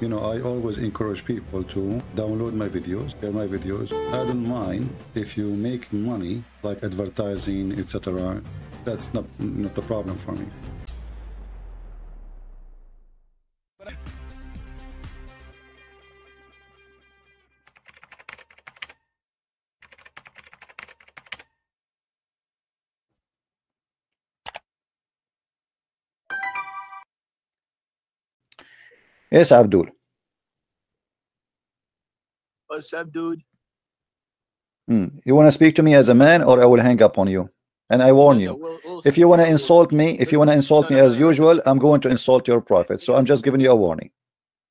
you know, I always encourage people to download my videos, share my videos. I don't mind if you make money like advertising, etc. That's not not the problem for me. Yes, Abdul. What's up, dude? Hmm. You want to speak to me as a man, or I will hang up on you? And I warn you, we'll- we'll- if you want to insult me, if you want to insult me as usual, I'm going to insult your prophet. So I'm just giving you a warning.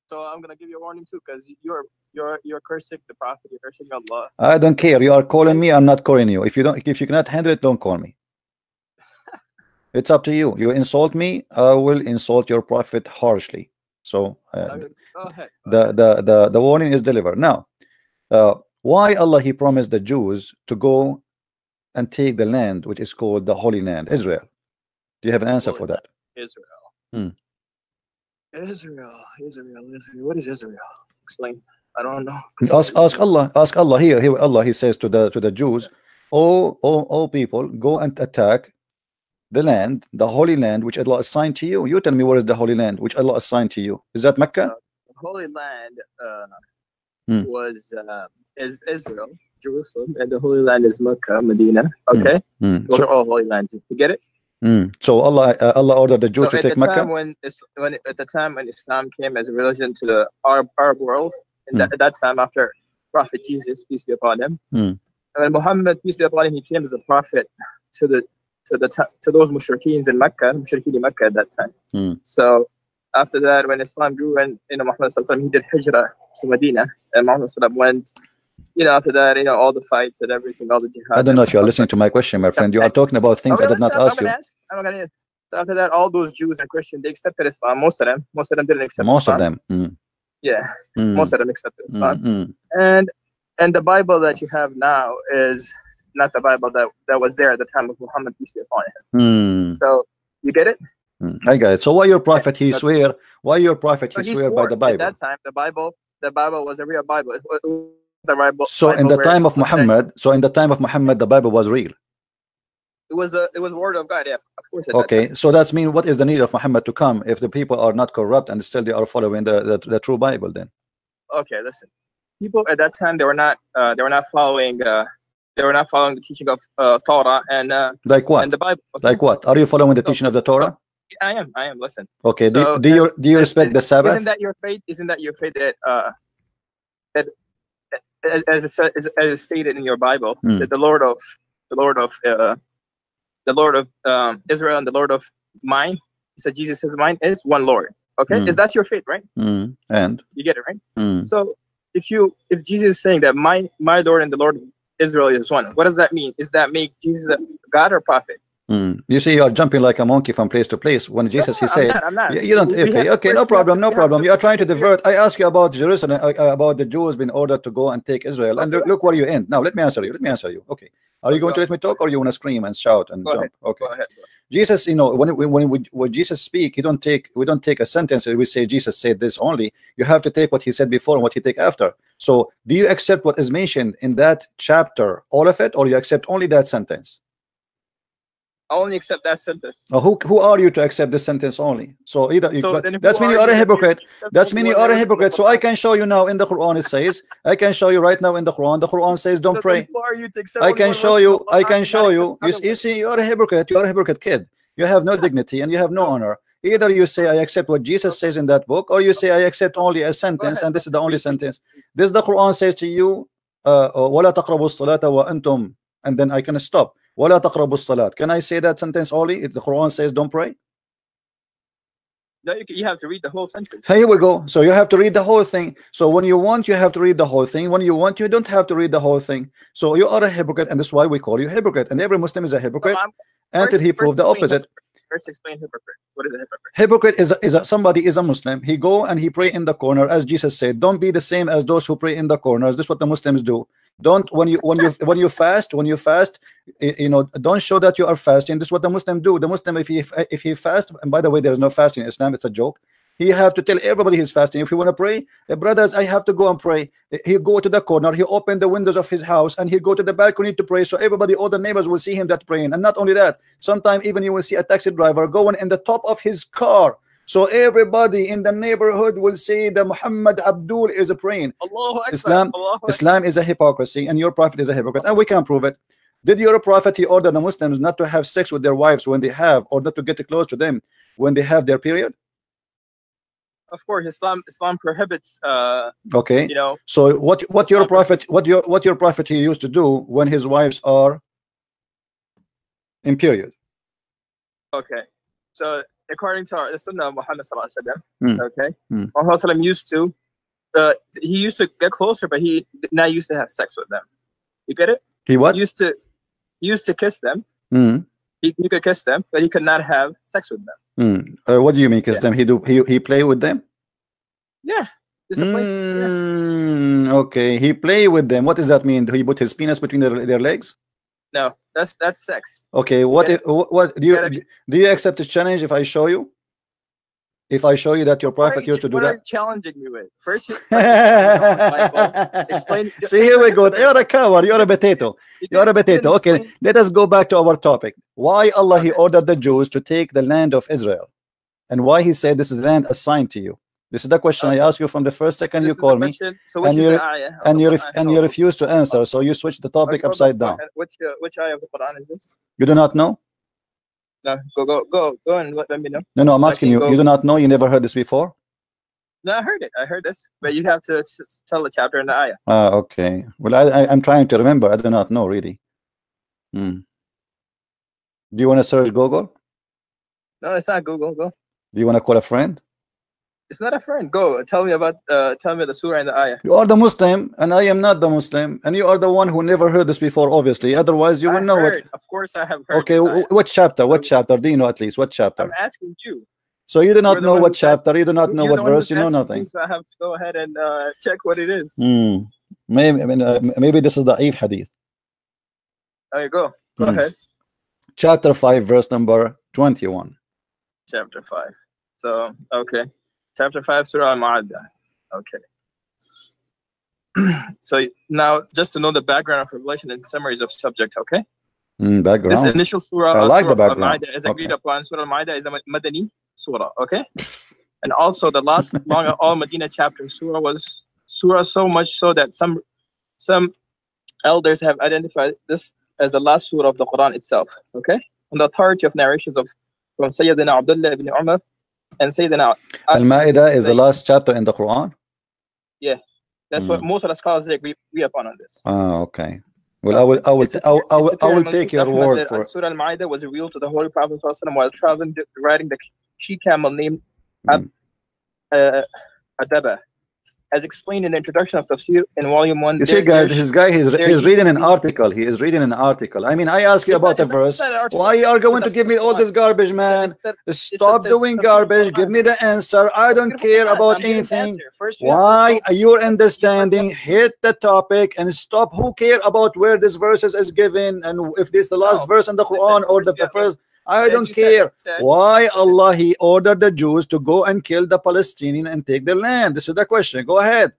So I'm gonna give you a warning too, because you're you're you're cursing the prophet, you're cursing Allah. I don't care. You are calling me. I'm not calling you. If you don't, if you cannot handle it, don't call me. It's up to you. You insult me, I will insult your prophet harshly. So uh, the, the the the warning is delivered. Now, uh, why Allah He promised the Jews to go and take the land which is called the Holy Land, Israel? Do you have an answer for that? Israel. Hmm. Israel, Israel, Israel. What is Israel? Explain. I don't know. Ask ask Allah. Ask Allah here. Here Allah He says to the to the Jews, "Oh, oh, oh, people, go and attack." The land, the holy land, which Allah assigned to you. You tell me where is the holy land which Allah assigned to you? Is that Mecca? The Holy Land uh, Hmm. was uh, is Israel, Jerusalem, and the Holy Land is Mecca, Medina. Okay, Hmm. those So, are all holy lands. You get it? hmm. so Allah, uh, Allah ordered the Jews so to take Mecca. when, when at the time when Islam came as a religion to the Arab Arab world, and Hmm. that, at that time after Prophet Jesus peace be upon him, Hmm. and when Muhammad peace be upon him, he came as a prophet to the to the ti- to those mushrikeens in Mecca, mushrikeen in Mecca at that time. Hmm. So after that, when Islam grew and you know Muhammad sallallahu alaihi wasallam, he did hijrah to Medina, and Muhammad sallallahu alaihi wasallam went. You know, after that, you know, all the fights and everything, all the jihad. I don't know if you are listening to my question, my friend. You are talking about things I did not ask you. ask. So after that, all those Jews and Christians they accepted Islam. Most of them, most of them didn't accept. Most of them. Mm, Yeah, mm, most of them accepted mm, Islam. mm. And and the Bible that you have now is not the Bible that that was there at the time of Muhammad peace be upon him. Mm, So you get it? mm. I got it. So why your prophet he but- swear? Why your prophet he So he swear by the At that time, the Bible, the Bible was a real Bible. It was the Bible. So in the time of Muhammad, so in the time of Muhammad, the Bible was real. it was a it was word of God. Yeah, of course. at that Okay, so that's mean what is the need of Muhammad to come if the people are not corrupt and still they are following the, the, the true Bible then? okay listen people at that time they were not uh, they were not following uh, they were not following the teaching of uh, torah and uh, Like what? and the bible Like what? Are you following the teaching of the Torah? i am i am listen Okay, do, So do you do you respect the Sabbath? isn't that your faith isn't that your faith that uh that as as as, as stated in your bible Hmm. that the lord of the lord of uh the lord of um israel and the lord of mine So jesus is mine is one lord okay Hmm. is that your faith right Mm, and you get it right mm. So if you if Jesus is saying that my my Lord and the Lord Israel is one, what does that mean? Is that make Jesus a God or prophet? Mm. You see, you are jumping like a monkey from place to place. When Jesus, he No, I'm said, not, I'm not. you, don't. We Okay, okay, no problem, no problem. You are trying to divert. I ask you about Jerusalem, uh, uh, about the Jews being ordered to go and take Israel, and look, look where you end. Now, let me answer you. Let me answer you. Okay, are you going to let me talk, or you want to scream and shout and Go jump? ahead. Okay. Go ahead. Jesus, you know, when when when, we, when Jesus speak, you don't take we don't take a sentence we say Jesus said this only. You have to take what he said before and what he take after. So, do you accept what is mentioned in that chapter, all of it, or you accept only that sentence? I only accept that sentence. Or who who are you to accept this sentence only? So either you, So but then who that's mean you are are a you? hypocrite. Accept That's mean you what are a there is in the hypocrite. So I Quran. can show you now in the Quran it says I can show you right now in the Quran. The Quran says don't So then pray. Who are you to accept I only can one show verse you. of I Allah can and show not you. accept You, other you ones? see, you are a hypocrite. You are a hypocrite kid. You have no dignity and you have no honor. Either you say I accept what Jesus says in that book, or you say I accept only a sentence, ahead. and this is the only sentence. This the Quran says to you, uh, وَلَا تَقْرَبُوا الصَّلَاةَ وَأَنْتُمْ and then I can stop. وَلَا تَقْرَبُوا الصَّلَاةَ. Can I say that sentence only? If the Quran says don't pray. No, you, you have to read the whole sentence. Here we go. So you have to read the whole thing. So when you want, you have to read the whole thing. When you want, you don't have to read the whole thing. So you are a hypocrite, and that's why we call you hypocrite. And every Muslim is a No, hypocrite I'm- until first- he first proved the explain opposite. hypocrite. First, explain hypocrite. What is a hypocrite? Hypocrite is a, is a, somebody is a Muslim. He go and he pray in the corner, as Jesus said. Don't be the same as those who pray in the corners. This is what the Muslims do. Don't when you when you when you fast when you fast, you know, don't show that you are fasting. This is what the Muslim do. The Muslim, if he if he fast, and by the way, there is no fasting in Islam. It's a joke. He have to tell everybody he's fasting. If you want to pray, "Eh, brothers, I have to go and pray. He go to the corner. He open the windows of his house and he go to the balcony to pray. So everybody, all the neighbors will see him that praying. And not only that, sometimes even you will see a taxi driver going in the top of his car. So everybody in the neighborhood will say that Muhammad Abdul is praying. Allahu Akbar. Islam- Allahu Islam is a hypocrisy and your prophet is a hypocrite and we can prove it did your prophet he order the Muslims not to have sex with their wives when they have or not to get close to them when they have their period Of course, Islam Islam prohibits. Uh, okay you know, so what what your prophet what your what your prophet he used to do when his wives are in period Okay, so according to our, the Sunnah of Muhammad Sallallahu Hmm. okay, Hmm. Muhammad used to, uh, he used to get closer, but he not used to have sex with them. You get it? he what He used to, he used to kiss them. mm. He, he could kiss them, but he could not have sex with them. Mm. Uh, what do you mean kiss Yeah. them he do he, he play with them Yeah, discipline. Yeah. Mm, okay he play with them what does that mean do he put his penis between their, their legs No, that's that's sex. Okay, what Yeah. if what, what do you Gotta- do you accept the challenge if I show you? If I show you that your prophet you, used to do what are that? you challenging me with? First, you, Bible. Explain- See here we go. You're a coward, you're a potato. you You're a didn't- you didn't potato. Okay, let us go back to our topic. Why Allah He ordered the Jews to take the land of Israel? And why he said this is land assigned to you? This is the question I Okay. asked you from the first second This you call me. So and you ayah and you ref and you refuse to answer. So you switch the topic upside down. Which uh, which ayah of the Quran is this? You do not know? No, go go go go and let, me know. No, no. I'm So asking you. go- You do not know. You never heard this before. No, I heard it. I heard this, but you have to s- tell the chapter and the ayah. Ah, okay. Well, I, I I'm trying to remember. I do not know really. Hmm. Do you want to search Google? No, it's not Google. Go. Do you want to call a friend? It's not a friend. Go. Tell me about. Uh, tell me the surah and the ayah. You are the Muslim, and I am not the Muslim, and you are the one who never heard this before. Obviously, otherwise you I will know heard. what. Of course, I have heard. Okay, this wh- ayah. what chapter? What So- chapter? Do you know at least what chapter? I'm asking you. So you do not know what chapter. You do not know You're what verse. You know asking me, nothing. So I have to go ahead and uh, check what it is. Hmm. Maybe I mean, uh, maybe this is the Eve hadith. There you go. Go Hmm. ahead. Chapter five, verse number twenty-one. Chapter five. So okay, chapter five, Surah Al-Ma'idah. Okay. so now, just to know the background of Revelation and summaries of subject. Okay. Mm, This initial surah, I like the background. Al-Ma'idah, is agreed Okay. upon. Surah Al-Ma'idah is a Madani surah, okay? And also the last long all Medina chapter surah was surah so much so that some some elders have identified this as the last surah of the Quran itself, okay? On the authority of narrations of from Sayyidina Abdullah ibn Umar and Sayyidina Al Asma. Ma'idah is the last chapter in the Quran. Yeah. That's what most of the scholars agree, agree upon on this. Ah, okay. Well, I will, I will, I will, I will, I will take your word for it. Surah Al-Ma'idah was revealed to the Holy Prophet while traveling, riding the she camel named Ab- uh, Adaba. As explained in the introduction of Tafsir in volume 1. You see, guys, this guy he's, he's reading an article. He is reading an article. I mean, I ask you It's about not- a verse. Why you are going to give me all this garbage, man? Stop doing garbage. Give me the answer. I don't care about I'm giving the anything. answer. First you have to Why you understanding? Hit the topic and stop. Who care about where this verses is given and if this is the last verse in the Quran or the, the first? I As don't you said- care. said- Why Allah He ordered the Jews to go and kill the Palestinian and take their land? This is the question. Go ahead.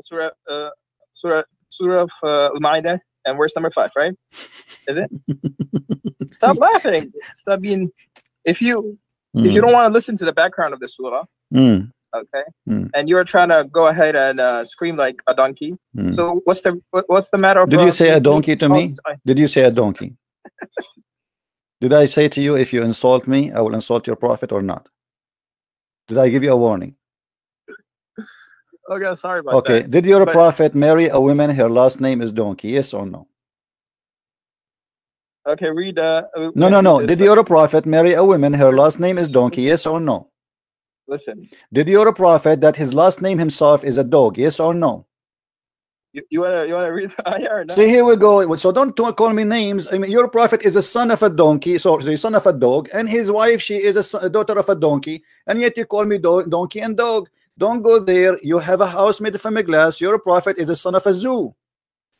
Surah, uh, Surah, Surah of uh, Al-Ma'idah and verse number 5, right? Is it? Stop laughing. Stop being... If you if you don't want to listen to the background of the surah, Mm, okay, Mm. and you're trying to go ahead and uh, scream like a donkey, mm. so what's the what, what's the matter? Of, Did you uh, say a donkey to me? Oh, Did you say a donkey? Did I say to you, if you insult me, I will insult your prophet or not? Did I give you a warning? Okay, sorry about Okay. that. Did your But- prophet marry a woman? Her last name is donkey. Yes or no? Okay, read. Uh, uh, No, no, no. Did your prophet marry a woman? Her last name is donkey. Yes or no? listen? Did your prophet that his last name himself is a dog? Yes or no? You, you wanna you wanna read the ayah or not? See, here we go. So don't call me names. I mean, your prophet is a son of a donkey, so the son of a dog, and his wife she is a, son- a daughter of a donkey, and yet you call me do donkey and dog. Don't go there. You have a house made from a glass. Your prophet is a son of a zoo.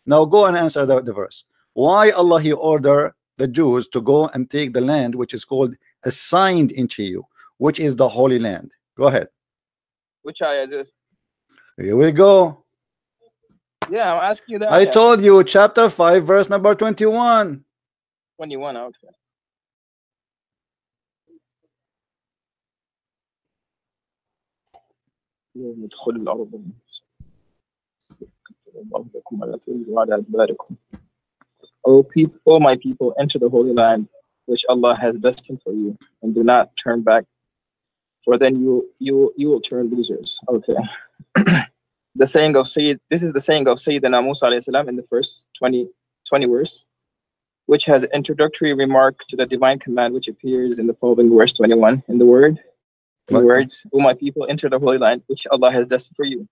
Now go and answer the, the verse. Why Allah He order the Jews to go and take the land which is called assigned into you, which is the Holy Land. Go ahead. Which ayah is this? Here we go. Yeah, I'm asking you that. I yeah. told you, chapter 5, verse number 21. 21. Okay. يوم ادخل الأرض ربكم ولا تغلوا على أدباركم. O people, O my people, enter the holy land which Allah has destined for you, and do not turn back, for then you you you will turn losers. Okay. the saying of Sayyid, this is the saying of Sayyidina Musa salam in the first 20, 20 verse, which has introductory remark to the divine command which appears in the following verse 21 in the word. In the words O my people enter the holy land which Allah has destined for you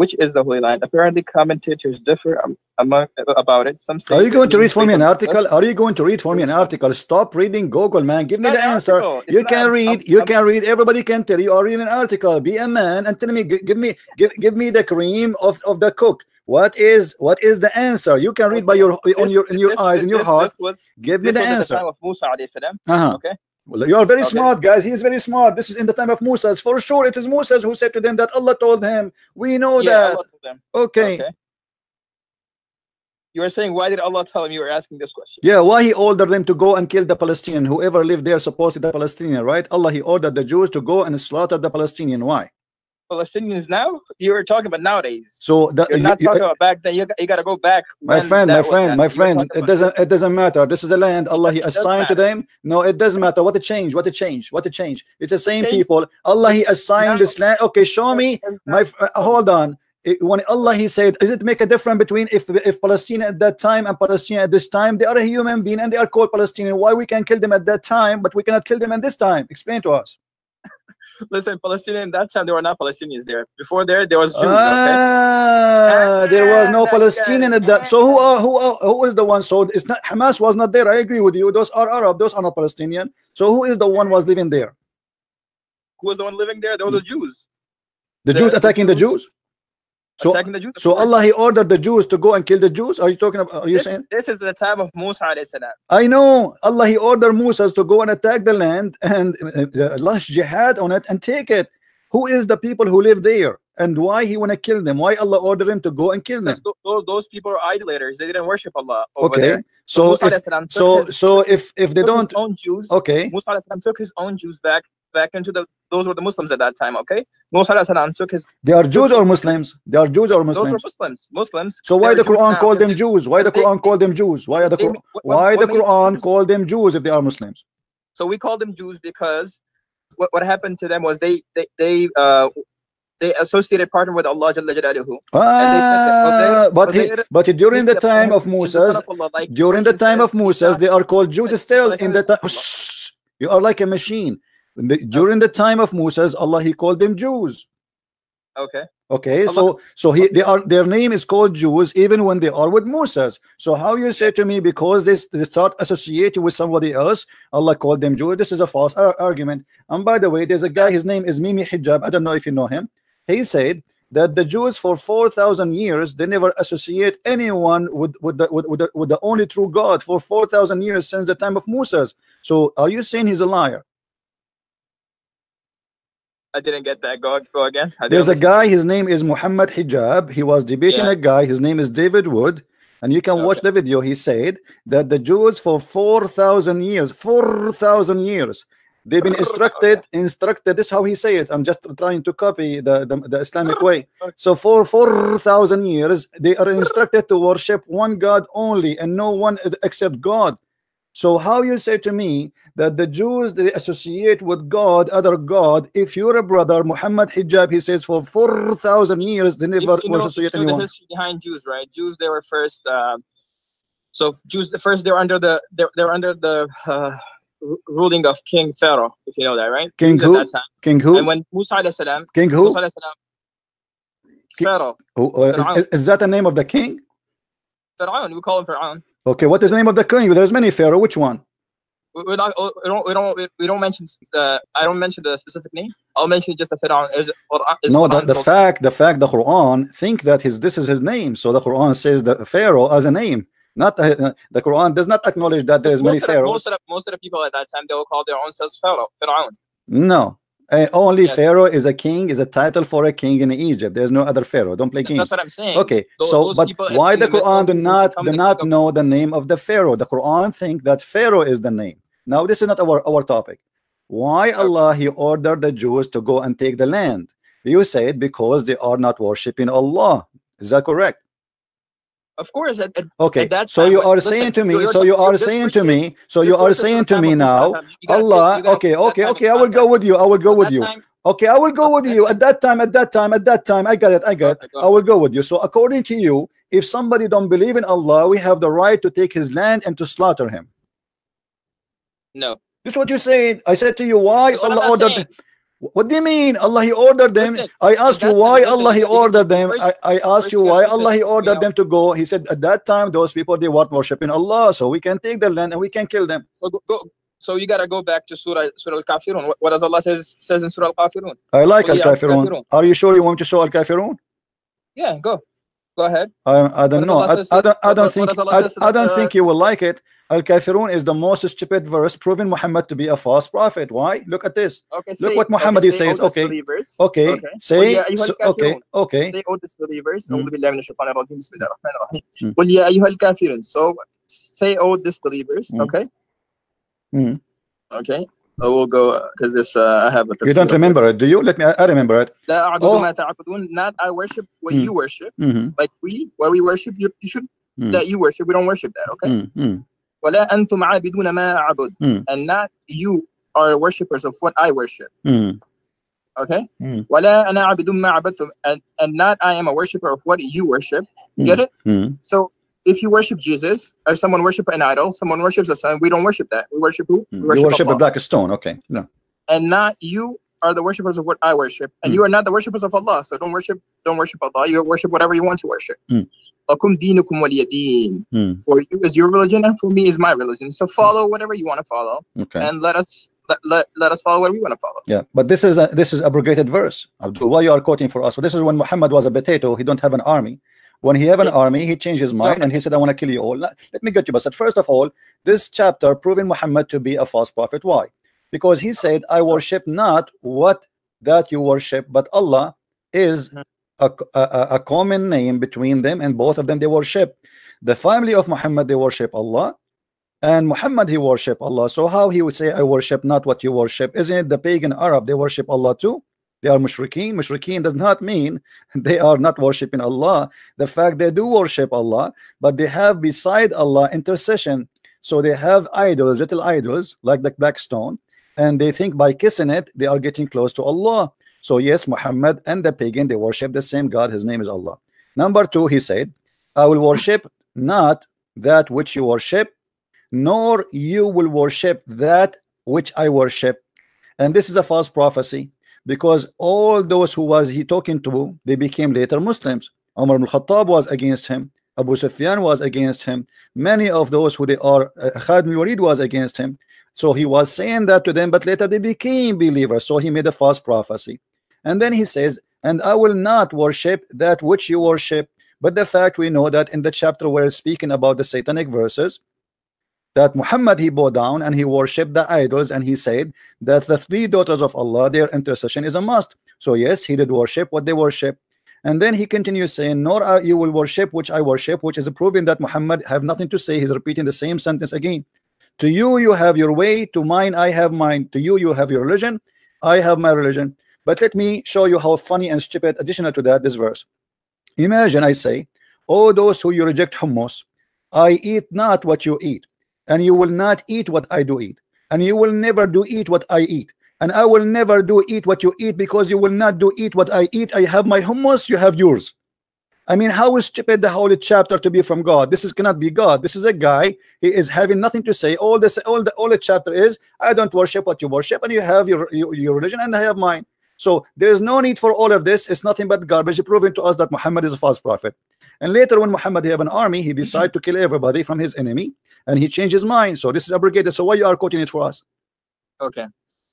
which is the holy land apparently commentators differ um, among about it some say Are you going to read for me an article? us. Are you going to read for me an article? Stop reading Google, man. Give It's me the an answer. You can read. I'm- You I'm- can read. Everybody can tell you are reading an article. Be a man and tell me. Give me. Give, give me the cream of, of the cook. What is what is the answer? You can read by your on your in your this- eyes in your this- heart. this was Give me this the was at the answer. time of Musa alayhi salam Uh-huh. okay Well, you are very Okay. smart, guys. He is very smart. This is in the time of Moses. For sure, it is Moses who said to them that Allah told him. We know yeah that. Allah told them. Okay. okay you are saying why did Allah tell him you were asking this question Yeah, why he ordered them to go and kill the Palestinian, whoever lived there, supposedly the Palestinian, right? Allah, he ordered the Jews to go and slaughter the Palestinian. Why? Palestinians now you were talking about nowadays So that you're not you- talking about back then you, got- you got to go back my friend, my friend, my friend, it doesn't it doesn't matter. This is a land. Allah, he It assigned to them. No, it doesn't matter. What a change, what a change, what a change. It's the same people. Allah, he assigned Now- this land. Okay, show me my uh, hold on It- when Allah he said does it make a difference between if if Palestine at that time and Palestine at this time they are a human being and they are called Palestinian why we can kill them at that time but we cannot kill them at this time explain to us listen Palestinian that time there were not Palestinians there. Before there there was Jews okay? Ah, there was no Palestinian at that. So who are who are, who is the one? So it's not Hamas was not there. I agree with you. Those are Arab. Those are not Palestinian. So who is the one was living there? Who was the one living there? There was mm. the Jews. The The- Jews attacking the Jews. Jews so attacking the Jews. so. Allah he ordered the Jews to go and kill the Jews are you talking about are you This, saying this is the time of Musa alayhi salam. I know Allah he ordered Musa to go and attack the land and uh, launch jihad on it and take it. Who is the people who live there and why he want to kill them? Why Allah ordered him to go and kill them? Those, those people are idolaters. They didn't worship Allah over Okay, there. so Musa if, alayhi salam took so his- so if if they don't own Jews. okay Musa took his own Jews back back into the those were the Muslims at that time. Okay, Musa took his they are Jews or Muslims? They are Jews or Muslims? those were Muslims? Muslims. So why the Quran called them Jews? Why the Quran called them Jews? Why are the they- Qur- what- why the Quran called them Jews if they are Muslims? So we call them Jews because what, what happened to them was they they they uh they associated partner with Allah Jalla Jalaluhu. they said that- but they- Ah, but but he, but during the time of him, he's the son Moses, of Allah, like during the time of Moses, they are called Jews still in the time. You are like a machine. The- during the time of Moses, Allah He called them Jews. Okay. Okay, Allah- so so he they are their name is called Jews even when they are with Moses. So how you say to me because they, they start associating with somebody else, Allah called them Jews? This is a false ar- argument. And by the way, there's a guy. His name is Mimi Hijab. I don't know if you know him. He said that the Jews for four thousand years they never associate anyone with with the with, with the with the only true God for four thousand years since the time of Moses. So are you saying he's a liar? I didn't get that. Go go again. There's a guy, his name is Muhammad Hijab. He was debating Yeah. a guy, his name is David Wood. And you can watch the video. He said that the Jews for 4,000 years, 4,000 years, they've been instructed, instructed. This is how he say it. I'm just trying to copy the, the, the Islamic way. So for 4,000 years, they are instructed to worship one God only and no one except God. So how you say to me that the Jews they associate with God, other God? If you're a brother, Muhammad Hijab, he says for four thousand years they never you know, associate you know the history behind Jews, right? Jews they were first. Uh, so Jews the first they were under the they're, they're under the uh, ruling of King Pharaoh, if you know that, right? King Jews who? At that time. King who? And when Musa salam, King who? Musa salam, Pharaoh, Who, uh, is, is that the name of the king? Pharaoh, we call him Pharaoh. Okay, what is the name of the king? There's many pharaoh. Which one? We, we're not, we don't we don't we don't mention uh, I don't mention the specific name. I'll mention just the Pharaoh. Is, Quran- is No, the, Quran the called- fact, the fact, the Quran think that his this is his name. So the Quran says the pharaoh as a name. Not uh, the Quran does not acknowledge that there is many the, pharaohs. most of the most of the people at that time they will call their own selves Pharaoh. Pharaoh. No, Uh, only Yeah. Pharaoh is a king, is a title for a king in Egypt. There's no other Pharaoh. Don't play games. That's what I'm saying. Okay, Those- so those but why the Quran do not do not know the name of the Pharaoh? The Quran think that Pharaoh is the name. Now this is not our our topic. Why Allah He ordered the Jews to go and take the land? You said because they are not worshiping Allah. Is that correct? Of course, at, at, Okay, At that so you are listen, saying to me, so you you're- saying to me, so you are saying to me now, time. You gotta take- Allah, okay, okay, okay, I will go with you, I will go with you. Okay, I will go with you at that time, at that time, at that time. I got it, I got it. I will go with you. So according to you, if somebody don't believe in Allah, we have the right to take his land and to slaughter him. No. That's what you said. I said to you, why That's what I'm Allah ordered. What do you mean? Allah He ordered them. Listen, I asked you why Allah He ordered them. first- I, I asked you why Allah He you ordered know. them to go. He said at that time those people they weren't worshiping Allah, so we can take their land and we can kill them. So go, go. So you gotta go back to Surah Surah Al Kafirun. What, what does Allah says says in Surah Al Kafirun? I like Al Kafirun. Al-Kafirun. Are you sure you want to show Al Kafirun? Yeah, go go ahead. I, I don't know. I, I, don't i don't think I, I, don't uh, think you will like it. Al-kafirun is the most stupid verse proving muhammad to be a false prophet. Why? Look at this. Okay, look say, what muhammad okay, say says okay. believers. okay okay. say well, yeah, so, okay okay. Say all disbelievers. Mm. well yeah ayyuhal kafirun. So say all disbelievers. Mm. okay. Mm. okay. I will go because this uh, I have a. You don't remember it, do you? Let me. I, I remember it. لا أعبد Oh. ما تعبدون. Not I worship what Mm. you worship. hmm Like we, what we worship, you, you should Mm. that you worship. We don't worship that. Okay. Mm, mm, ولا أنتم عابدون ما أعبد. Mm. And not you are worshippers of what I worship. mm, Okay. Mm. ولا أنا عابد ما عبدتم. And and not I am a worshipper of what you worship. mm, Get it? mm. So if you worship Jesus, or someone worship an idol, someone worships a sun, we don't worship that. We worship who? Hmm. We worship, you worship a black stone. Okay. No. And not you are the worshippers of what I worship, and mm. you are not the worshippers of Allah. So don't worship, don't worship Allah. You worship whatever you want to worship. Mm. For you is your religion, and for me is my religion. So follow whatever you want to follow, okay. and let us let, let, let us follow where we want to follow. Yeah, but this is a, this is abrogated verse, Abdul. Why you are quoting for us? So this is when Muhammad was a potato. He don't have an army. When he have an army, he changed his mind and he said, "I want to kill you all." Let me get you. But first of all, this chapter proving Muhammad to be a false prophet. Why? Because he said, "I worship not what that you worship, but Allah is mm-hmm. a, a, a common name between them, and both of them they worship. The family of Muhammad they worship Allah, and Muhammad he worship Allah. So how he would say, "I worship not what you worship"? Isn't it the pagan Arab they worship Allah too? They are mushrikeen. Mushrikeen does not mean they are not worshiping Allah. The fact they do worship Allah, but they have beside Allah intercession. So they have idols, little idols like the black stone, and they think by kissing it they are getting close to Allah. So yes, Muhammad and the pagan they worship the same God. His name is Allah. Number two, he said, "I will worship not that which you worship, nor you will worship that which I worship." And this is a false prophecy because all those who was he talking to they became later Muslims. Umar ibn Khattab was against him. Abu Sufyan was against him. Many of those who they are uh, Khalid Walid was against him. So he was saying that to them but later they became believers. So he made a false prophecy. And then he says and I will not worship that which you worship. But the fact we know that in the chapter where it's speaking about the satanic verses that Muhammad he bowed down and he worshipped the idols and he said that the three daughters of Allah their intercession is a must. So yes he did worship what they worship. And then he continues saying nor are you will worship which I worship which is proving that Muhammad have nothing to say. He's repeating the same sentence again. To you you have your way. To mine I have mine. To you you have your religion. I have my religion. But let me show you how funny and stupid additional to that this verse. Imagine I say oh those who you reject hummus I eat not what you eat and you will not eat what I do eat. And you will never do eat what I eat. And I will never do eat what you eat because you will not do eat what I eat. I have my hummus you have yours. I mean how is stupid the holy chapter to be from God? This is cannot be God. This is a guy. He is having nothing to say. All this all the all the chapter is I don't worship what you worship and you have your your, your religion and I have mine so there is no need for all of this it's nothing but garbage proving to us that Muhammad is a false prophet and later when Muhammad have an army he decided to kill everybody from his enemy and he changed his mind so this is abrogated so why you are quoting it for us Okay.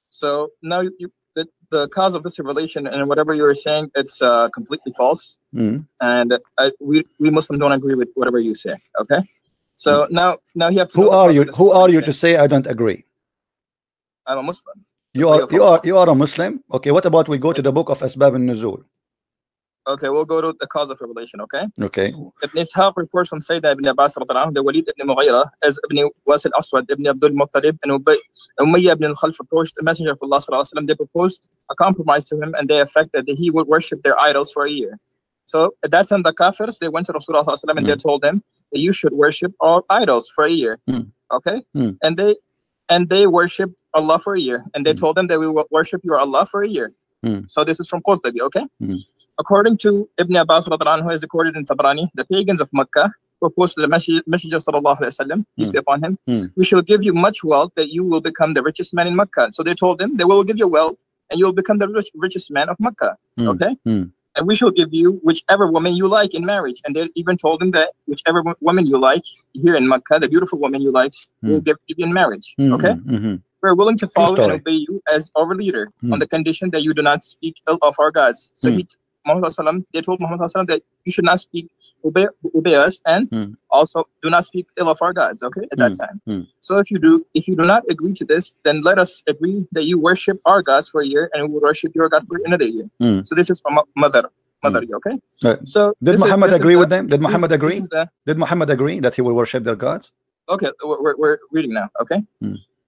So now you the, the cause of this revelation and whatever you were saying, it's uh, completely false. Mhm. And uh, we we Muslims don't agree with whatever you say. Okay. So now now you have to. who are you who are you to say I don't agree I'm a Muslim. You are you are you are a Muslim. Okay, what about we go to the book of Asbab al-Nuzul? Okay, we'll go to the cause of revelation. Okay. Okay, Ibn Ishaq reports from Sayyidina ibn Abbas anhu, the Walid ibn Mughira, as Ibn Wasil Aswad ibn Abdul Muttalib and Umayyah ibn al-Khalf approached the Messenger of Allah sallallahu alaihi wasallam. They proposed a compromise to him and they affected that he would worship their idols for a year. So at that time, the Kafirs, they went to Rasulullah sallallahu alaihi wasallam and they told them that you should worship all idols for a year. Hmm. Okay? Hmm. And they and they worship Allah for a year. And they Hmm. told them that we will worship your Allah for a year. Hmm. So this is from Qurtubi, okay? Hmm. According to Ibn Abbas, anhu, as recorded in Tabrani, the pagans of Mecca proposed to the Messenger Messenger sallallahu alaihi wasallam, peace Hmm. be upon him, Hmm. we shall give you much wealth that you will become the richest man in Mecca. So they told him, they will give you wealth and you will become the rich, richest man of Mecca. Hmm. Okay? And we shall give you whichever woman you like in marriage. And they even told him that whichever woman you like here in Mecca, the beautiful woman you like, we'll give, give you in marriage. Okay? hmm, hmm, We're willing to follow and obey you as our leader Hmm. on the condition that you do not speak ill of our gods. So Hmm. he, Muhammad sallam, they told Muhammad sallam that you should not speak, obey, obey us, and Hmm. also do not speak ill of our gods. Okay, at that time. Hmm. So if you do, if you do not agree to this, then let us agree that you worship our gods for a year, and we will worship your God for another year. Hmm. So this is from mother, mother. Okay. Uh, So Did Muhammad is agree the- with them? Did Muhammad this agree? is the- Did Muhammad agree that he will worship their gods? Okay, we're, we're- we're reading now. Okay.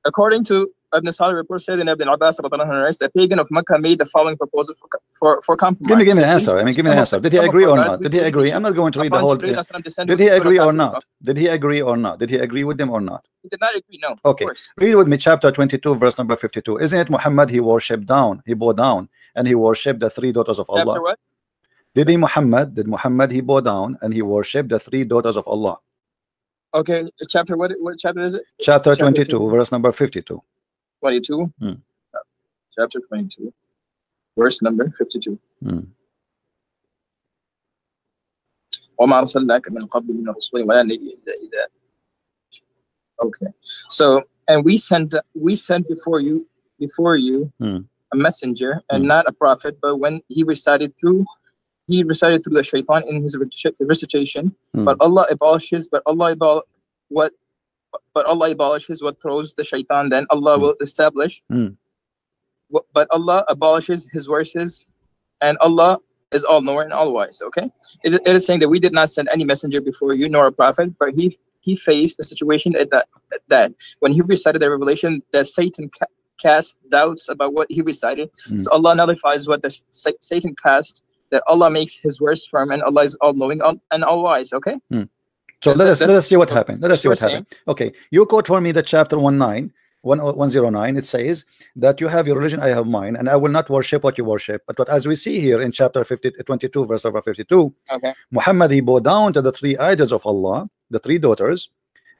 According to Ibn Salih report said in Ibn Abbas, radiallahu anhu, narrates, the pagan of Mecca made the following proposal for for, for compromise. Give me, give me an answer. I mean, give me an answer. Did he agree or not? Did he agree? I'm not going to read the whole. Descended Did he agree or not? Did he agree or not? Did he agree with them or not? He did not agree. No. Okay. Read with me chapter 22, verse number 52. Isn't it Muhammad? He worshipped down, he bowed down, and he worshipped the three daughters of Allah. Did he Muhammad? Did Muhammad he bow down and he worshipped the three daughters of Allah? Okay. Chapter what? What chapter is it? Chapter Chapter 22, two. verse number 52. Twenty-two. Hmm. Chapter twenty-two, verse number fifty-two. Hmm. وما أرسلناك من قبل من رسول ولا نبي إلا إذا Okay. So and we sent we sent before you before you Hmm. a messenger and Hmm. not a prophet, but when he recited through he recited through the shaitan in his recitation, Hmm. but Allah abolishes, but Allah abol what but Allah abolishes what throws the shaitan, then Allah Hmm. will establish. Wh- But Allah abolishes his verses, and Allah is all knower and all wise. Okay, it, it is saying that we did not send any messenger before you nor a prophet, but he he faced the situation at that that when he recited the revelation that Satan ca- cast doubts about what he recited. Hmm. So Allah nullifies what the sa- Satan cast. That Allah makes His words firm, and Allah is all knowing and all wise. Okay. Hmm. So That- let us let us see what happened. Let us see what happened. Okay, you quote for me the chapter 19, 109. Uh, it says that you have your religion, I have mine, and I will not worship what you worship. But what as we see here in chapter 50, uh, 22, verse number 52, Okay. Muhammad he bowed down to the three idols of Allah, the three daughters,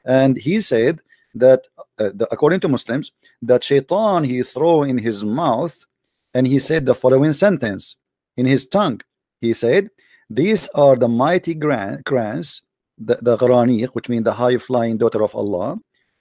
and he said that uh, the, according to Muslims, that shaitan he throw in his mouth, and he said the following sentence in his tongue. He said, "These are the mighty gran- crans, the, the Gharaniq, which mean the high flying daughter of Allah.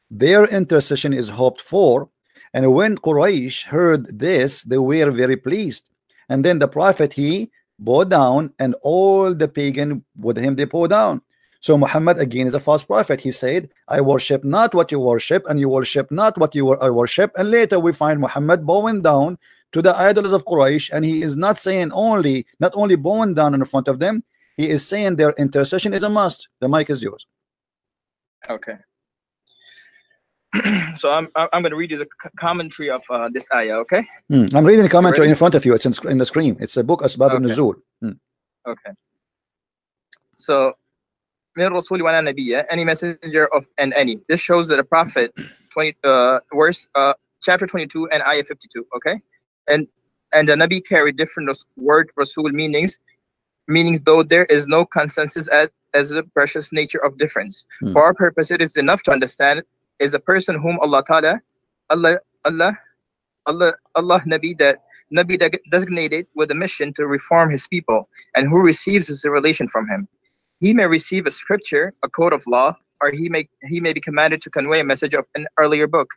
Their intercession is hoped for." And when Quraysh heard this, they were very pleased. And then the prophet he bowed down, and all the pagan with him they bowed down. So Muhammad again is a false prophet. He said, I worship not what you worship, and you worship not what you I worship. And later we find Muhammad bowing down to the idols of Quraysh, and he is not saying only, not only bowing down in front of them, he is saying their intercession is a must. The mic is yours. Okay. so I'm I'm going to read you the commentary of uh, this ayah. Okay. Hmm. I'm reading the commentary in front of you. It's in, in the screen. It's a book Asbab Okay. al-Nuzul. Hmm. Okay. So, min rasuli wa nabiyya, any messenger of and any. This shows that a prophet, twenty uh verse uh chapter twenty two and ayah fifty two. Okay, and and the nabi carry different word rasul meanings, meanings though there is no consensus as as the precious nature of difference. Hmm. For our purpose, it is enough to understand is a person whom Allah Taala, Allah Allah Allah Allah Nabi that Nabi de- designated with a mission to reform his people and who receives his revelation from him. He may receive a scripture, a code of law, or he may he may be commanded to convey a message of an earlier book.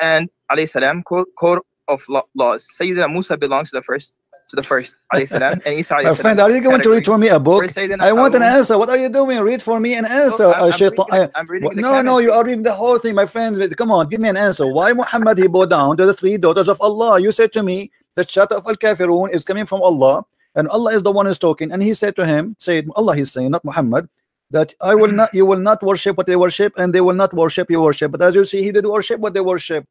And alayhi salam code, code of law, laws. Sayyidina Musa belongs to the first to the first salam and Isa My friend, are you going to read for me a book? I want an answer. What are you doing? Read for me an answer. Look, I'm- uh, I'm reading- I- I'm reading no, canon. no, you are reading the whole thing, my friend. Come on, give me an answer. Why Muhammad he bowed down to the three daughters of Allah? You said to me the chapter of Al Kafirun is coming from Allah, and Allah is the one who's talking. And he said to him, said Allah, he's saying, not Muhammad, that I will not, you will not worship what they worship, and they will not worship you worship. But as you see, he did worship what they worship.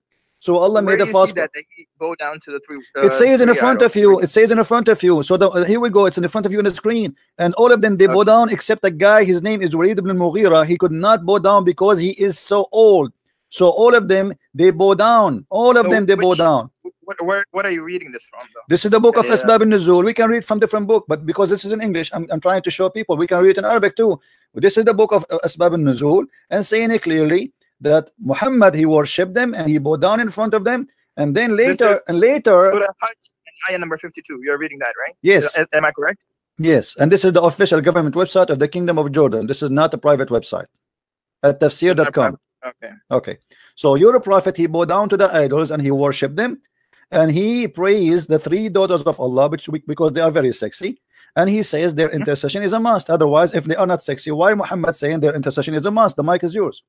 So Allah So made a do you see fast. that bow down to the three. Uh, It says in the front of you. It says in the front of you. So the, uh, here we go. It's in the front of you on the screen. And all of them they bow down except a guy. His name is Walid ibn Mughira. He could not bow down because he is so old. So all of them they bow down. All of So them they bow down. What, where, what are you reading this from, though? This is the book of Yeah. Asbab al-Nuzul. We can read from different book, but because this is in English, I'm, I'm trying to show people we can read it in Arabic too. This is the book of uh, Asbab al-Nuzul and saying it clearly that Muhammad he worshipped them and he bowed down in front of them, and then later and later, Surah Hajj, ayah number 52. You're reading that, right? yes, Is- Am I correct? Yes, and this is the official government website of the Kingdom of Jordan. This is not a private website. At tafsir.com. Okay. Okay. So your prophet he bowed down to the idols and he worshipped them and he praised the three daughters of Allah which because they are very sexy and he says their mm-hmm. intercession is a must. Otherwise, if they are not sexy, why Muhammad saying their intercession is a must? The mic is yours.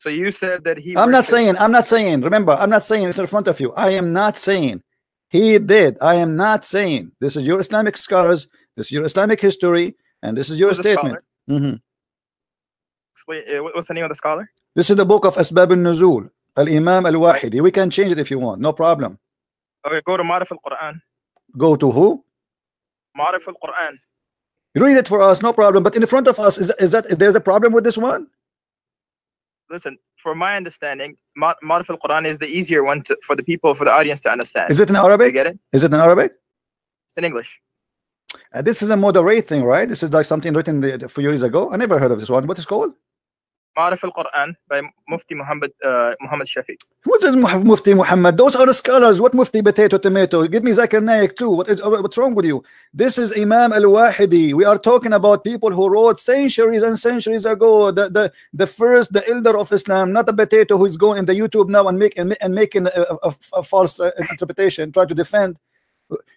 So you said that he. I'm not saying, I'm not saying, remember, I'm not saying it's in front of you. I am not saying he did. I am not saying this is your Islamic scholars, this is your Islamic history, and this is your statement. Explain, uh, what's the name of the scholar? This is the book of Asbab al-Nuzul, Al-Imam al-Wahidi. We can change it if you want, no problem. Okay, go to Marif al-Quran. Go to who? Marif al-Quran. Read it for us, no problem. But in front of us, is, is that there's a problem with this one? Listen, from my understanding, Ma- Marif al-Quran is the easier one to, for the people, for the audience to understand. Is it in You Arabic? get it? Is it in Arabic? It's in English. Uh, this is a moderate thing, right? This is like something written a few years ago. I never heard of this one. What is it called? Al-Quran by Mufti Muhammad uh, Muhammad Shafi. What is Mu- Mufti Muhammad? Those are scholars. What Mufti potato tomato? Give me Zakir Naik too. What is, what's wrong with you? This is Imam Al-Wahidi. We are talking about people who wrote centuries and centuries ago. The the, the first, the elder of Islam, not a potato who is going in the YouTube now and make and, and making a, a, a false uh, interpretation, try to defend.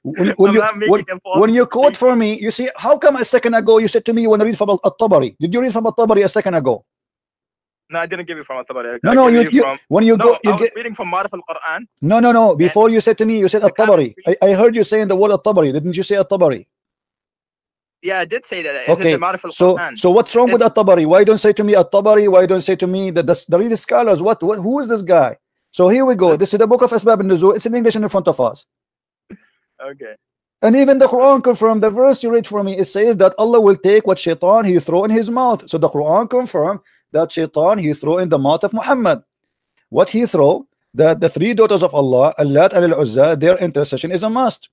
When, when you, when, when you quote for me, you see, how come a second ago you said to me you want to read from Al-Tabari? Did you read from Al-Tabari a second ago? No, I didn't give you from Al-Tabari. I- No, I no, you, you from, when you no, go, I you was get reading from Marif al-Quran. no, no, no. Before you said to me, you said I At-Tabari. I. I heard you saying the word At-Tabari. Didn't you say At-Tabari? Yeah, I did say that. Okay. in the Marif So, so what's wrong with It's- At-Tabari? Why don't say to me At-Tabari? Why don't say to me that the, the real scholars? What, what? Who is this guy? So here we go. This is the book of Asbab al-Nuzul. It's in English in front of us. okay. And even the Quran confirmed the verse you read for me. It says that Allah will take what shaitan he throw in his mouth. So the Quran confirmed that shaitan he throw in the mouth of Muhammad. What he throw? That the three daughters of Allah, Allat and Al-Uzza, their intercession is a must.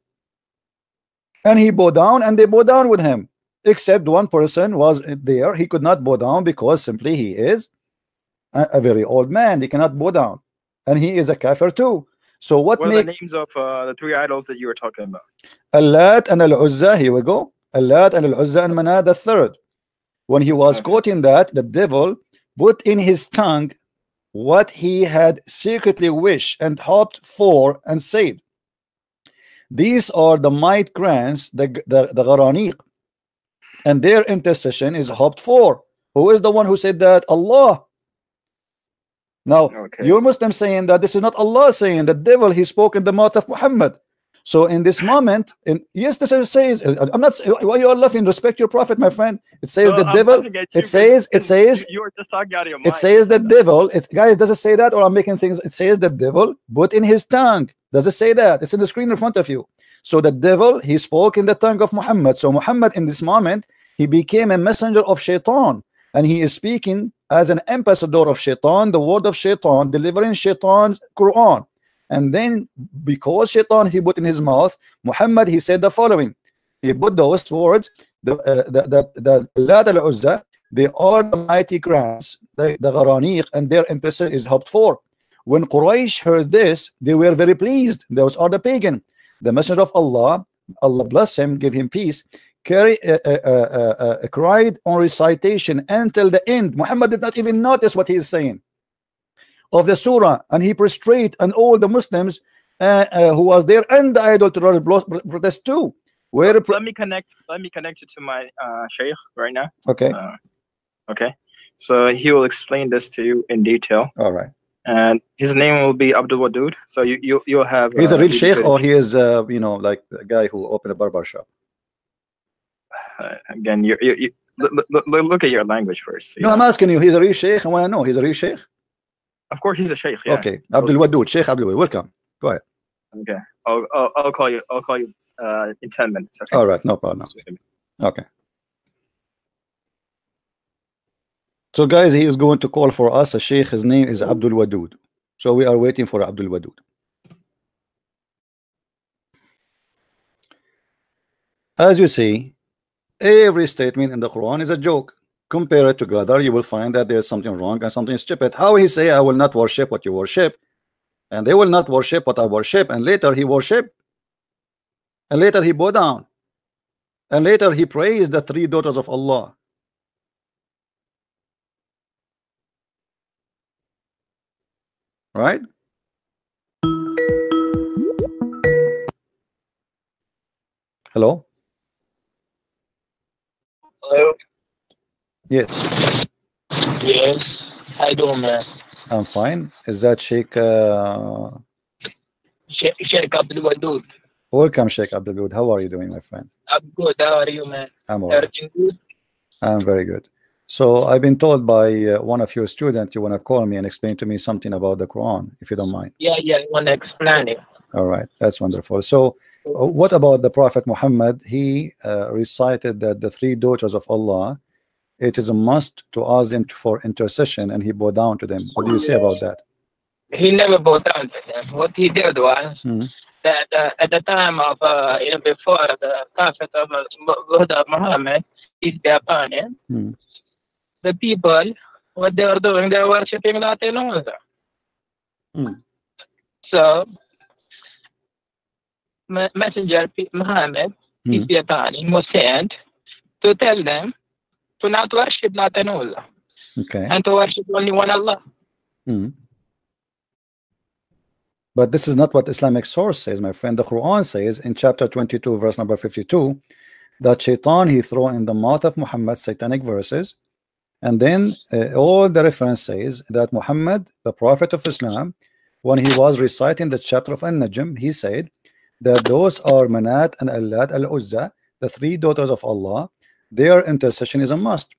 And he bow down and they bow down with him. Except one person was there. He could not bow down because simply he is a, a very old man. He cannot bow down. And he is a kafir too. So what, What are make the names of uh, the three idols that you were talking about? Allat and Al Uzza, here we go. Allat and Al Uzza and Manat the third. When he was Okay. quoting that, the devil put in his tongue what he had secretly wished and hoped for and said. These are the might grants, the, the, the Gharaniq, and their intercession is hoped for. Who is the one who said that? Allah. Now, Okay. you're Muslim saying that this is not Allah saying the devil he spoke in the mouth of Muhammad. So in this moment, in yes, this is says uh, uh, I'm not uh, why you are laughing. Respect your prophet, my friend. It says the devil. It says it says you, you were just talking out of your mind. it says the devil. It guys does it say that or I'm making things? It says the devil put in his tongue. Does it say that? It's in the screen in front of you. So the devil he spoke in the tongue of Muhammad. So Muhammad in this moment he became a messenger of Shaitan and he is speaking as an ambassador of Shaitan, the word of Shaitan, delivering Shaitan's Quran. And then because Shaitan he put in his mouth, Muhammad he said the following. He put those words, the uh, the the, the Lat al Uzza, they are the mighty grants, the, the Gharaniq, and their interest is hoped for. When Quraysh heard this, they were very pleased. Those are the pagan. The Messenger of Allah, Allah bless him, give him peace, carry uh, uh, uh, uh, cried on recitation until the end. Muhammad did not even notice what he is saying of the surah, and he prostrate, and all the Muslims uh, uh, who was there and the idol terrorist blo- protest too. Where Let me connect. Let me connect you to my uh, sheikh right now. okay, Uh, okay, so he will explain this to you in detail, all right. and his name will be Abdul Wadud. So you you you'll have. He's a uh, real sheikh, good- or he is, uh, you know, like a guy who opened a barber shop. uh, again, you you, you look, look, look at your language first. you No, I'm asking you. He's a real sheikh. I want to know. He's a real sheikh. Of course, he's a sheikh. Yeah. Okay, Abdul Wadud, Sheikh Abdul Wadud. Welcome. Go ahead. Okay. I'll, I'll I'll call you. I'll call you uh, in ten minutes. Okay. All right, no problem. Just wait a minute. Okay. So, guys, he is going to call for us a sheikh. His name is Abdul Wadud. So, we are waiting for Abdul Wadud. As you see, every statement in the Quran is a joke. Compare it together, you will find that there's something wrong and something stupid. How he say, I will not worship what you worship, and they will not worship what I worship, and later he worship, and later he bow down. And later he praised the three daughters of Allah. Right? Hello? Hello. Yes, Yes. How you doing, man? I'm fine. Is that Sheikh? Uh... Sheikh Sheikh Abdul Wadud. Welcome, Sheikh Abdul Wadud. How are you doing, my friend? I'm good. How are you, man? I'm all right. Everything good? I'm very good. So I've been told by uh, one of your students you want to call me and explain to me something about the Quran, if you don't mind. Yeah, yeah. I want to explain it. All right, that's wonderful. So, uh, what about the Prophet Muhammad? He uh, recited that the three daughters of Allah, it is a must to ask them for intercession, and he bowed down to them. What do you say about that? He never bowed down to them. What he did was Mhm. that uh, at the time of, uh, you know, before the Prophet of uh, Muhammad, peace be upon him, Hmm. the people, what they were doing, they were worshipping Lat and Uzza. Hmm. So, Messenger Muhammad, peace Hmm. be upon him, was sent to tell them to not worship Lat and Uzza Okay. and to worship only one Allah. Mhm. But this is not what Islamic source says, my friend. The Quran says in chapter 22, verse number 52, that Shaitan he thrown in the mouth of Muhammad satanic verses, and then uh, all the reference says that Muhammad, the Prophet of Islam, when he was reciting the chapter of An-Najm, he said that those are Manat and Allat al-Uzza, the three daughters of Allah, their intercession is a must.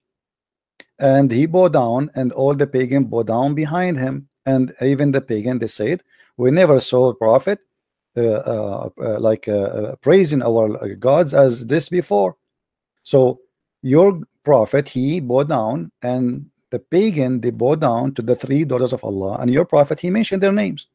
And he bowed down, and all the pagan bowed down behind him. And even the pagan, they said, we never saw a prophet uh, uh, uh, like uh, uh, praising our uh, gods as this before. So your prophet, he bowed down, and the pagan, they bowed down to the three daughters of Allah, and your prophet, he mentioned their names.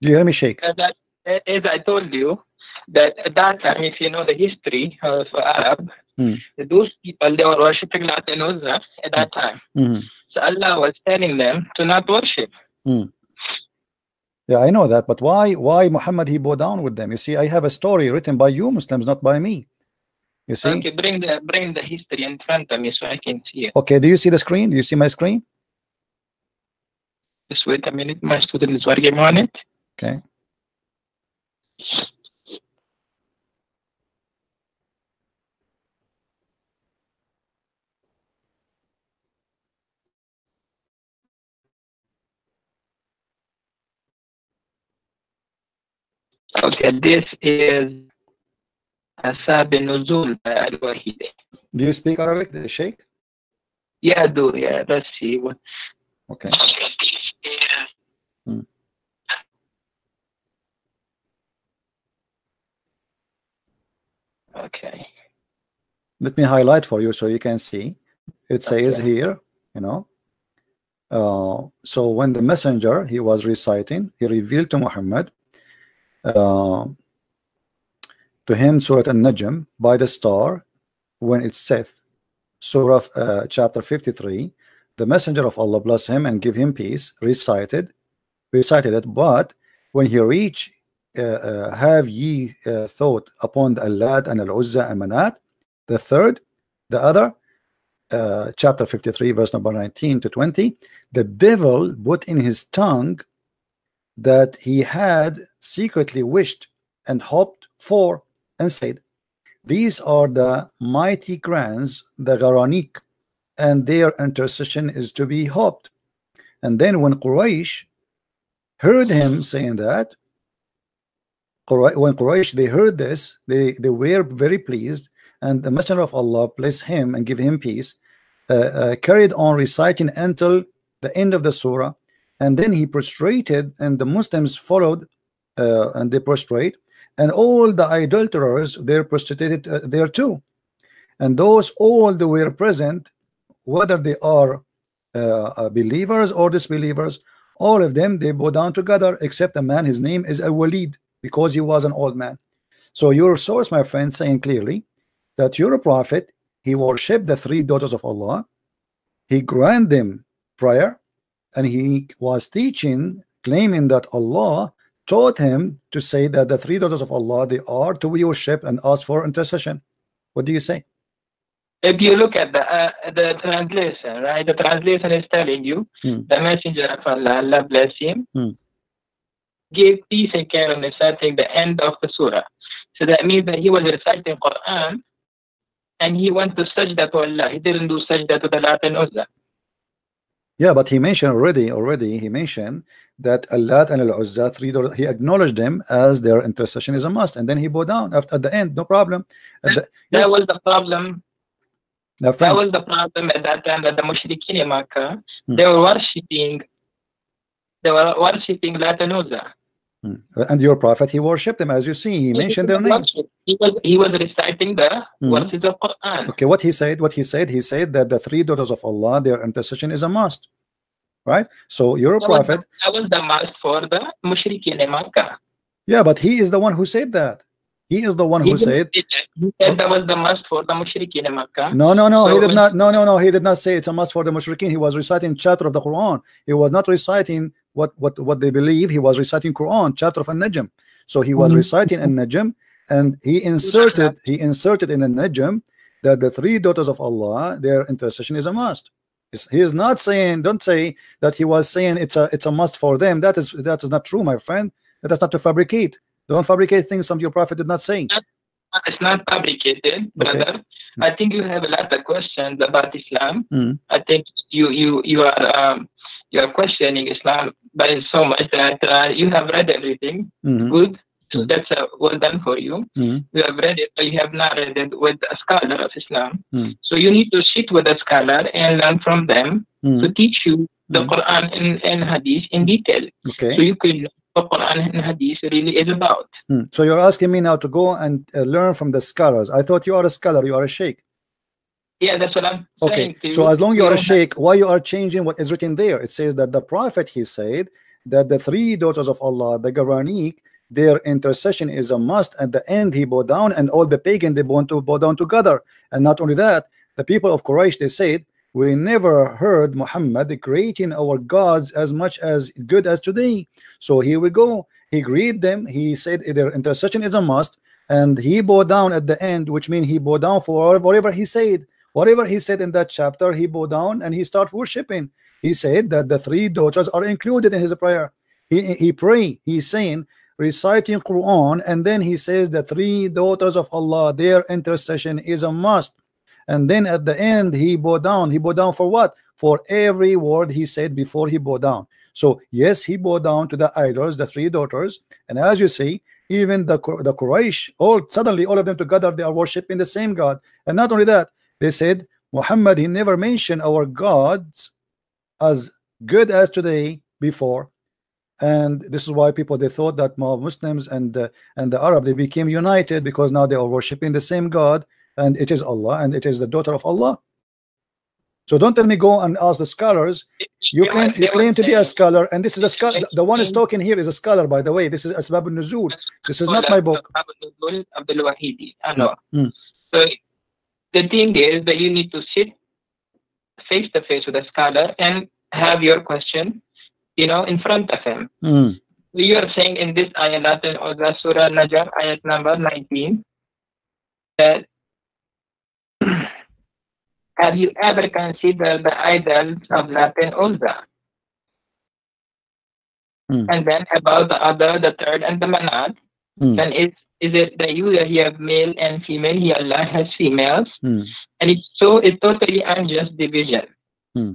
Do you hear me Sheikh? As I, as I told you, that at that time, if you know the history of Arab, Hmm. those people, they were worshipping Lat and Uzza at that time. Mhm. So Allah was telling them to not worship. Yeah, I know that, but why why Muhammad he bowed down with them? You see, I have a story written by you Muslims, not by me. You see? Okay, bring the bring the history in front of me so I can see it. Okay, do you see the screen? Do you see my screen? Just wait a minute, my student is working on it. Okay. Okay, this is Asbab Nuzul by Al Wahidi. Do you speak Arabic, the Sheikh? Yeah, I do. Yeah, let's see what. Okay. Hmm. Okay. Let me highlight for you so you can see. It says Okay. here, you know. Uh, so when the messenger he was reciting, he revealed to Muhammad uh, to him Surah An-Najm by the star when it saith, Surah uh, chapter 53, the messenger of Allah bless him and give him peace, recited, recited it, but when he reached uh, uh, have ye uh, thought upon the Allat and Al-Uzza and Manat? The third the other uh, chapter 53 verse number 19 to 20 the devil put in his tongue that he had secretly wished and hoped for and said these are the mighty grants the Garanik and their intercession is to be hoped. And then when Quraysh heard him saying that when Quraysh they heard this they they were very pleased and the messenger of Allah bless him and give him peace uh, uh, carried on reciting until the end of the surah and then he prostrated and the Muslims followed uh, and they prostrate. And all the idolaters they're prostrated uh, there too. And those all that were present whether they are uh, uh, believers or disbelievers all of them they bow down together except a man his name is a Walid because he was an old man. So your source my friend saying clearly that you're a prophet he worshiped the three daughters of Allah he granted them prayer and he was teaching claiming that Allah taught him to say that the three daughters of Allah they are to worship and ask for intercession. What do you say? If you look at the uh, the translation right the translation is telling you Hmm. the messenger of Allah Allah bless him Hmm. gave peace and care on reciting the end of the surah. So that means that he was reciting Quran and he went to sajda to Allah. He didn't do sajda to the Lat and Uzza Yeah, but he mentioned already, already he mentioned that Allat and Al Uzza three he acknowledged them as their intercession is a must, and then he bowed down after at the end, no problem. At the, that was the problem That was the problem at that time that the mushrikeen in Makkah, Hmm. they were worshipping, they were worshipping Lat and Uzza. Hmm. and your prophet he worshipped them as you see, he mentioned their name. Worship. He was he was reciting the Mhm. verses of Quran. Okay, what he said, what he said, he said that the three daughters of Allah, their intercession is a must, right? So you're a That was, prophet, the, that was the must for the mushrikeen in Makkah. yeah, but he is the one who said that. He is the one who said. He said that was the must for the mushrikeen in Makkah. No, no, no, he did not. No, no, no, he did not say it's a must for the mushrikeen. He was reciting chapter of the Quran. He was not reciting what what what they believe. He was reciting Quran, chapter of An-Najm. So he was Mhm. reciting An-Najm, and he inserted he inserted in An-Najm that the three daughters of Allah, their intercession is a must. It's- He is not saying. Don't say that he was saying it's a it's a must for them. That is that is not true, my friend. That is not to fabricate. Don't fabricate things some your prophet did not say. It's not fabricated, brother. I think you have a lot of questions about Islam. Mm. I think you you you are um, you are questioning Islam by so much that uh, you have read everything. Mhm, Good. Mhm. That's uh, well done for you. mhm. You have read it, but you have not read it with a scholar of Islam. Mm. So you need to sit with a scholar and learn from them Mhm. to teach you the Mm. Quran and, and Hadith in detail, Okay. so you can know what Quran and Hadith really is about. Hmm. So you're asking me now to go and uh, learn from the scholars. I thought you are a scholar, you are a sheikh. Yeah, that's what I'm Okay. So you. as long you are a sheikh, why you are changing what is written there? It says that the prophet he said that the three daughters of Allah, the Garanik, their intercession is a must. At the end, he bowed down, and all the pagan they want to bow down together. And not only that, the people of Quraysh they said, We never heard Muhammad creating our gods as much as good as today. So here we go. He agreed them, he said their intercession is a must, and he bowed down at the end, which means he bowed down for whatever he said. Whatever he said in that chapter, he bowed down and he started worshiping. He said that the three daughters are included in his prayer. He he pray. He's saying reciting Quran, and then he says the three daughters of Allah, their intercession is a must. And then at the end, he bowed down. He bowed down for what? For every word he said before he bowed down. So yes, he bowed down to the idols, the three daughters, and as you see, even the the Quraysh, all suddenly all of them together, they are worshiping the same God. And not only that, they said Muhammad he never mentioned our gods as good as today before and this is why people they thought that Muslims and uh, and the Arab they became united because now they are worshiping the same God and it is Allah and it is the daughter of Allah so don't tell me go and ask the scholars you claim you claim to be a scholar and this is a scholar the one is talking here is a scholar by the way this is Asbab al-Nuzul this is not my book Abdul Abdul Wahidi. I know. Mm. So the thing is that you need to sit face to face with a scholar and have your question, you know, in front of him. Mm. You are saying in this ayat Latin or the Surah Najm, ayat number 19, that have you ever considered the idols of Lat and Uzza? Hmm. And then about the other, the third, and the manat, Hmm. then is is it that you that he have male and female? He Allah has females, Hmm. and it's so it's totally unjust division. Hmm.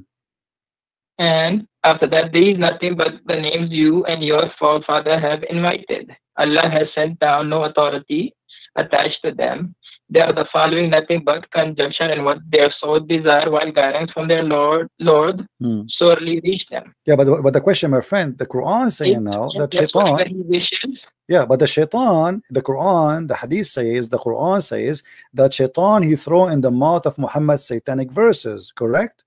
And after that, there is nothing but the names you and your forefather have invited. Allah has sent down no authority attached to them. They are the following nothing but conjunction and what their soul desire while guidance from their Lord Lord Hmm. sorely reach them. Yeah, but but the question, my friend, the Quran is saying now that shaitan, he wishes. yeah, but the shaitan, the Quran, the Hadith says, the Quran says that shaitan he throw in the mouth of Muhammad satanic verses, correct?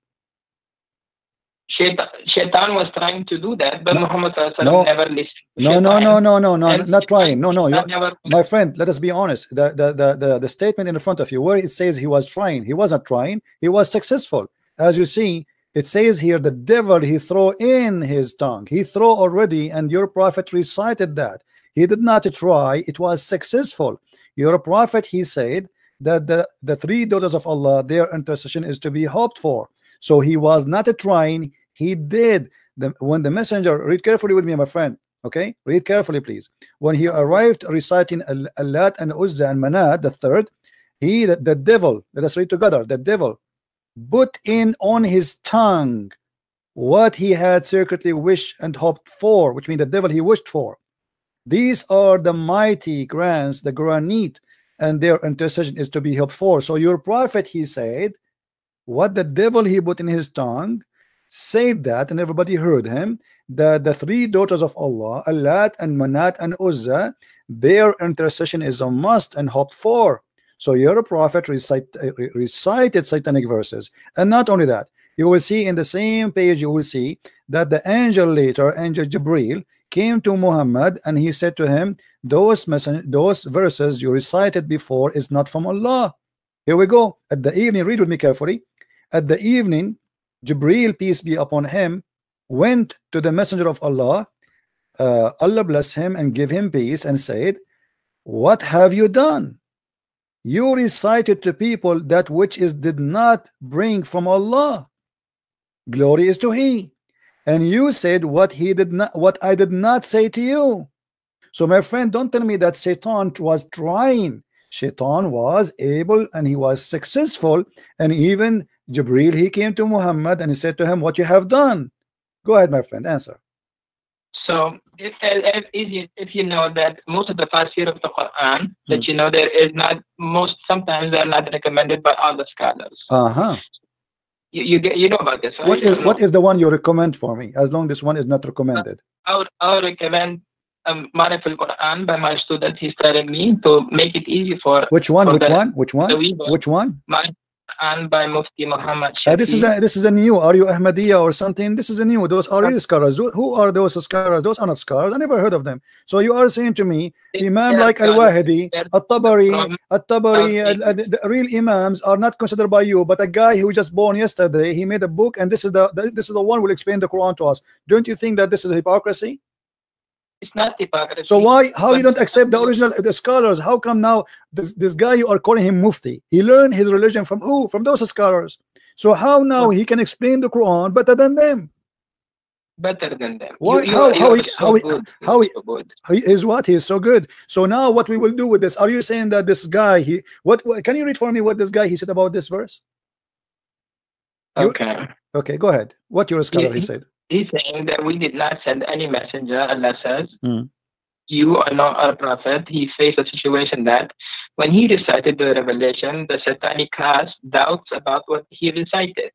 Shaitan, Shaitan was trying to do that, but No. Muhammad No. Never listened. No, no, no, no, no, no, not trying. No, no, you, my friend, let us be honest. The, the the the the statement in front of you, where it says he was trying, he was not trying, he was successful. As you see, it says here the devil he throw in his tongue. He throw already, and your prophet recited that. He did not try, it was successful. Your prophet he said that the, the three daughters of Allah, their intercession is to be hoped for. So he was not trying, he did. The, when the messenger, read carefully with me, my friend. Okay, read carefully, please. When he arrived reciting Al- Allat and Uzza and Manat, the third, he, the, the devil, let us read together, the devil put in on his tongue what he had secretly wished and hoped for, which means the devil he wished for. These are the mighty grants, the granite, and their intercession is to be hoped for. So your prophet, he said, what the devil he put in his tongue, said that, and everybody heard him, that the three daughters of Allah, Allat and Manat and Uzza, their intercession is a must and hoped for. So your prophet recite, recited satanic verses, and not only that, you will see in the same page you will see that the angel later, angel Jibril, came to Muhammad and he said to him, "Those those verses you recited before is not from Allah." Here we go. At the evening, read with me carefully. At the evening, Jibril, peace be upon him, went to the messenger of Allah. Uh, Allah bless him and give him peace, and said, "What have you done?" You recited to people that which is did not bring from Allah. Glory is to He. And you said what He did not, what I did not say to you. So, my friend, don't tell me that Satan was trying. Shaitan was able and he was successful. And even Jibril, he came to Muhammad and he said to him, What you have done. Go ahead, my friend, answer. So if, if, if, you, if you know that most of the tafsir of the Quran, that you know there is not most sometimes they're not recommended by all the scholars. Uh-huh. You, you get you know about this, right? What is what is the one you recommend for me? As long this one is not recommended. I would, I would recommend um, Ma'arif al-Quran by my student. He's telling me to make it easy for Which one? for Which the- one? Which one? Which one? Ma'arif al-Quran by Mufti Muhammad Uh, this is a this is a new. Are you Ahmadiyya or something? This is a new. Those are real scholars. Who are those scholars? Those are not scholars. I never heard of them. So you are saying to me, Imam like Al. Wahidi, Al Tabari, Al Tabari, uh, the real Imams are not considered by you. But a guy who just born yesterday, he made a book, and this is the this is the one will explain the Quran to us. Don't you think that this is a hypocrisy? It's not hypocrisy. So why how you don't accept the original the scholars? How come now this this guy you are calling him Mufti? He learned his religion from who? From those scholars. So how now he can explain the Quran better than them? better than them? Why- You, how- you how he- so how he- good. how he- so. He is what he is so good. So now what we will do with this? Are you saying that this guy he what, can you read for me what this guy he said about this verse? You- Okay. Okay, go ahead. What your scholar Yeah, he- said? He's saying that we did not send any messenger, Allah says. Hmm. You are not our prophet. He faced a situation that when he recited the revelation, the satanic cast doubts about what he recited.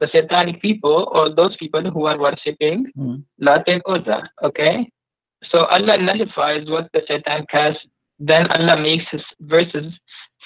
The satanic people, or those people who are worshipping Hmm. Lat and Uzza, okay? So Allah nullifies what the Satan cast. Then Allah makes his verses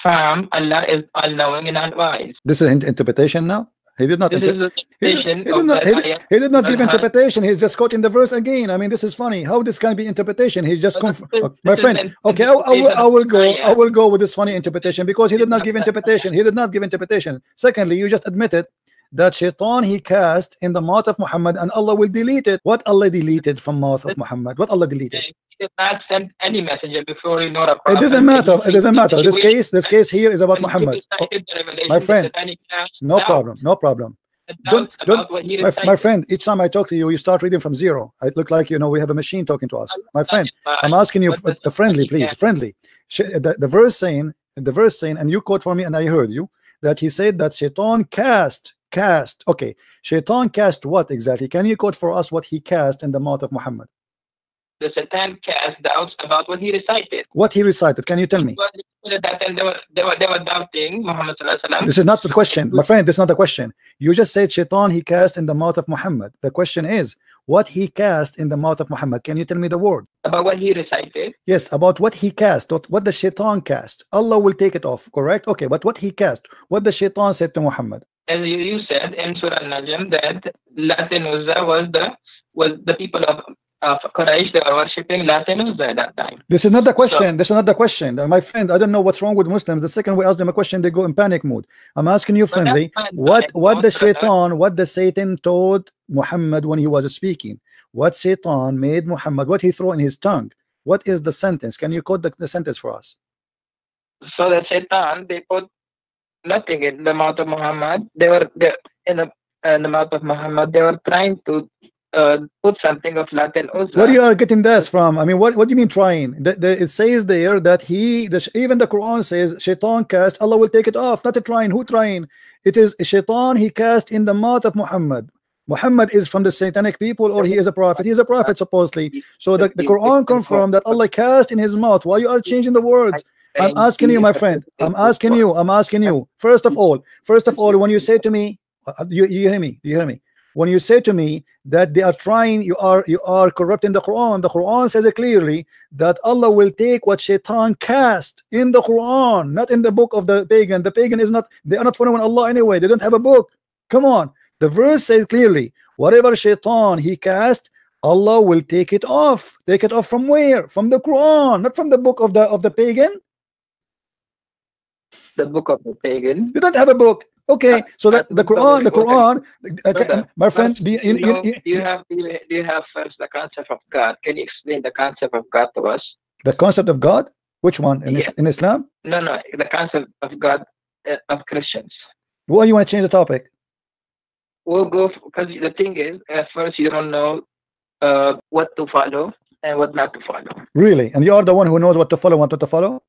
firm. Allah is all-knowing and all-wise. This is in- interpretation now? He did not inter- he did, he did not, he, did, he did not give interpretation. He's just quoting the verse again. I mean, this is funny. How this can be interpretation? He's just conf- my friend. Okay, I, I will, I will go. I will go with this funny interpretation because he did not give interpretation. He did not give interpretation. Secondly, you just admitted that shaitan he cast in the mouth of Muhammad and Allah will delete it. What Allah deleted from mouth of Muhammad? What Allah deleted? He did not send any messenger before you know It doesn't matter. It doesn't matter. This case, this case here is about Muhammad. Oh, recited the revelation, my friend, no problem. No problem. Don't- don't- about what he My, my friend, each time I talk to you, you start reading from zero. It look like you know we have a machine talking to us. My friend, I'm asking you a friendly, please, friendly. The, the verse saying, the verse saying, and you quote for me, and I heard you that he said that Shaitan cast, cast. Okay, Shaitan cast what exactly? Can you quote for us what he cast in the mouth of Muhammad? the Satan cast doubts about what he recited. What he recited? Can you tell me? Because they said that and they were they were they were doubting Muhammad sallallahu alaihi wasallam. This is not the question, my friend. This is not the question. You just said Shaitan he cast in the mouth of Muhammad. The question is what he cast in the mouth of Muhammad. Can you tell me the word? about what he recited. Yes, about what he cast, what, what the shaitan cast. Allah will take it off, correct? Okay, but what he cast, what the shaitan said to Muhammad. As you, said in Surah Al-Najm that Lat and Uzza was the was the people of of Quraysh they were worshipping Lat Uzza at that time. This is not the question. This is not the question. Uh, My friend, I don't know what's wrong with Muslims. The second we ask them a question, they go in panic mode. I'm asking you friendly. What what the shaitan, what the Satan told Muhammad when he was speaking? What Satan made Muhammad, what he threw in his tongue? What is the sentence? Can you quote the, the sentence for us? So the Shaitan they put nothing in the mouth of Muhammad. They were they, in the in the mouth of Muhammad. They were trying to uh, put something of Lat and Uzza. Where you are getting this from? I mean, what, what do you mean trying? The, the, it says there that he, the, even the Quran says, Shaitan cast, Allah will take it off. Not a trying. Who trying? It is Shaitan he cast in the mouth of Muhammad. Muhammad is from the satanic people or he is a prophet. He is a prophet supposedly. So the, the Quran confirmed that Allah cast in his mouth. Why you are changing the words? I'm asking you, my friend. I'm asking you. I'm asking you. First of all, first of all, when you say to me, uh, you, you hear me? You hear me? When you say to me that they are trying, you are you are corrupting the Quran. The Quran says it clearly that Allah will take what Shaitan cast in the Quran, not in the book of the pagan. The pagan is not. They are not following Allah anyway. They don't have a book. Come on. The verse says clearly, whatever Shaitan he cast, Allah will take it off. Take it off from where? From the Quran, not from the book of the of the pagan. the book of the pagan. You don't have a book. Okay, so that the Quran, the Quran, okay, Brother, my friend, do you, you know, you, you have do you, have first the concept of God? Can you explain the concept of God to us? the concept of God? Which one in, Yeah. in Islam? No, no, the concept of God uh, of Christians. Why you want to change the topic? We'll go because the thing is, at first you don't know uh, what to follow and what not to follow. Really? And you are the one who knows what to follow, what not to follow?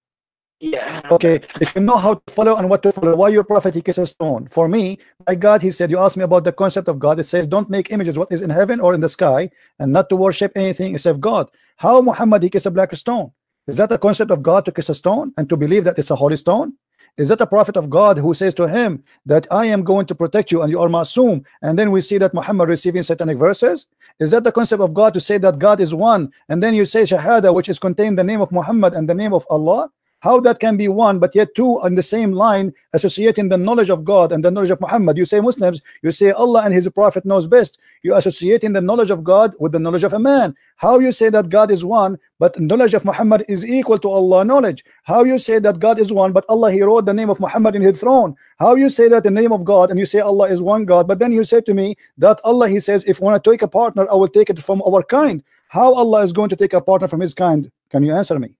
Yeah. Okay, if you know how to follow and what to follow, why your prophet he kisses stone? For me, my God, he said, you asked me about the concept of God. It says, don't make images what is in heaven or in the sky, and not to worship anything except God. How Muhammad he kiss a black stone? Is that a concept of God to kiss a stone and to believe that it's a holy stone? Is that a prophet of God who says to him that I am going to protect you and you are masum? And then we see that Muhammad receiving satanic verses. Is that the concept of God to say that God is one? And then you say Shahada, which is contained the name of Muhammad and the name of Allah? How that can be one, but yet two on the same line, associating the knowledge of God and the knowledge of Muhammad. You say Muslims, you say Allah and His Prophet knows best. You associating the knowledge of God with the knowledge of a man. How you say that God is one, but knowledge of Muhammad is equal to Allah knowledge? How you say that God is one, but Allah He wrote the name of Muhammad in His throne? How you say that the name of God and you say Allah is one God, but then you say to me that Allah He says, if I want to take a partner, I will take it from our kind. How Allah is going to take a partner from His kind? Can you answer me?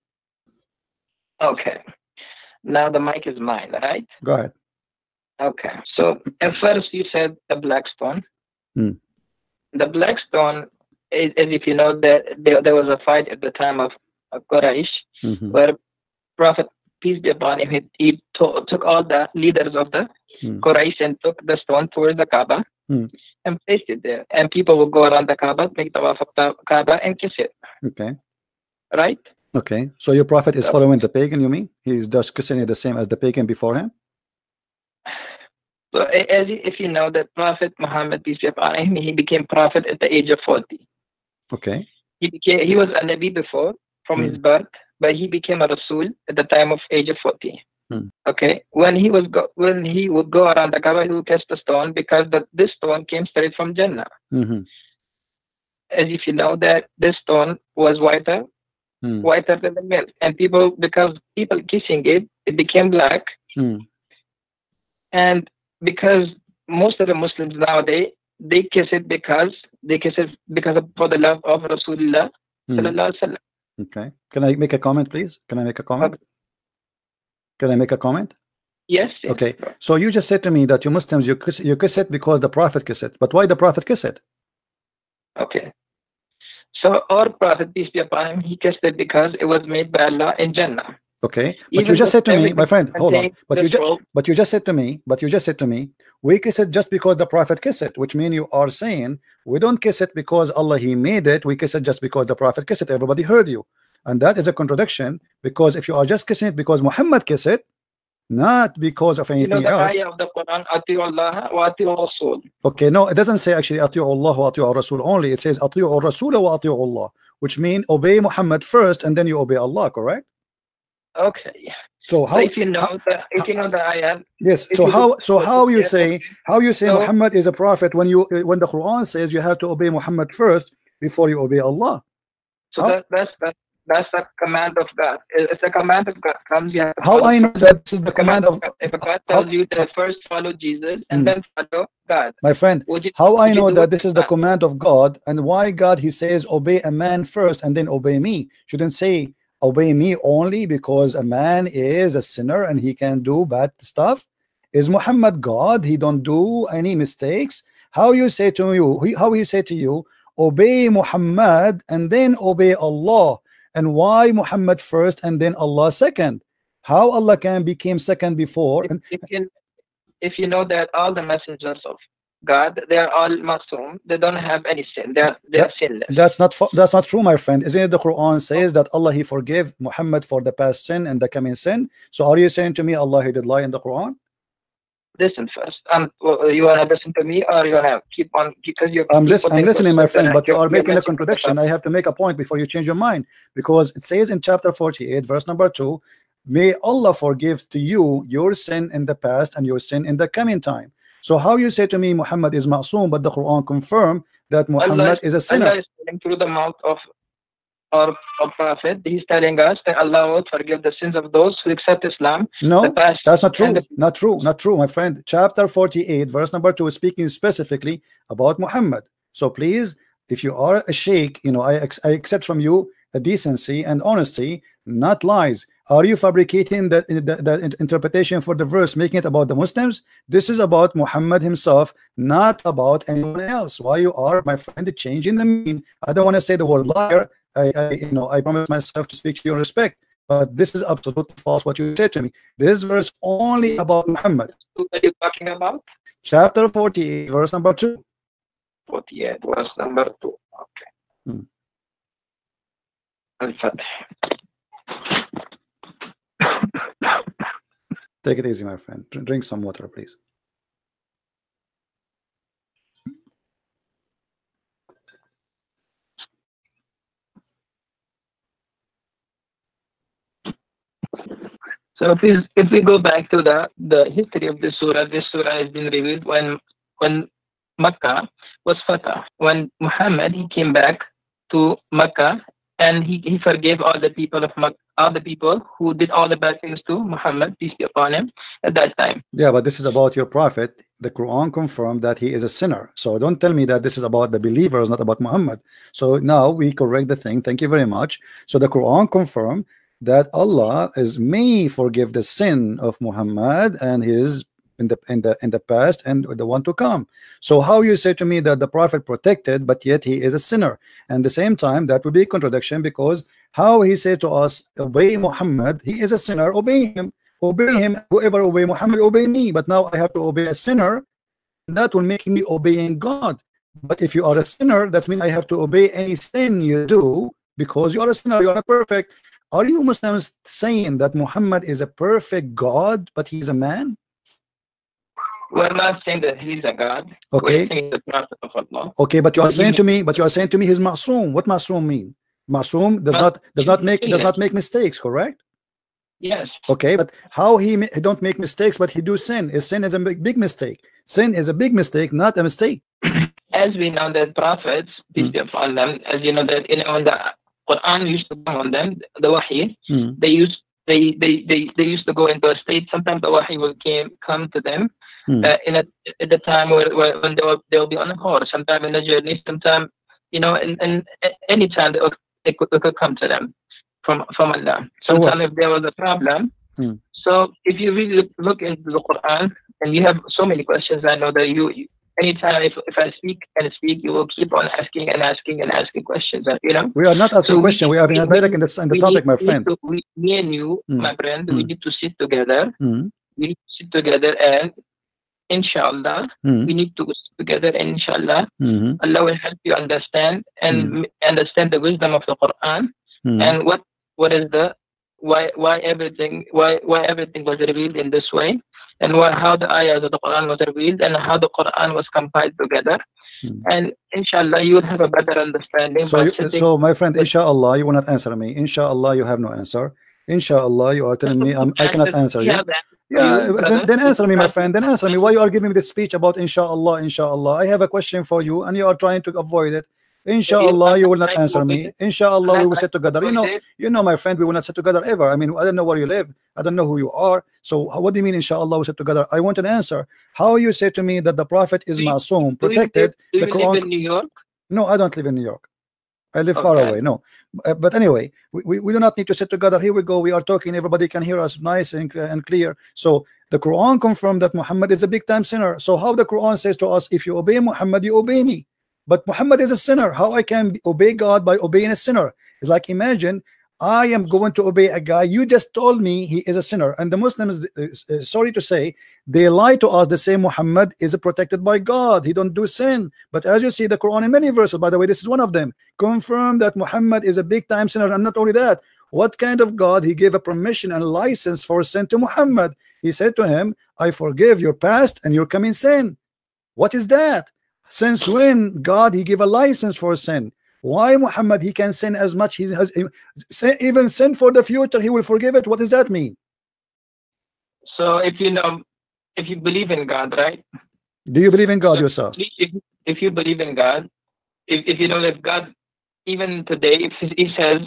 Okay. Now the mic is mine, right? Go ahead. Okay. So at first you said the black stone. Hmm. The black stone is, as if you know that there, there was a fight at the time of, Quraysh Mhm. where Prophet peace be upon him he, he to, took all the leaders of the Hmm. Quraysh and took the stone towards the Kaaba Hmm. and placed it there. And people will go around the Kaaba, make tawaf of the Kaaba and kiss it, Okay. right? Okay. So your prophet is following the pagan, you mean? He's just kissing it the same as the pagan before him? So as you- if you know that Prophet Muhammad peace be upon him, he became prophet at the age of 40. Okay. he became he was a Nabi before from his birth, but he became a Rasul at the time of age of 40. Hmm. Okay. When he was go, when he would go around the Kaaba, he would test the stone because the, this stone came straight from Jannah. Mm-hmm. As if you know that this stone was whiter, Hmm. whiter than the milk. And people because people kissing it, it became black. Hmm. And because most of the Muslims nowadays they kiss it because they kiss it because of for the love of Rasulullah wasallam. Okay. Can I make a comment, please? Can I make a comment? Can I make a comment? Yes. yes. Okay. So you just said to me that you Muslims you kiss you kiss it because the Prophet kiss it. But why the Prophet kiss it? Okay. So our Prophet, peace be upon him, he kissed it because it was made by Allah in Jannah. Okay. But you just said to me, my friend, hold on. But you just but you just said to me, but you just said to me, we kiss it just because the Prophet kiss it, which means you are saying we don't kiss it because Allah He made it, we kiss it just because the Prophet kiss it. Everybody heard you. And that is a contradiction because if you are just kissing it because Muhammad kiss it, not because of you know anything the else. ayah of the Quran, Ati'u Allah wa Ati'u Rasul. Okay, no, it doesn't say actually Ati'u Allah wa Ati'u Rasul only. It says Ati'u Rasul wa Ati'u Allah, which means obey Muhammad first and then you obey Allah, correct? Okay. So So how if you know how- the if you know the ayah, yes, so how so how you say how you say So- Muhammad is a prophet when you when the Quran says you have to obey Muhammad first before you obey Allah? so How- that, that's that, that's the command of God. It- It's a command of God. Comes you How I know that this is the command of God. If God how- tells you to first follow Jesus and Hmm. then follow God, my friend would you? How I know that this is the Uh, command of God and why God he says obey a man first and then obey me shouldn't say obey me only because a man is a sinner and he can do bad stuff is Muhammad God he don't do any mistakes how you say to you how he say to you obey Muhammad and then obey Allah and why Muhammad first and then Allah second how Allah can became second before if, and if you if you know that all the messengers of God, they are all Muslim. They don't have any sin. They are they are sinless. That's not that's not true, my friend. Isn't it the Quran says that Allah He forgave Muhammad for the past sin and the coming sin? So are you saying to me Allah He did lie in the Quran? Listen first. Um, you wanna listen to me, or you wanna keep on because you're. I'm, keep lis- I'm listening, my friend, but you you're- making a contradiction. I have to make a point before you change your mind because it says in chapter 48, verse number 2, may Allah forgive to you your sin in the past and your sin in the coming time. So how you say to me Muhammad is ma'soom, but the Quran confirm that Muhammad is a sinner? Allah is through the mouth of our, our prophet. He's telling us that Allah will forgive the sins of those who accept Islam. No, That's not true. the- Not true. Not true, my friend. Chapter 48, verse number 2 is speaking specifically about Muhammad. So please, if you are a sheikh, you know, I, I accept from you a decency and honesty, not lies. Are you fabricating that the, the interpretation for the verse, making it about the Muslims? This is about Muhammad himself, not about anyone else. Why you are, my friend, changing the meaning? I don't want to say the word liar. I, I, you know, I promise myself to speak to you in respect. But this is absolutely false what you said to me. This verse only about Muhammad. Who are you talking about? Chapter 48, verse number 2. 48, verse number 2. Okay. Hmm. Al-Fath. Take it easy, my friend. Drink some water, please. So if we, if we go back to the, the history of this surah, this surah has been revealed when when Makkah was fatah. When Muhammad he came back to Makkah and he, he forgave all the people of Makkah, all the people who did all the bad things to Muhammad, peace be upon him, at that time. Yeah, but this is about your prophet. The Quran confirmed that he is a sinner. So don't tell me that this is about the believers, not about Muhammad. So now we correct the thing. Thank you very much. So the Quran confirmed that Allah is may forgive the sin of Muhammad and his in the in the in the past and the one to come. So how you say to me that the prophet protected, but yet he is a sinner? And the same time, that would be a contradiction because how he said to us, obey Muhammad, he is a sinner, obey him. Obey him whoever obey Muhammad obey me. But now I have to obey a sinner. That will make me obeying God. But if you are a sinner that means I have to obey any sin you do because you are a sinner you are not perfect are you Muslims saying that Muhammad is a perfect God but he's a man We're not saying that he's a God. okay We're saying the prophet of Allah. okay but you are saying to me but you are saying to me he's masoom what masoom mean masoom does not does not make does not make mistakes correct Yes. Okay, but how he, he don't make mistakes, but he do sin. Is sin is a big, big mistake. Sin is a big mistake, not a mistake. as we know that prophets, peace Hmm. be upon them, as you know that when the Quran used to come on them, the wahi, Hmm. they used they, they they they used to go into a state. Sometimes the wahi will came come to them Hmm. uh, in a, at the time where, where when they will they'll be on a horse, sometime in the journey, sometime you know, and and any time they, will- it could, it could come to them from from Allah. So what? Sometimes if there was a problem, Hmm. So if you really look, into the Quran, and you have so many questions, I know that you anytime if, if I speak and speak, you will keep on asking and asking and asking questions. You know. We are not asking So a question. We are in a we- in the, in the topic, need- my we friend. to- we, me and you, Hmm. my friend, we Hmm. need to sit together. Hmm. We need to sit together and inshallah, Hmm. we need to sit together and inshallah, Hmm. Allah will help you understand and m- understand the wisdom of the Quran Hmm. and what what is the why why everything why why everything was revealed in this way and why, how the ayahs of the Quran was revealed and how the Quran was compiled together Hmm. and inshallah you will have a better understanding So, you, so my friend, inshallah, you will not answer me. Inshallah, you have no answer. Inshallah, you are telling me um, I cannot answer you. Yeah, Yeah, you, but brother. then, then answer me, my friend. Then answer me. Why you are giving me this speech about inshallah, inshallah? I have a question for you, and you are trying to avoid it. Inshallah, you will not answer me. Inshallah, we will sit together. You know, you know, my friend, we will not sit together ever. I mean, I don't know where you live. I don't know who you are. So, what do you mean, inshallah, we sit together? I want an answer. How you say to me that the prophet is masoom, Do you protected? do the you Quran- live in New York? No, I don't live in New York. I live far away. No, Uh, but anyway, we, we, we do not need to sit together. Here we go. We are talking. Everybody can hear us nice and, and clear. So the Quran confirmed that Muhammad is a big time sinner. So how the Quran says to us, if you obey Muhammad, you obey me. But Muhammad is a sinner. How I can obey God by obeying a sinner? It's like imagine I am going to obey a guy. You just told me he is a sinner, and the Muslims, uh, uh, sorry to say, they lie to us. They say Muhammad is protected by God. He don't do sin. But as you see, the Quran in many verses, by the way, this is one of them, confirm that Muhammad is a big time sinner. And not only that, what kind of God? He gave a permission and license for sin to Muhammad. He said to him, I forgive your past and your coming sin. What is that? Since when God he gave a license for sin? Why Muhammad he can sin as much he has even sin for the future he will forgive it? What does that mean? So if you know, if you believe in God, right? Do you believe in God yourself? If, if you believe in God, if, if you know that God, even today, if he he says,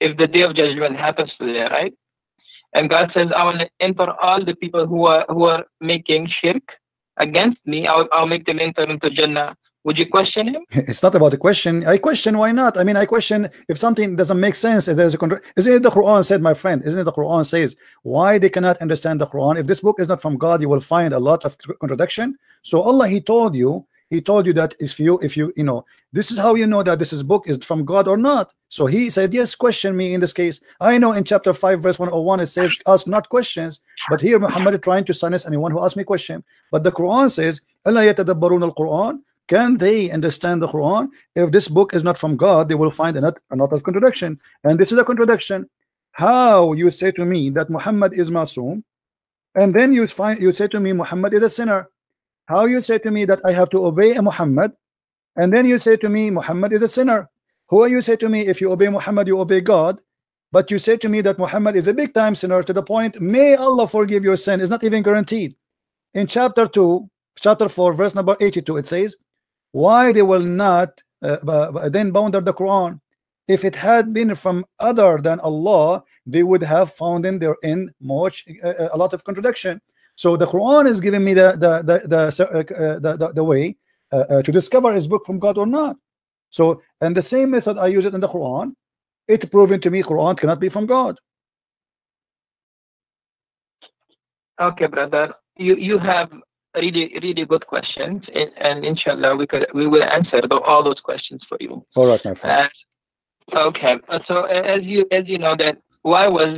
if the day of judgment happens today, right? And God says, I will enter all the people who are who are making shirk against me. I'll, I'll make them enter into Jannah. Would you question him? It's not about a question. I question why not. I mean, I question if something doesn't make sense. If there's a contra- isn't it the Quran said, my friend? Isn't it the Quran says why they cannot understand the Quran? If this book is not from God, you will find a lot of contradiction. So Allah, He told you, He told you that if you, if you, you know, this is how you know that this is book is from God or not. So He said, yes, question me in this case. I know in chapter five, verse one hundred one, it says, ask not questions. But here Muhammad is trying to silence anyone who asks me question. But the Quran says, al-Quran. Can they understand the Quran? If this book is not from God, they will find another, lot, a lot of contradiction. And this is a contradiction. How you say to me that Muhammad is masoom and then you find you say to me Muhammad is a sinner. How you say to me that I have to obey a Muhammad, and then you say to me Muhammad is a sinner. Who are you say to me if you obey Muhammad, you obey God, but you say to me that Muhammad is a big time sinner to the point, may Allah forgive your sin, is not even guaranteed. In chapter 2, chapter 4, verse number 82, it says, why they will not uh, then bound the Quran if it had been from other than Allah they would have found in therein much uh, a lot of contradiction so the Quran is giving me the the the the, uh, the, the, the way uh, uh, to discover is book from God or not. So and the same method I use it in the Quran. It proven to me Quran cannot be from God. Okay, brother. You you have really really good questions, and, and inshallah we could we will answer the, all those questions for you. all right my friend. Uh, okay, uh, so uh, as you as you know that why was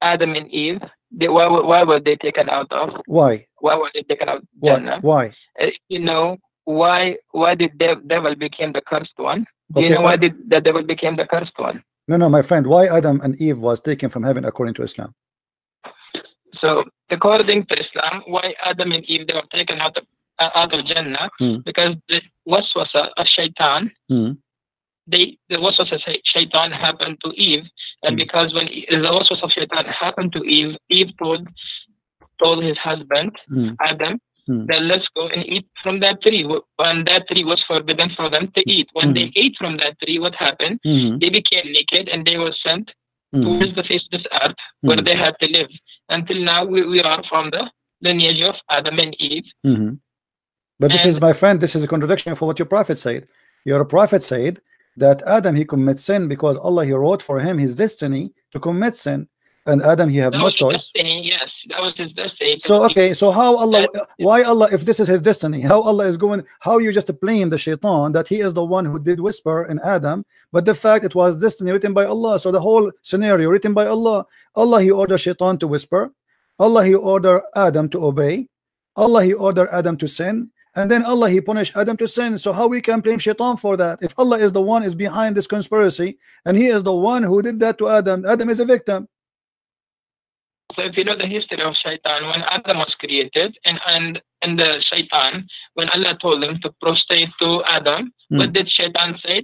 Adam and Eve they, why were- why were they taken out of why why were they taken out of why Jannah? why Uh, you know why why did the devil became the cursed one? Do you know why did the devil became the cursed one? no no my friend why Adam and Eve was taken from heaven according to Islam So according to Islam, why Adam and Eve they were taken out of uh, out of Jannah Hmm. because the waswasa a shaitan Hmm. They the waswasa shay- shaitan happened to Eve and Hmm. because when the waswasa of shaitan happened to Eve Eve told told his husband Hmm. Adam Hmm. that let's go and eat from that tree when that tree was forbidden for them to eat when they ate from that tree what happened they became naked and they were sent towards the face of this earth where they had to live. Until now, we, we are from the lineage of Adam and Eve. Mhm. But this is my friend. This is a contradiction for what your prophet said. Your prophet said that Adam he commits sin because Allah he wrote for him his destiny to commit sin, and Adam he have That no choice. destiny. Yes, that was his destiny. So okay, so how Allah? Why Allah? If this is His destiny, how Allah is going? How you just blame the shaitan that he is the one who did whisper in Adam, but the fact it was destiny written by Allah. So the whole scenario written by Allah. Allah He ordered shaitan to whisper. Allah He ordered Adam to obey. Allah He ordered Adam to sin. And then Allah He punished Adam to sin. So how we can blame shaitan for that? If Allah is the one is behind this conspiracy, and He is the one who did that to Adam, Adam is a victim. So if you know the history of Shaitan, when Adam was created, and and and the Shaitan, when Allah told him to prostrate to Adam, Hmm. what did Shaitan say?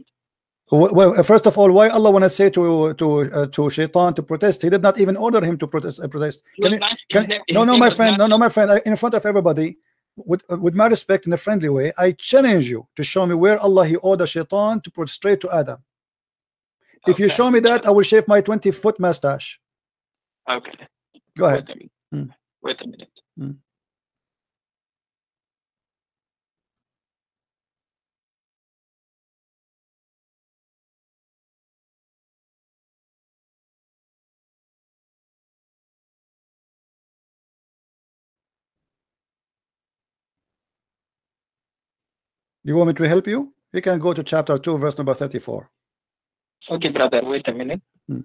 Well, first of all, why Allah want to say to to uh, to Shaitan to protest? He did not even order him to protest. Uh, protest. Can you- can- no, no, my friend, no, no, my friend. In front of everybody, with with my respect in a friendly way, I challenge you to show me where Allah He ordered Shaitan to prostrate to Adam. If you show me that, I will shave my twenty foot mustache. Okay. Go ahead. Wait a minute. Hmm. Wait a minute. Hmm. You want me to help you? You can go to chapter two, verse number thirty-four. Okay, brother. Wait a minute. Hmm.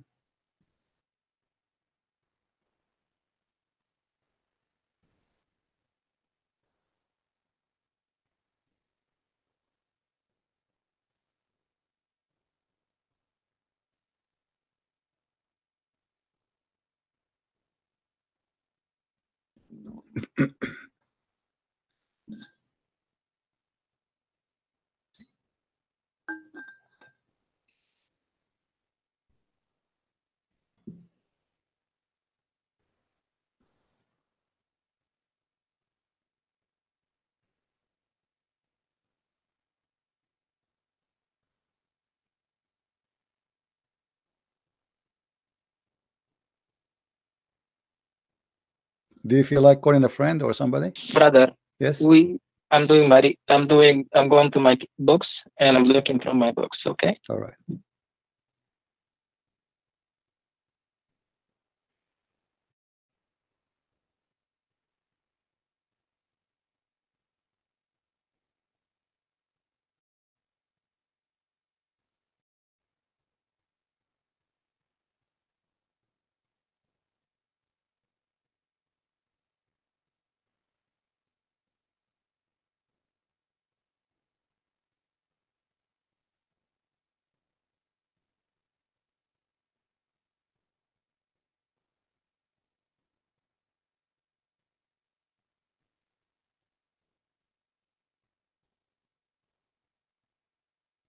Do you feel like calling a friend or somebody? Brother, Yes. we I'm doing my I'm doing I'm going to my books and I'm looking from my books, okay? All right.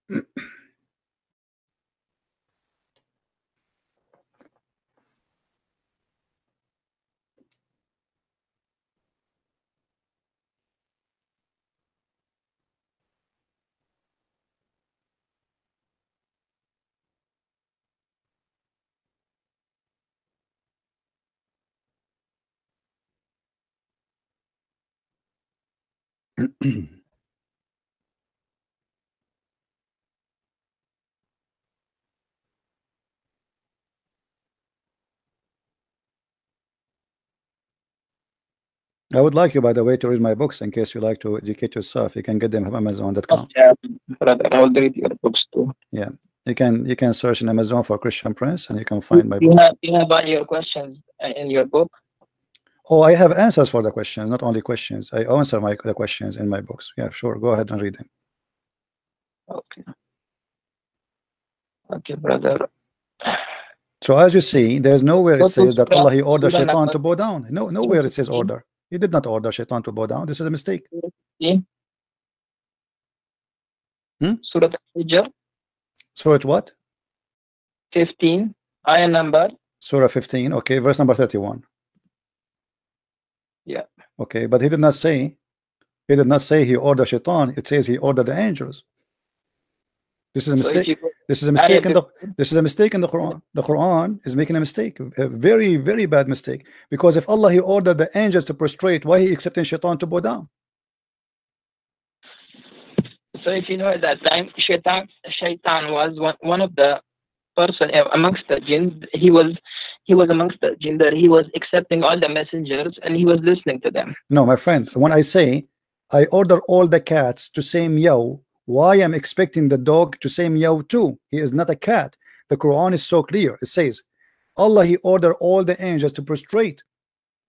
mm I would like you, by the way, to read my books in case you like to educate yourself. You can get them from Amazon.com. Yeah, brother. I will read your books too. Yeah, you can you can search in Amazon for Christian Prince, and you can find my You books. have you have all your questions uh, in your book. Oh, I have answers for the questions, not only questions. I answer my the questions in my books. Yeah, sure. Go ahead and read them. Okay. Okay, brother. So as you see, there's nowhere it says that Allah He ordered Shaitan to bow down. No, nowhere it says order. He did not order Shaitan to bow down. This is a mistake. Hmm? Surah Al-Hijr So it what? 15, ayah number. Surah 15. Okay, verse number 31. Yeah. Okay, but he did not say. He did not say he ordered Shaitan. It says he ordered the angels. This is a So mistake. if you go, This is a mistake in the this is a mistake in the Quran. The Quran is making a mistake, a very, very bad mistake. Because if Allah He ordered the angels to prostrate, why He accepting Shaitan to bow down? So if you know at that time, Shaitan, Shaitan was one, one of the person uh, amongst the jinn. He was he was amongst the jinn that he was accepting all the messengers and he was listening to them. No, my friend, when I say I order all the cats to say meow, why I'm expecting the dog to say meow too? He is not a cat. The Quran is so clear. It says, Allah He ordered all the angels to prostrate,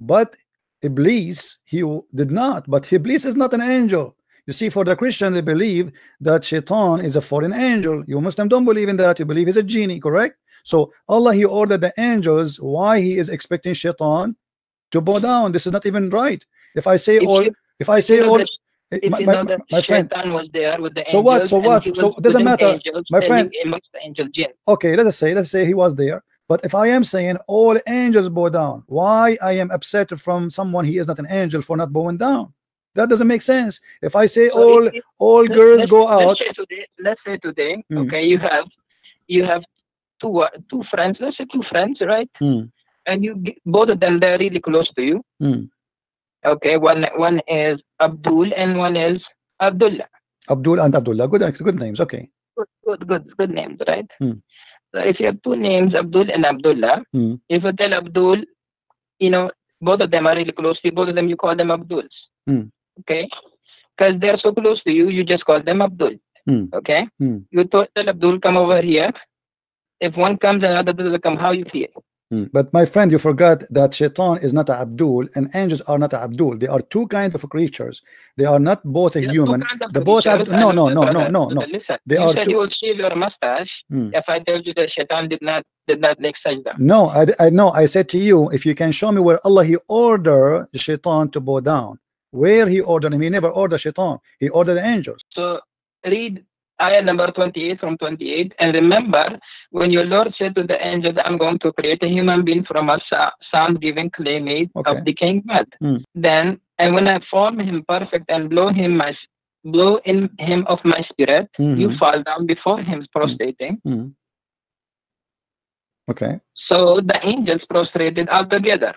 but Iblis he did not. But Iblis is not an angel. You see, for the Christian, they believe that Shaitan is a foreign angel. You Muslim don't believe in that. You believe he's a genie, correct? So Allah He ordered the angels. Why He is expecting Shaitan to bow down? This is not even right. If I say If all, you- if I say all, If my, my, my friend, was there with the So what? So what? So it doesn't matter. angels My friend- amongst the angel okay let us say let's say he was there but if I am saying all angels bow down why I am upset from someone he is not an angel for not bowing down that doesn't make sense if I say So all all girls go out Let's say today, let's say today Hmm. okay, you have you have two uh, two friends. Let's say two friends, right? Hmm. And you both of them they're really close to you. Hmm. Okay, one one is Abdul and one is Abdullah. Abdul and Abdullah good good names okay Good, good, good, good names, right? Hmm. So if you have two names, Abdul and Abdullah, Hmm. if you tell Abdul, you know, both of them are really close to you, both of them you call them Abduls. Hmm. Okay? Because they're so close to you, you just call them Abdul. Hmm. Okay? Hmm. You told tell Abdul, come over here. If one comes another doesn't come, how you feel? Hmm. but my friend you forgot that shaitan is not a Abdul and angels are not a Abdul. They are two kind of creatures. They are not both a human. of the both Abd- no, no, no, no, no, no. Listen, They you are said two- you will shave your mustache. Hmm. if I told you that Shaitan did not did not make sajda. no I, I know I said to you if you can show me where Allah he ordered the shaitan to bow down. Where he ordered him he never ordered shaitan. He ordered the angels. So read ayah number 28 from 28 and remember when your Lord said to the angel I'm going to create a human being from a sound giving clay made Okay. of decaying mud. Hmm. Then and when I form him perfect and blow him my blow in him of my spirit, you Mhm. fall down before him prostrating. Mhm. okay So the angels prostrated all together.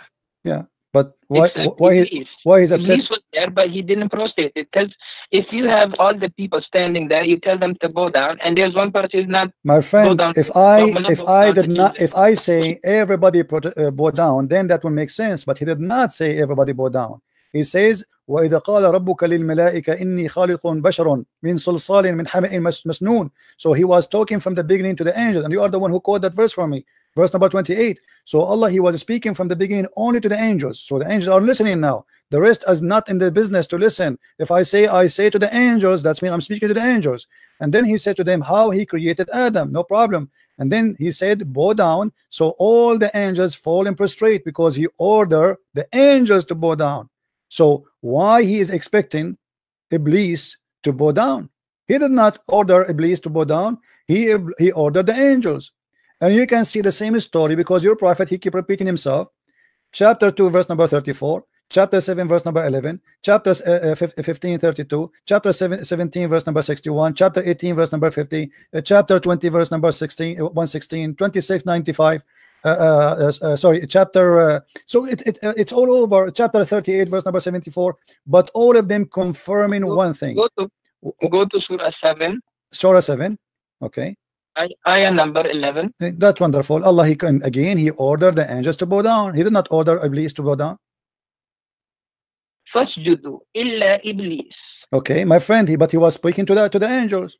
But why exactly why he, why he's upset? Iblis was there, but he didn't prostrate. it because if you have all the people standing there, you tell them to bow down, and there's one person who's not. My friend, down, if I if I did not if I say everybody uh, bow down, then that would make sense. But he did not say everybody bow down. He says وإذا قال ربك للملائكة إني خالق بشر من صلصال من حمإ مسنون. So he was talking from the beginning to the angels, and you are the one who quoted that verse for me verse number 28 so Allah he was speaking from the beginning only to the angels. So the angels are listening now. The rest is not in the business to listen. If I say I say to the angels that's mean I'm speaking to the angels. And then he said to them how he created Adam no problem. And then he said bow down. So all the angels fall and prostrate because he ordered the angels to bow down. So why he is expecting Iblis to bow down? He did not order Iblis to bow down. He he ordered the angels and you can see the same story because your prophet he keep repeating himself. Chapter 2 verse number 34 chapter 7 verse number 11 chapter uh, uh, 15 32 chapter 7 17 verse number 61 chapter 18 verse number 50 uh, chapter 20 verse number 16 uh, 116 26 95 uh, uh, uh, sorry chapter uh, so it, it uh, it's all over. Chapter 38 verse number 74 but all of them confirming Go- one thing. Go to go to Surah seven, surah 7 okay ay- ayah number eleven. that's wonderful Allah he can again he ordered the angels to bow down he did not order Iblis to bow down Fasjudu illa iblis. okay my friend he but he was speaking to that to the angels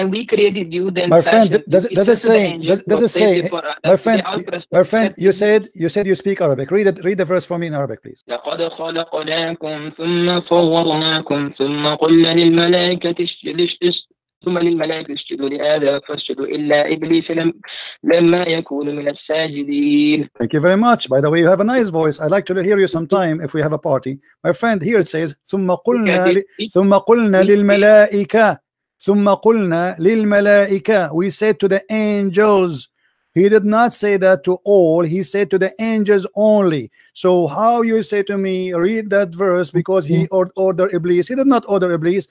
And we created you then. My friend, fashioned does you. it- does it said to the say- angels, does- does it prostrate say- before Adam. my friend They all prostrate- my friend you said, said you said you speak Arabic read it read the verse for me in Arabic please لقد خلقناكم ثم صورناكم ثم قلنا للملائكة اسجدوا اس- ثم للملائكة اسجدوا لآدم فاسجدوا إلا إبليس لم لما يكون من الساجدين Thank you very much. By the way, you have a nice voice. I'd like to hear you sometime if we have a party. My friend, here it says, ثم قلنا ل... ثم قلنا للملائكة ثم قلنا للملائكة We said to the angels. he did not say that to all. He said to the angels only. So how you say to me, read that verse because he mm-hmm. or ordered Iblis. He did not order Iblis.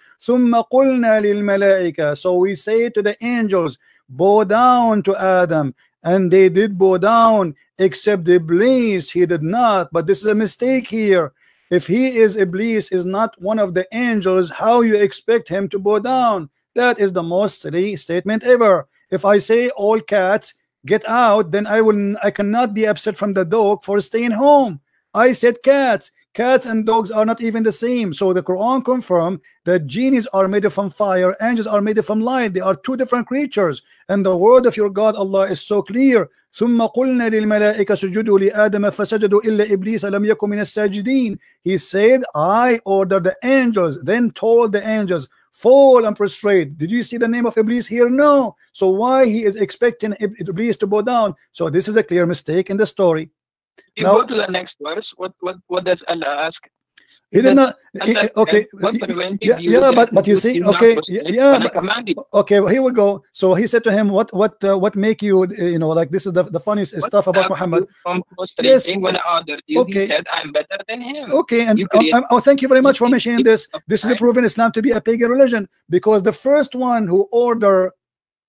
So we say to the angels, bow down to Adam. And they did bow down except Iblis. He did not. But this is a mistake here. If he is Iblis, is not one of the angels, how you expect him to bow down? That is the most silly statement ever. If I say all cats, get out then I will I cannot be upset from the dog for staying home I said cats cats and dogs are not even the same so the Quran confirmed that genies are made from fire angels are made from light they are two different creatures and the word of your God Allah is so clear ثم قلنا للملائكة سجدوا لآدم فسجدوا إلا إبليس لم يكن من الساجدين he said I ordered the angels then told the angels fall and prostrate did you see the name of Iblis here no so why he is expecting Iblis to bow down so this is a clear mistake in the story You Now- go to the next verse. What what what does Allah ask? He did not okay. yeah, yeah but but you see okay yeah but, okay well, here we go. So he said to him what what uh, what make you uh, you know like this is the, the funniest What stuff about Muhammad. you From prostrating when I ordered you, Okay. said, I'm better than him. okay and um, um, oh thank you very much for mentioning this. this is time. proven Islam to be a pagan religion because the first one who ordered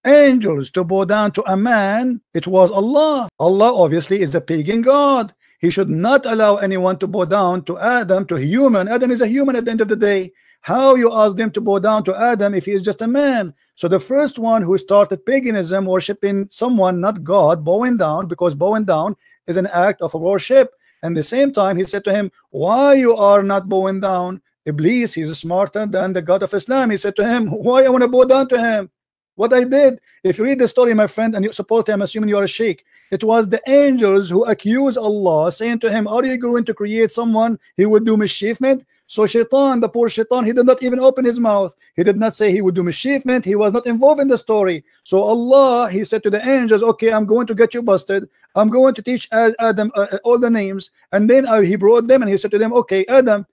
angels to bow down to a man it was Allah. Allah obviously is a pagan god he should not allow anyone to bow down to Adam to human. Adam is a human at the end of the day. How you ask them to bow down to Adam if he is just a man? So the first one who started paganism worshiping someone not God bowing down because bowing down is an act of worship. And the same time he said to him why you are not bowing down? Iblis he's smarter than the God of Islam. He said to him why I want to bow down to him what I did if you read the story my friend and you supposedly I'm assuming you are a sheikh it was the angels who accused Allah saying to him are you going to create someone he would do mischiefment so shaitan the poor shaitan he did not even open his mouth. He did not say he would do mischiefment he was not involved in the story. So Allah he said to the angels okay I'm going to get you busted. I'm going to teach Adam uh, uh, all the names. And then uh, he brought them and he said to them okay Adam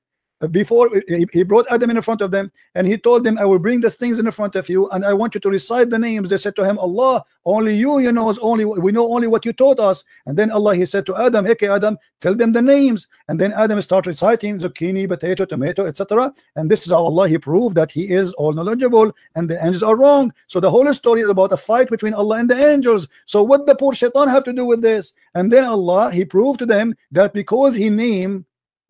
before he, brought Adam in front of them and he told them I will bring the things in front of you and I want you to recite the names. They said to him Allah only you you know is only we know only what you taught us. And then Allah he said to Adam okay Adam tell them the names. And then Adam started reciting zucchini potato tomato etc and this is how Allah he proved that he is all knowledgeable and the angels are wrong. So the whole story is about a fight between Allah and the angels. So what the poor shaitan have to do with this? And then Allah he proved to them that because he named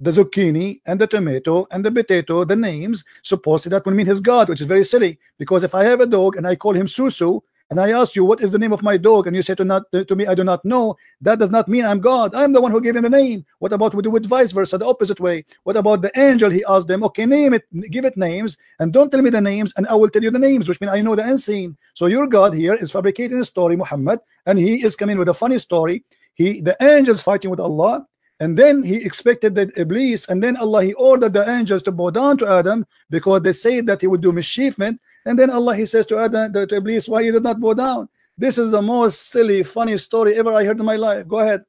the zucchini and the tomato and the potato the names supposedly that will mean his God which is very silly because if I have a dog and I call him Susu and I ask you what is the name of my dog? and you say to not to me I do not know that does not mean I'm God. I'm the one who gave him the name. What about we do it vice versa the opposite way? What about the angel? He asked them okay name it give it names and don't tell me the names and I will tell you the names which mean I know the unseen so your God here is fabricating a story Muhammad and he is coming with a funny story. He the angels fighting with Allah and then he expected that Iblis and then Allah he ordered the angels to bow down to Adam because they said that he would do mischiefment and then Allah he says to Adam to Iblis why you did not bow down this is the most silly funny story ever I heard in my life go ahead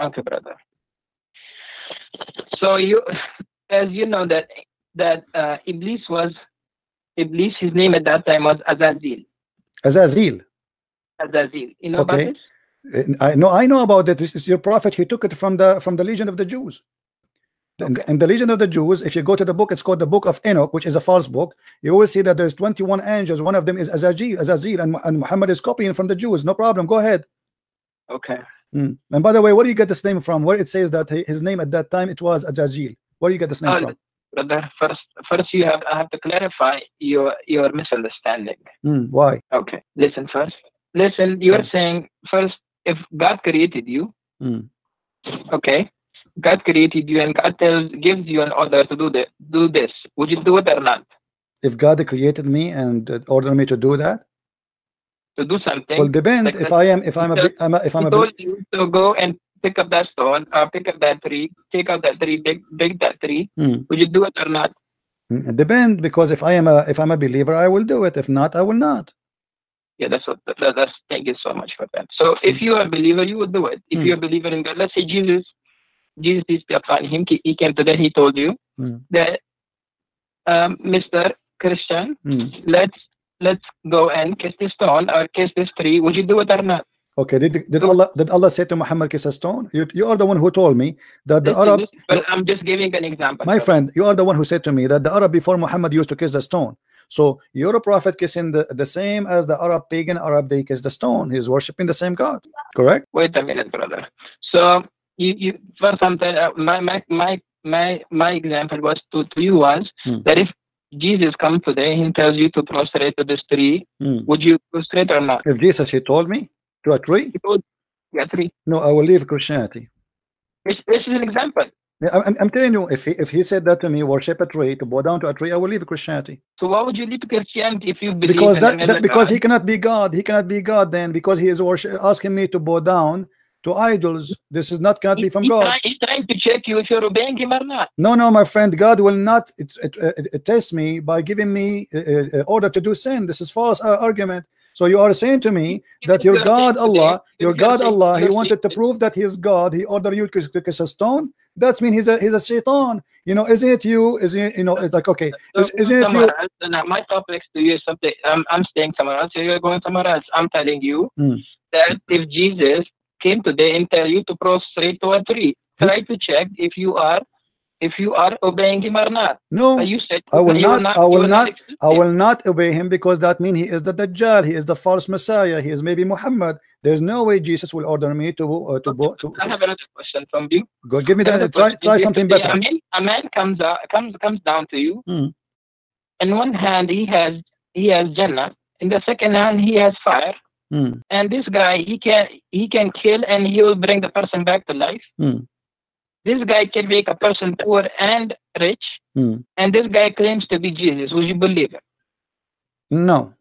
Okay, brother. So you, as you know that that uh, Iblis was Iblis. His name at that time was Azazel. Azazil Azazel. You know Okay. about this? I know I know about that this is your prophet he took it from the from the legion of the Jews and, Okay. and the legion of the Jews if you go to the book it's called the book of Enoch which is a false book you will see that there's 21 angels one of them is Azazil, Azazil and, and Muhammad is copying from the Jews no problem go ahead Okay. Mm. And by the way, where do you get this name from? Where it says that his name at that time it was Ajajil. Where do you get this name Oh, from? brother. First, first you have I have to clarify your your misunderstanding. Mm, why? Okay. Listen first. Listen. You are saying first if God created you. Mm. Okay. God created you and God tells gives you an order to do this. Do this. Would you do it or not? If God created me and uh, ordered me to do that, To do something. well, depend. like If I am, if I'm a, I'm a if I'm a, told you to go and pick up that stone or pick up that tree, take out that tree, dig, dig that tree. Mm. Would you do it or not? Mm, it depend because if I am a if I'm a believer, I will do it. If not, I will not. Yeah, that's what. That, that's thank you so much for that. So if you are a believer, you would do it. If Hmm. you're a believer in God, let's say Jesus, Jesus is upon him, he he came to that. He told you Hmm. that, um, Mister Christian, Mm. let's let's go and kiss this stone or kiss this tree. Would you do it or not? Okay. Did did Allah did Allah say to Muhammad kiss a stone? You you are the one who told me that the Listen, Arab. listen, but I'm just giving an example. My brother. friend, you are the one who said to me that the Arab before Muhammad used to kiss the stone. So you're a prophet kissing the, the same as the Arab pagan Arab they kiss the stone. He's worshiping the same God. Correct? Wait a minute, brother. So you, you for something uh, my, my my my my example was to, to you was Hmm. that if Jesus comes today and tells you to prostrate to this tree, Hmm. would you prostrate or not? If Jesus he told me to a tree, He told yeah, tree. no, I will leave Christianity. This, this is an example. Yeah, I'm, I'm- telling you, if he, if he said that to me, worship a tree, to bow down to a tree, I will leave Christianity. So why would you leave Christianity if you believe Because in that, that because God? he cannot be God, he cannot be God then because he is worship, asking me to bow down to idols. This is not cannot be from he's God. trying- he's trying to check you if you're obeying him or not. No, no, my friend, God will not it, it, it, it test me by giving me uh, uh, order to do sin. This is false uh, argument. So you are saying to me that your God Allah, your God Allah, He wanted to prove that He is God. He ordered you to kiss a stone. That's mean He's a He's a shaitan. You know, isn't it you? Is it you know? It's like okay, is, isn't it you? somewhere else, and, uh, my topics to you is something. I'm, I'm staying somewhere else. You're going somewhere else. I'm telling you Hmm. that if Jesus came today and tell you to prostrate to a tree, try to check if you are, if you are obeying him or not. No, you said I will you not- I will not- accept I will not obey him because that means he is the Dajjal. He is the false Messiah. He is maybe Muhammad. There's no way Jesus will order me to uh, to, bo- to I have another question from you. go. Give me Another that. Try try something better. A man, a man comes out, comes comes down to you. Hmm. In one hand, he has he has Jannah. In the second hand, he has fire. Hmm. And this guy, he can he can kill and he will bring the person back to life. Hmm. This guy can make a person poor and rich. Hmm. And this guy claims to be Jesus. Would you believe it? No.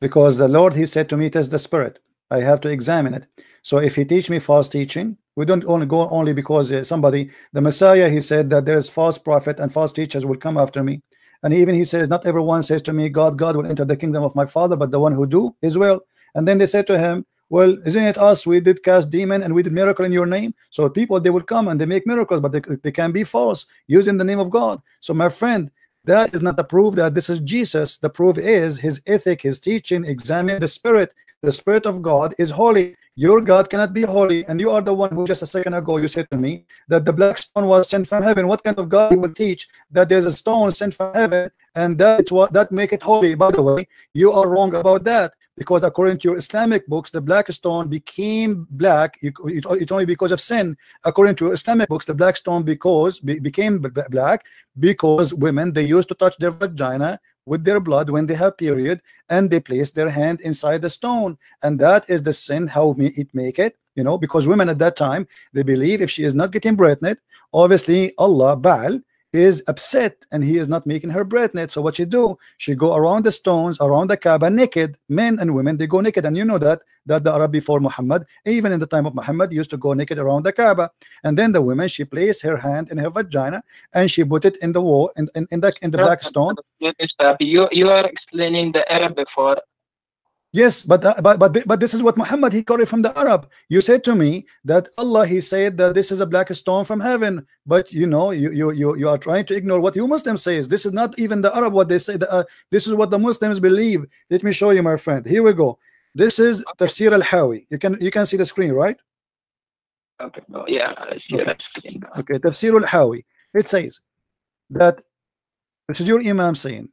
Because the Lord, He said to me, test the spirit. I have to examine it. So if He teach me false teaching, we don't only go only because uh, somebody, the Messiah, He said that there is false prophet and false teachers will come after me. And even He says, not everyone says to me, God, God will enter the kingdom of my Father, but the one who do His will. And then they said to Him, well, isn't it us? We did cast demon and we did miracle in your name. So people, they will come and they make miracles, but they, they can be false using the name of God. So my friend, that is not the proof that this is Jesus. The proof is his ethic, his teaching. Examine the spirit. The spirit of God is holy. Your God cannot be holy, and you are the one who just a second ago you said to me that the black stone was sent from heaven. What kind of God will teach that there's a stone sent from heaven and that wa- that make it holy? By the way, you are wrong about that because according to your Islamic books, the black stone became black. It, it, only because of sin. According to Islamic books, the black stone because be, became black because women they used to touch their vagina with their blood when they have period and they place their hand inside the stone. And that is the sin how it make it you know because women at that time they believe if she is not getting pregnant obviously Allah Baal is upset and he is not making her pregnant so what she do she go around the stones around the Kaaba naked men and women they go naked and you know that that the Arab before Muhammad even in the time of Muhammad used to go naked around the Kaaba and then the woman she placed her hand in her vagina and she put it in the wall in, in, in the in the black stone Let me stop you. You you are explaining the Arab before. Yes, but uh, but but but this is what Muhammad he got it from the Arab. You said to me that Allah he said that this is a black stone from heaven, but you know you you you, you are trying to ignore what you Muslims says. This is not even the Arab what they say. The, uh, this is what the Muslims believe. Let me show you, my friend. Here we go. This is Tafsir al-Hawi. You can you can see the screen, right? Okay. No, yeah. I see Okay. screen. Okay, Tafsir al-Hawi. It says that this is your Imam saying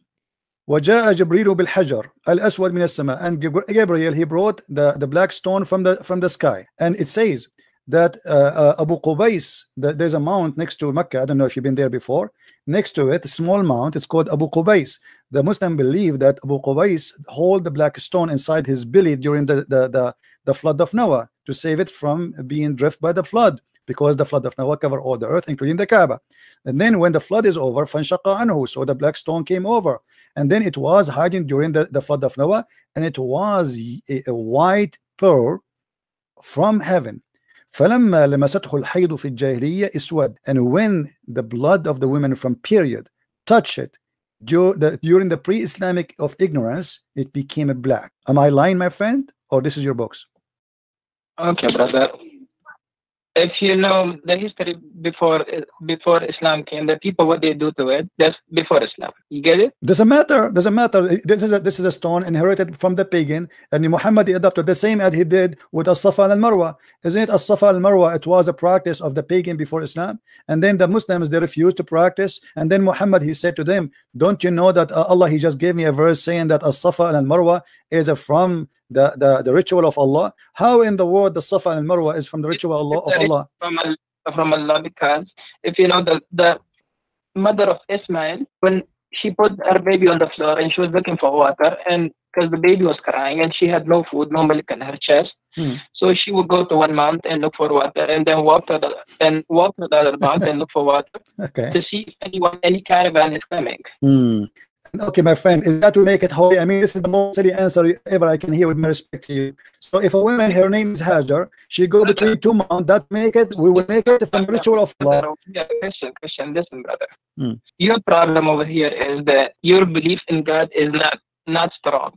وجاء جبريل بالحجر الأسود من السماء and Gab- Gabriel he brought the, the black stone from the from the sky and it says that uh, uh, Abu Qubais that there's a mount next to Mecca I don't know if you've been there before next to it a small mount it's called Abu Qubais the Muslim believe that Abu Qubais hold the black stone inside his belly during the the, the, the flood of Noah to save it from being drifted by the flood because the flood of Noah covered all the earth including the Kaaba and then when the flood is over فانشق عنه so the black stone came over and then it was hiding during the, the flood of Noah and it was a, a white pearl from heaven فلما لمسته الحيض في الجاهلية اسود and when the blood of the women from period touched it dur- the, during the pre-Islamic of ignorance it became a black am I lying my friend or this is your books Okay, brother. if you know the history before before Islam came, the people what they do to it, that's before Islam. You get it? doesn't matter doesn't matter. This is a, this is a stone inherited from the pagan and Muhammad he adopted the same as he did with as-Safa and al-Marwa. Isn't it as-Safa and al-Marwa? It was a practice of the pagan before Islam. And then the Muslims they refused to practice. And then Muhammad he said to them don't you know that uh, Allah he just gave me a verse saying that as-Safa and al-Marwa is from the, the the ritual of Allah how in the world the Safa and al-Marwa is from the ritual Allah, of Allah From Allah, from Allah because if you know the the mother of Ismail, when she put her baby on the floor and she was looking for water and because the baby was crying and she had no food, no milk in her chest. Hmm. So she would go to one mount and look for water and then walk to the then walk to the other and look for water Okay. to see if anyone any caravan is coming. Hmm. Okay, my friend, is that to make it holy? I mean, this is the most silly answer ever I can hear with my respect to you. So if a woman, her name is Hajar, she go between two mountains, that make it, we will make it from ritual of. Brother, yeah, Christian, Christian, listen, brother. Hmm. Your problem over here is that your belief in God is not not strong.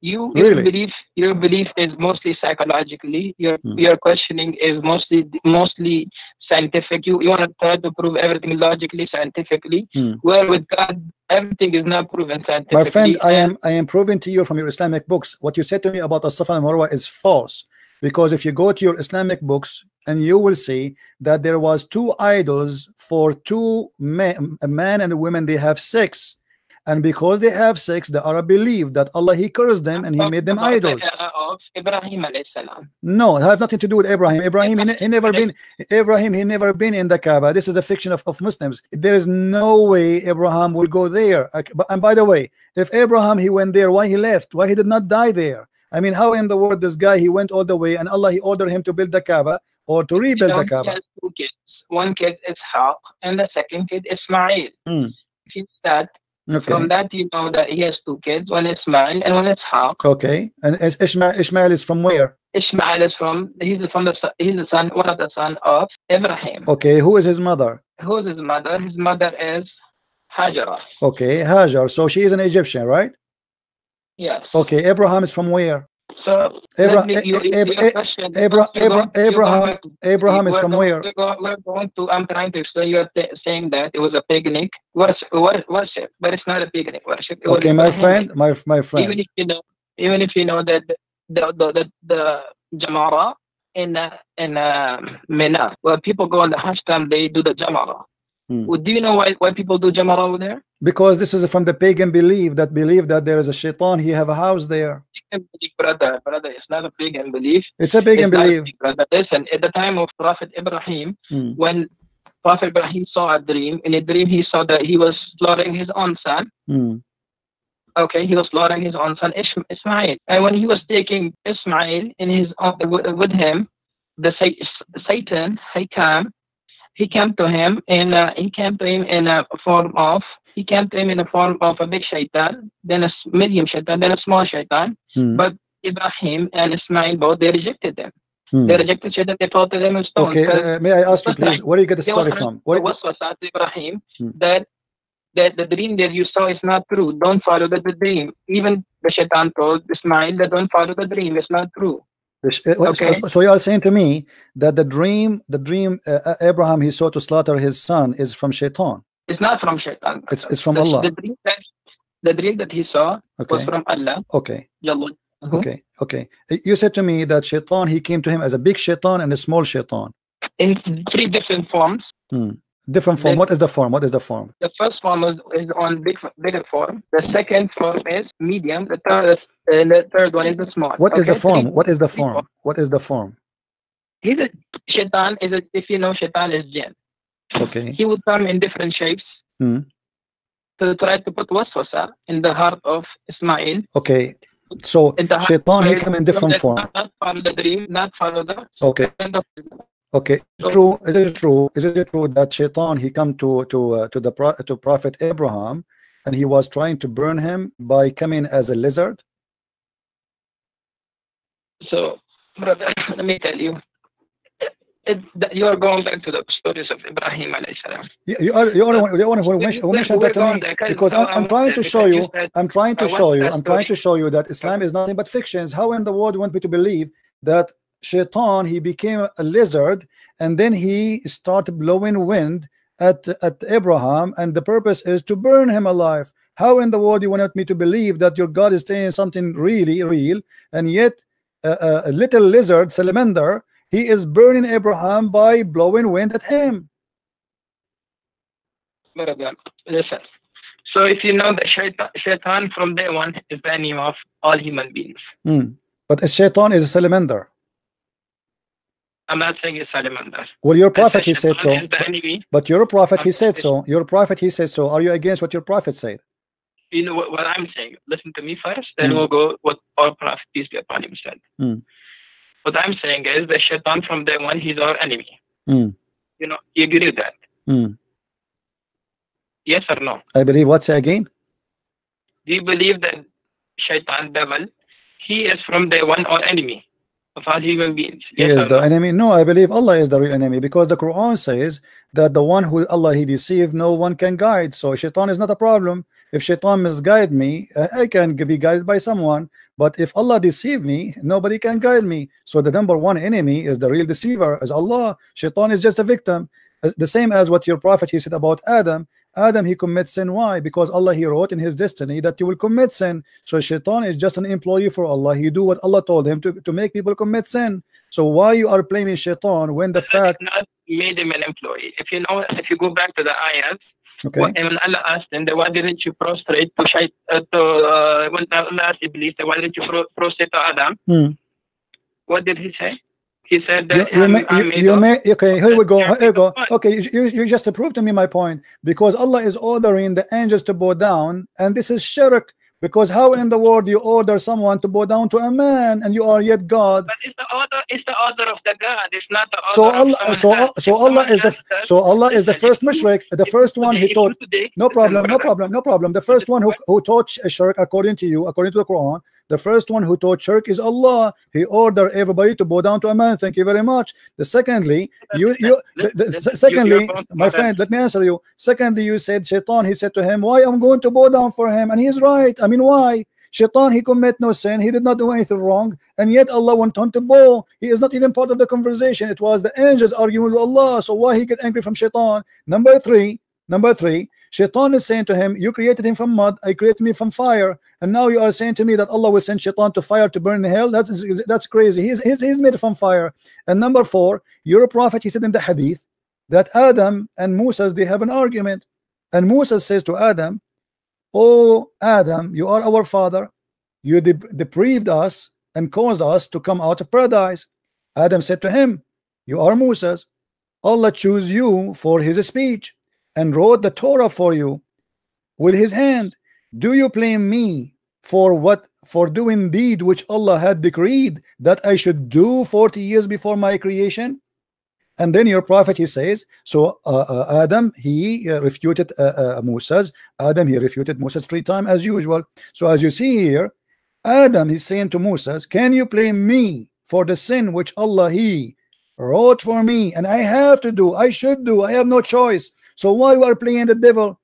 You your belief your belief is mostly psychologically. Your Hmm. your questioning is mostly mostly scientific. You you want to try to prove everything logically, scientifically. Hmm. Where with God, everything is not proven scientifically. My friend, I am I am proving to you from your Islamic books what you said to me about the Safa and Marwa is false. Because if you go to your Islamic books and you will see that there was two idols for two men, a man and a woman, they have sex. And because they have sex, the Arab believe that Allah he cursed them and he made them idols. Ibrahim. No, it has nothing to do with Abraham. Abraham, he, he never been. Abraham, he never been in the Kaaba. This is a fiction of, of Muslims. There is no way Abraham will go there. And by the way, if Abraham he went there, why he left? Why he did not die there? I mean, how in the world this guy he went all the way and Allah he ordered him to build the Kaaba or to You rebuild know, the Kaaba? has two kids. One kid is Haq and the second kid is Ismail. If you start Okay, from that, you know that he has two kids. One is Ismail and one is Haq. okay. And Ishmael, Ishmael is from where? Ishmael is from he's from the son- he's the son one of the son of Ibrahim. Okay, who is his mother? Who is his mother? His mother is Hajar. Okay, Hajar. So she is an Egyptian, right? Yes. Okay, Abraham is from where? So Abra- let me- you- you- Ab- your question- Abra- Abra- Abraham- Abraham is from where? We're, going to. I'm trying to explain. You're th- saying that it was a picnic worship, wor- worship, but it's not a picnic worship. It Okay, my friend, my my friend. Even if you know, even if you know that the the the, the Jamara in uh, in uh, Mina, where people go on the Hajj time, they do the Jamara. Well, do you know why why people do Jamara over there? Because this is from the pagan belief that believe that there is a shaitan, he have a house there. Brother, brother, it's not a pagan belief. It's a pagan It's a belief. big brother. Listen, at the time of Prophet Ibrahim, Hmm. when Prophet Ibrahim saw a dream, in a dream he saw that he was slaughtering his own son. Hmm. Okay, he was slaughtering his own son Ismail. And when he was taking Ismail in his own, with, him, the Sa- Satan, came, he came to him in uh, he came to him in a form of he came to him in a form of a big shaitan, then a medium shaitan, then a small shaitan. Hmm. But Ibrahim and Ismail both they rejected them. Hmm. They rejected shaitan. They pelted them stones. Okay, uh, may I ask you please, where do you get the story from? What was to Ibrahim Hmm. that that the dream that you saw is not true. Don't follow the, the dream. Even the shaitan told Ismail that don't follow the dream. It's not true. What- so- okay. So you are saying to me that the dream, the dream uh, uh, Abraham he saw to slaughter his son is from shaitan. It's not from shaitan. It's it's from the, Allah. The dream that the dream that he saw was from Allah. okay. Mhm. okay, okay. You said to me that shaitan he came to him as a big shaitan and a small shaitan. In three different forms. Different form. Then- What is the form? What is the form? The first form is, is on big bigger form. The second form is medium. The third is, and the third one is the small. What is okay? the form? Three- What is the three form? What is the form? He's a shaitan. Is a, if you know shaitan is jinn. Okay. he would come in different shapes Hmm. to try to put waswasa in the heart of Ismail. Okay. So In the heart shaitan he come in different form. Not follow the dream, not follow the Okay. Okay. So- true? Is it true? Is it true that shaitan he come to to uh, to the pro, to Prophet Abraham and he was trying to burn him by coming as a lizard? So, brother, let me tell you. It, that you are going back to the stories of Ibrahim alayhi salam. You, you are you are the only who mentioned, who mentioned that to me there, because I'm, I'm trying to show you you I'm trying to show you I'm trying to show you that Islam is nothing but fictions. How in the world you want me to believe that shaitan he became a lizard and then he started blowing wind at at Abraham and the purpose is to burn him alive? How in the world you want me to believe that your God is saying something really real and yet a, little lizard salamander he is burning Abraham by blowing wind at him? Listen. So if you know that shaitan, shaitan from day one is the enemy of all human beings. Hmm. But a shaitan is a salamander. I'm not saying it's salamander. Well, your prophet he said so. Shaitan is the enemy. But your prophet he said so. Your prophet he said so. Are you against what your prophet said? You know what, what I'm saying. Listen to me first, then Mm. we'll go what our prophet peace be upon him said. Mm. What I'm saying is the shaitan from day one he's our enemy. Mm. You know, you agree with that? Mm. Yes or no? I believe what's again? Do you believe that shaitan devil he is from day one our enemy of all human beings? He Yes is the enemy. No, I believe Allah is the real enemy because the Quran says that the one who Allah he deceived, no one can guide. So shaitan is not a problem. If shaitan misguide me, uh, I can be guided by someone. But if Allah deceive me, nobody can guide me. So the number one enemy is the real deceiver, is Allah. Shaitan is just a victim. Uh, The same as what your prophet he said about Adam. Adam he commits sin. Why? Because Allah he wrote in his destiny that you will commit sin. So shaitan is just an employee for Allah. He do what Allah told him to, to make people commit sin. So why you are blaming shaitan when the fact not made him an employee. If you know, if you go back to the ayat, okay when Allah asked him, why didn't you prostrate to Shait, uh, to uh, when Allah asked Iblis, why didn't you prostrate to Adam? Hmm. What did he say? He said you, that you, I'm, may, you, you may okay here we go here we go okay you, you, you just proved to me my point because Allah is ordering the angels to bow down and this is shirk because how in the world you order someone to bow down to a man and you are yet God But it's the order. It's the order of the God. It's not the order. so Allah so else. so Allah is the does- so Allah is the first you- mushrik the first one he taught No problem, no problem, no problem. The first one who, who taught a shirk according to you, according to the Quran, the first one who taught shirk is Allah. He ordered everybody to bow down to a man. Thank you very much. The secondly, you you the, the, secondly, my friend, let me answer you. Secondly, you said Shaitan, he said to him, Why I'm going to bow down for him? And he's right. I mean, why? Shaitan, he commit no sin, he did not do anything wrong, and yet Allah went on to bow. He is not even part of the conversation. It was the angels arguing with Allah. So why he get angry from Shaitan? Number three, number three, Shaitan is saying to him, You created him from mud, I created me from fire, and now you are saying to me that Allah will send Shaitan to fire to burn hell. That's that's crazy. He's he's, he's made from fire. And number four, your prophet, he said in the hadith that Adam and Musa they have an argument, and Musa says to Adam, Oh Adam, you are our father, you de deprived us and caused us to come out of paradise. Adam said to him, You are Moses. Allah chose you for his speech and wrote the Torah for you with his hand. Do you blame me for what for doing deed which Allah had decreed that I should do 40 years before my creation? And then your prophet he says, so uh, uh, Adam he uh, refuted uh, uh, Moses. Adam he refuted Moses three times as usual. So as you see here, Adam is saying to Moses, Can you blame me for the sin which Allah he wrote for me and I have to do, I should do, I have no choice. So why we are playing the devil?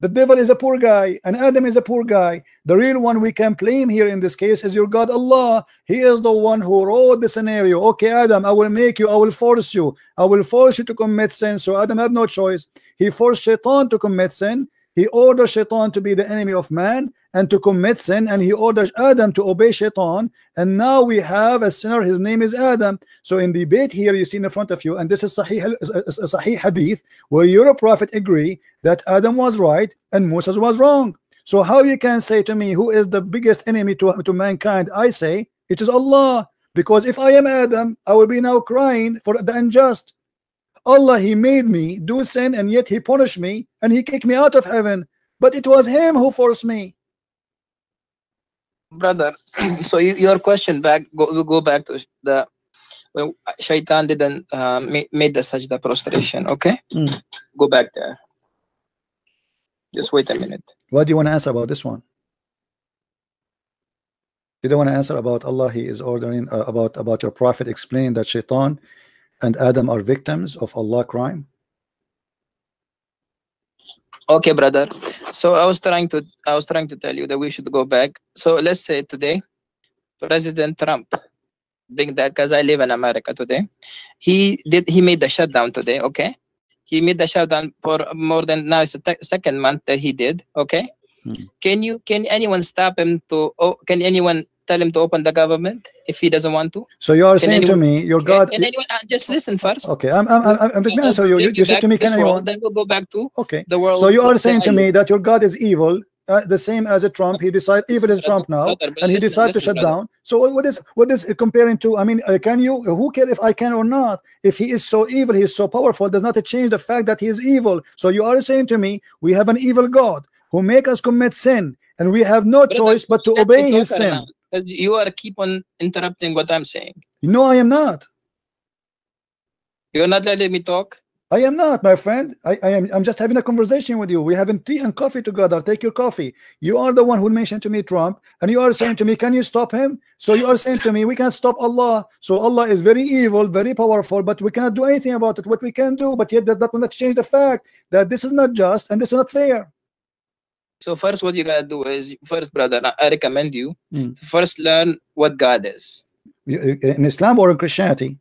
The devil is a poor guy and Adam is a poor guy. The real one we can blame here in this case is your God Allah. He is the one who wrote the scenario. Okay, Adam, I will make you, I will force you, I will force you to commit sin. So Adam had no choice. He forced Shaitan to commit sin. He ordered Shaitan to be the enemy of man and to commit sin, and he ordered Adam to obey Shaitan. And now we have a sinner, his name is Adam. So in the debate here, you see in front of you, and this is Sahih, a uh, uh, uh, Sahih Hadith, where your prophet agree that Adam was right and Moses was wrong. So how you can say to me, who is the biggest enemy to, to mankind? I say it is Allah. Because if I am Adam, I will be now crying for the unjust. Allah, He made me do sin and yet He punished me and He kicked me out of heaven. But it was Him who forced me. Brother so you, your question back go we'll go back to the well shaitan didn't uh, ma- made the sajda prostration okay Mm. go back there just wait a minute What do you want to answer about this one? You don't want to answer about Allah. He is ordering uh, about about your prophet explaining that Shaitan and Adam are victims of Allah crime. Okay brother. So i was trying to i was trying to tell you that we should go back. So let's say today president trump being that because i live in america today he did he made the shutdown today okay? He made the shutdown for more than now it's the second month that he did okay? Hmm. can you can anyone stop him to oh can anyone tell him to open the government if he doesn't want to So you are Can saying to me, your God. can anyone uh, just listen first Okay, I'm I'm I'm, I'm answer you. You, you said to me, can world, anyone? then we'll go back to Okay. the world So you are saying to me that your God is evil, uh, the same as a Trump. He decided evil is Trump now, Brother, and he decided to shut brother. down. So what is what is comparing to? I mean, uh, can you? Who care if I can or not? If he is so evil, he is so powerful, does not change the fact that he is evil. So you are saying to me, we have an evil God who make us commit sin, and we have no Brother, choice but to obey his sin. around, You are keep on interrupting what I'm saying. No, I am not. You're not letting me talk. I am not, my friend. I, I am. I'm just having a conversation with you. We're having tea and coffee together. Take your coffee. You are the one who mentioned to me Trump, and you are saying to me, "Can you stop him?" So you are saying to me, "We can't stop Allah." So Allah is very evil, very powerful, but we cannot do anything about it. What we can do, but yet that, that will not change the fact that this is not just and this is not fair. So first, what you gotta do is first, brother. I- I recommend you Mm. first learn what God is. In Islam or in Christianity,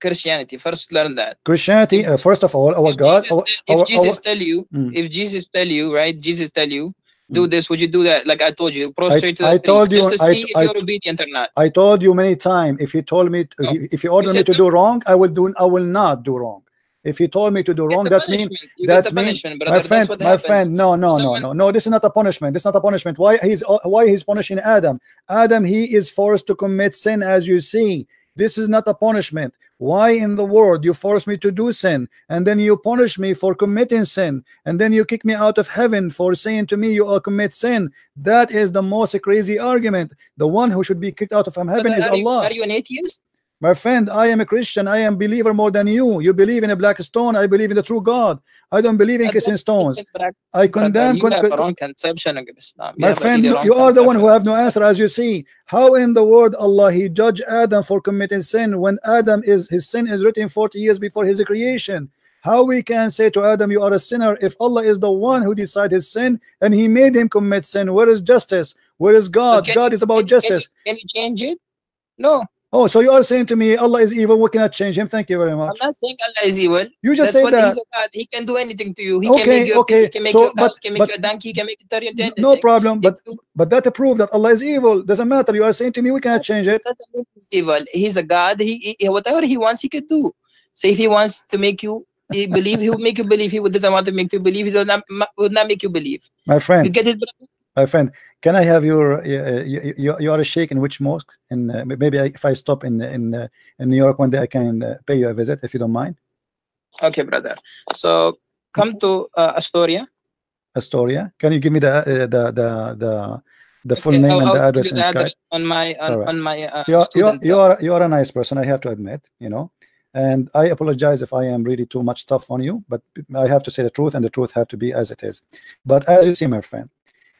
Christianity. First, learn that. Christianity. Uh, first of all, our If God. Jesus, Our, if our, Jesus our, tell you, Mm. if Jesus tell you, right? Jesus tell you, do this. Would you do that? Like I told you, prostrate to the I tree, told you- just to I- if I- you're obedient or not. I told you many times. If you told me, No. if, you order me to no. do wrong, I will do. I will not do wrong. If you told me to do wrong, that's mean. You that's mean- my friend, my friend, no, no, Someone- no, no, no. This is not a punishment. This is not a punishment. Why he's uh, why he's punishing Adam? Adam, he is forced to commit sin, as you see. This is not a punishment. Why in the world you force me to do sin, and then you punish me for committing sin, and then you kick me out of heaven for saying to me you all commit sin? That is the most crazy argument. The one who should be kicked out of heaven Brother, is are, you, Allah. are you an atheist? My friend, I am a Christian. I am believer more than you. You believe in a black stone. I believe in the true God. I don't believe in kissing stones. I condemn. you con- have con- wrong conception of Islam. My friend, you, you are the one who have no answer, as you see. How in the world Allah He judge Adam for committing sin when Adam is his sin is written 40 years before his creation? How we can say to Adam, you are a sinner, if Allah is the one who decide his sin and He made him commit sin? Where is justice? Where is God? God is about can- can justice. you- Can you change it? No, Oh, so you are saying to me, Allah is evil. We cannot change Him. Thank you very much. I'm not saying Allah is evil. You just That's say what that. he's a God. He can do anything to you. He Okay, can make you a okay, he can make so, you a but- he can make but- you a donkey, he can make you into anything. No problem, but but that prove that Allah is evil. Doesn't matter. You are saying to me we cannot change it. he's evil. He's a God. He, he whatever he wants, he can do. So if he wants to make you he believe, he will make you believe. He doesn't want to make you believe. He does not would not make you believe. My friend. You get it, brother? my friend, can I have your uh, you, you, you are a sheikh in which mosque? And uh, maybe I, if I stop in in uh, in New York one day, I can uh, pay you a visit if you don't mind. Okay, brother. So come to uh, Astoria. Astoria. Can you give me the uh, the the the the full Okay, name I'll- and the I'll address give in you the Skype? address on my on, Alright. on my uh, you are, you are, you uh, are you are a nice person. I have to admit, you know. And I apologize if I am really too much tough on you, but I have to say the truth, and the truth have to be as it is. But as you see, my friend,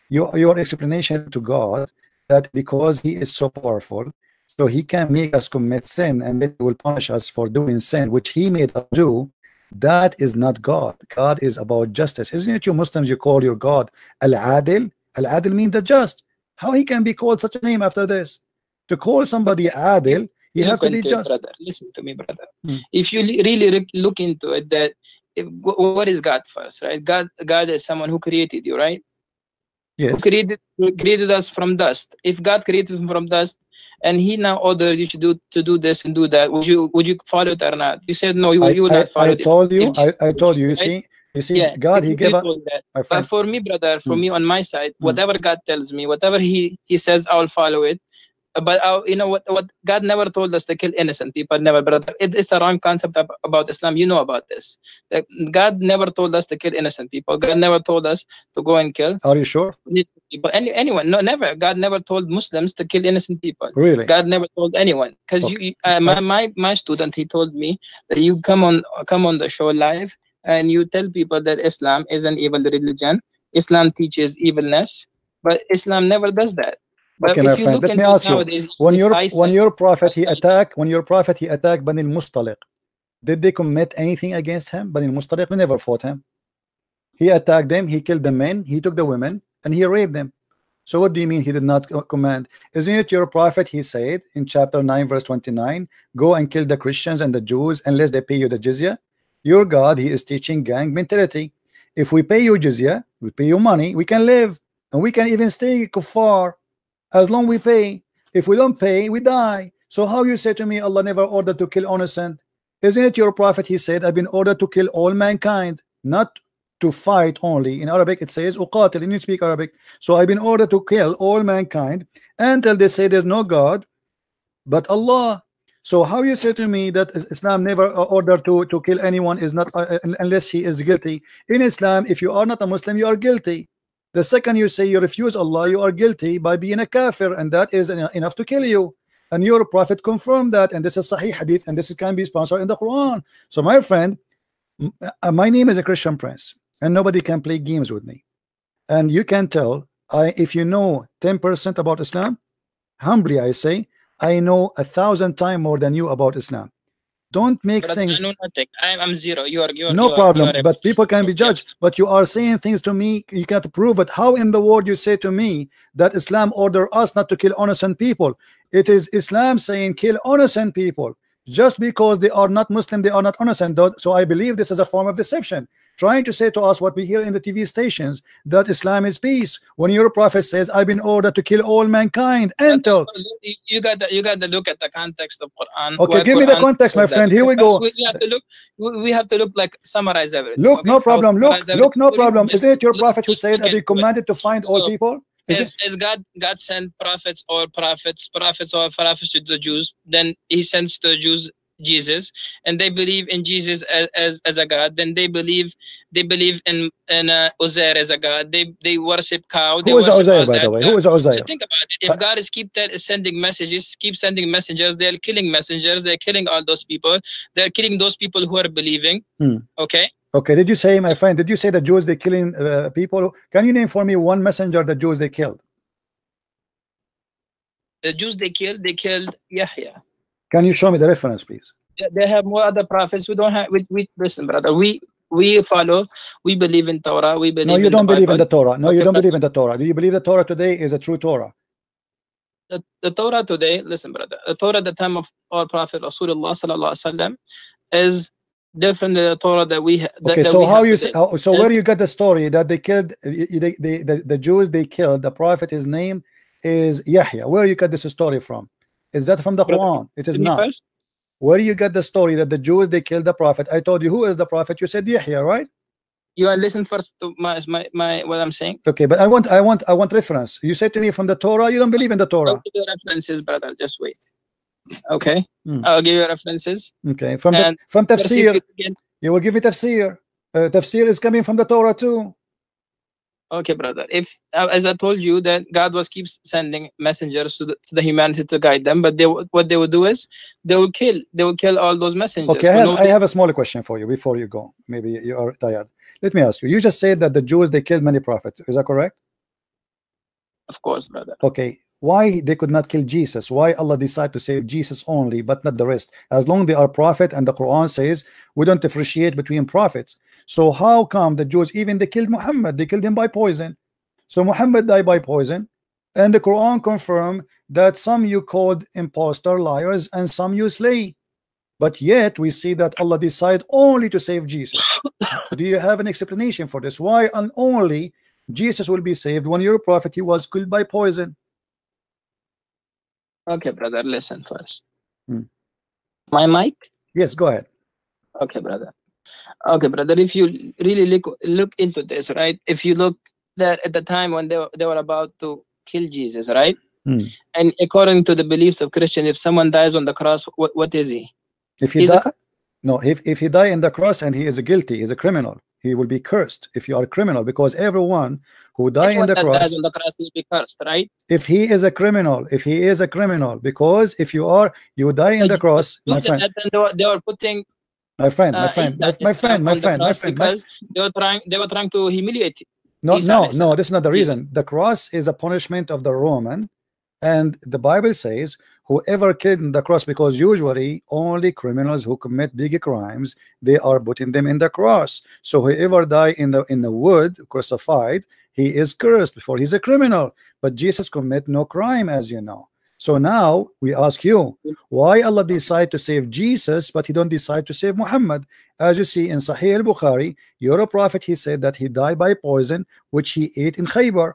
your your explanation to God that because He is so powerful, so He can make us commit sin, and then He will punish us for doing sin, which He made us do. That is not God. God is about justice. Isn't it you Muslims? You call your God Al-Adil. Al-Adil means the just. How he can be called such a name after this? To call somebody Adil, you have to be just. brother. Listen to me, brother. Hmm. If you really look into it, that if, what is God first, right? God, God is someone who created you, right? Who Yes. created who created us from dust. If God created us from dust, and He now ordered you to do to do this and do that, would you would you follow it or not? You said no, you, I, you would I, not follow I it. told you, if I, I told you, you see, you see, Yeah, God, he gave us, told that. my But for me, brother, for Mm. me on my side, Mm. whatever God tells me, whatever He He says, I will follow it. But uh, you know what? What God never told us to kill innocent people. Never, brother. It is a wrong concept ab- about Islam. You know about this. That God never told us to kill innocent people. God never told us to go and kill are you sure? people. Any, anyone? No, never. God never told Muslims to kill innocent people. Really? God never told anyone because Okay. you, you- uh, my, my my student he told me that you come on come on the show live and you tell people that Islam is an evil religion. Islam teaches evilness, but Islam never does that. But Okay, my if you friend, look let me ask you, nowadays, When your when your prophet he attacked, when your prophet he attacked Bani al-Mustaliq, did they commit anything against him? Bani al-Mustaliq, they never fought him. He attacked them, he killed the men, he took the women, and he raped them. So what do you mean he did not command? Isn't it your prophet? He said in chapter 9, verse 29, go and kill the Christians and the Jews unless they pay you the jizya. Your God, he is teaching gang mentality. If we pay you jizya, we pay you money, we can live and we can even stay kuffar as long we pay. If we don't pay, we die. So how you say to me, Allah never ordered to kill innocent? Isn't it your prophet? He said, I've been ordered to kill all mankind, not to fight only. In Arabic, it says, uqatil, you speak Arabic. So I've been ordered to kill all mankind until they say there's no God but Allah. So how you say to me that Islam never ordered to to kill anyone is not uh, unless he is guilty in Islam if you are not a Muslim you are guilty the second you say you refuse Allah you are guilty by being a kafir and that is enough to kill you. And your prophet confirmed that and this is Sahih Hadith and this can be sponsored in the Quran. So my friend uh, my name is a Christian prince and nobody can play games with me. And you can tell I if you know 10% about Islam humbly I say I know a thousand times more than you about Islam. Don't make But things. I know nothing. I'm, I'm zero. You are you are No you problem, are but people can be judged. But you are saying things to me, you cannot prove it. How in the world you say to me that Islam order us not to kill innocent people? It is Islam saying kill innocent people. Just because they are not Muslim, they are not innocent. So I believe this is a form of deception. Trying to say to us what we hear in the TV stations that Islam is peace. When your prophet says, I've been ordered to kill all mankind until You- You got to, you got to look at the context of Quran. Okay, give me the context, my friend. Here we go. We, have to look. We, have to look like summarize everything. Look, okay? no problem. Look, look, no problem. Is it your prophet who said he commanded to find all people? Is it? God God sent prophets or prophets, prophets or prophets to the Jews, then He sends to the Jews Jesus, and they believe in Jesus as, as, as a God. Then they believe they believe in in uh, Uzair as a God. They they worship cow. They Who is Uzair, by the way? God. Who is So Uzair? think about it. If Uh, God is keep that sending messages, keep sending messengers, they're killing messengers. They're killing all those people. They're killing those people who are believing. Hmm. Okay. Okay, did you say, my friend, did you say the Jews they killing uh, people? Can you name for me one messenger the Jews they killed? The Jews they killed. They killed Yahya. Can you show me the reference, please? They- They have more other prophets. We don't have. We, we listen, brother. We we follow. We believe in Torah. We believe. No, you don't the believe in the Torah. No, you don't believe in the Torah. Do you believe the Torah today is a true Torah? the, the Torah today, listen, brother, the Torah at the time of our Prophet Rasulullah sallallahu alaihi wasallam is different than the Torah that we ha- that, Okay, that so we how have you today. so where you get the story that they killed y- y- they, they, the, the Jews they killed the prophet his name is Yahya where you get this story from is that from the Quran? It is not. where you get the story that the Jews they killed the prophet. I told you who is the prophet? You said Yahya right? You want to listen first to my, my my what I'm saying. okay but I want I want I want reference. You said to me from the Torah you don't believe in the I'll Torah give you references, brother. Just wait. Okay, Hmm. I'll give you references. okay from the from Let's see if tafsir. you you will give me tafsir. Uh, tafsir is coming from the Torah too Okay, brother. If uh, as I told you that God was keeps sending messengers to the, to the humanity to guide them, but they what they would do is they will kill they will kill all those messengers. Okay, I have, no I have a small question for you before you go. Maybe you are tired. Let me ask you. You just said that the Jews they killed many prophets. Is that correct? Of course, brother. Okay. Why they could not kill Jesus? Why Allah decided to save Jesus only, but not the rest? As long they are prophet, and the Quran says we don't differentiate between prophets. So how come the Jews even they killed Muhammad? They killed him by poison. So Muhammad died by poison, and the Quran confirm that some you called impostor liars and some you slay. But yet we see that Allah decided only to save Jesus. Do you have an explanation for this? Why and only Jesus will be saved when your prophet he was killed by poison? Okay, brother. Listen first. Hmm. My mic. Yes, go ahead. Okay, brother. Okay, brother. If you really look look into this, right? If you look that at the time when they were, they were about to kill Jesus, right? Hmm. And according to the beliefs of Christian, if someone dies on the cross, what, what is he? If he dies, no, if if he die in the cross and he is guilty, is a criminal. He will be cursed if you are a criminal because everyone who die in the cross, dies on the cross will be cursed, right? if he is a criminal, if he is a criminal, because if you are you die in So the cross, my friend, that, they were, they were putting my friend, my uh, friend, my, my friend, my friend, my friend, my, because they were trying they were trying to humiliate No, Isa no, no, this is not the reason. The cross is a punishment of the Roman, and the Bible says, whoever killed in the cross, because usually only criminals who commit big crimes, they are putting them in the cross. So whoever die in the in the wood crucified, he is cursed before he's a criminal. But Jesus commit no crime, as you know. So now we ask you, why Allah decide to save Jesus, but He don't decide to save Muhammad? As you see in Sahih al-Bukhari, your prophet he said that he died by poison which he ate in Khaybar.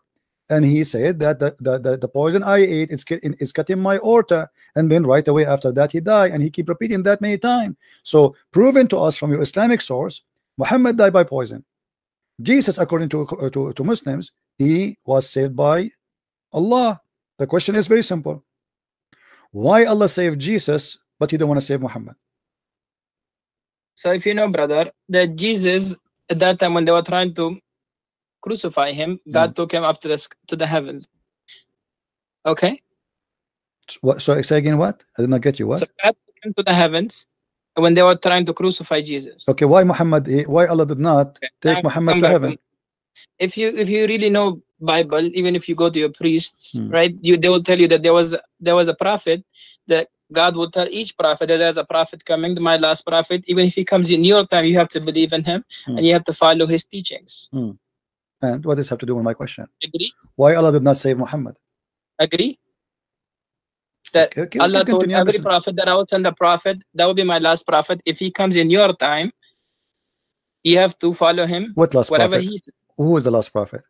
And he said that the, the, the, the poison I ate is, is cutting my aorta and then right away after that he died and he keep repeating that many times so proven to us from your Islamic source Muhammad died by poison. Jesus according to, to, to Muslims he was saved by Allah. The question is very simple Why Allah saved Jesus, but you don't want to save Muhammad? So if you know, brother, that Jesus at that time when they were trying to crucify him, God took him up to the to the heavens. Okay, What? Sorry, say again. What? I did not get you. What? so God took him to the heavens when they were trying to crucify Jesus. Okay. Why Muhammad? eh, Why Allah did not Okay, take now Muhammad to heaven? If you if you really know Bible, even if you go to your priests, Hmm. right, you they will tell you that there was there was a prophet that God will tell each prophet that there's a prophet coming, my last prophet. Even if he comes in your time, you have to believe in him Hmm. and you have to follow his teachings. And what does this have to do with my question? Agree? Why Allah did not save Muhammad? Agree? That Okay, okay, Allah told every prophet that I will send a prophet. That will be my last prophet. If he comes in your time, you have to follow him. What last Whatever prophet? he Who was the last prophet?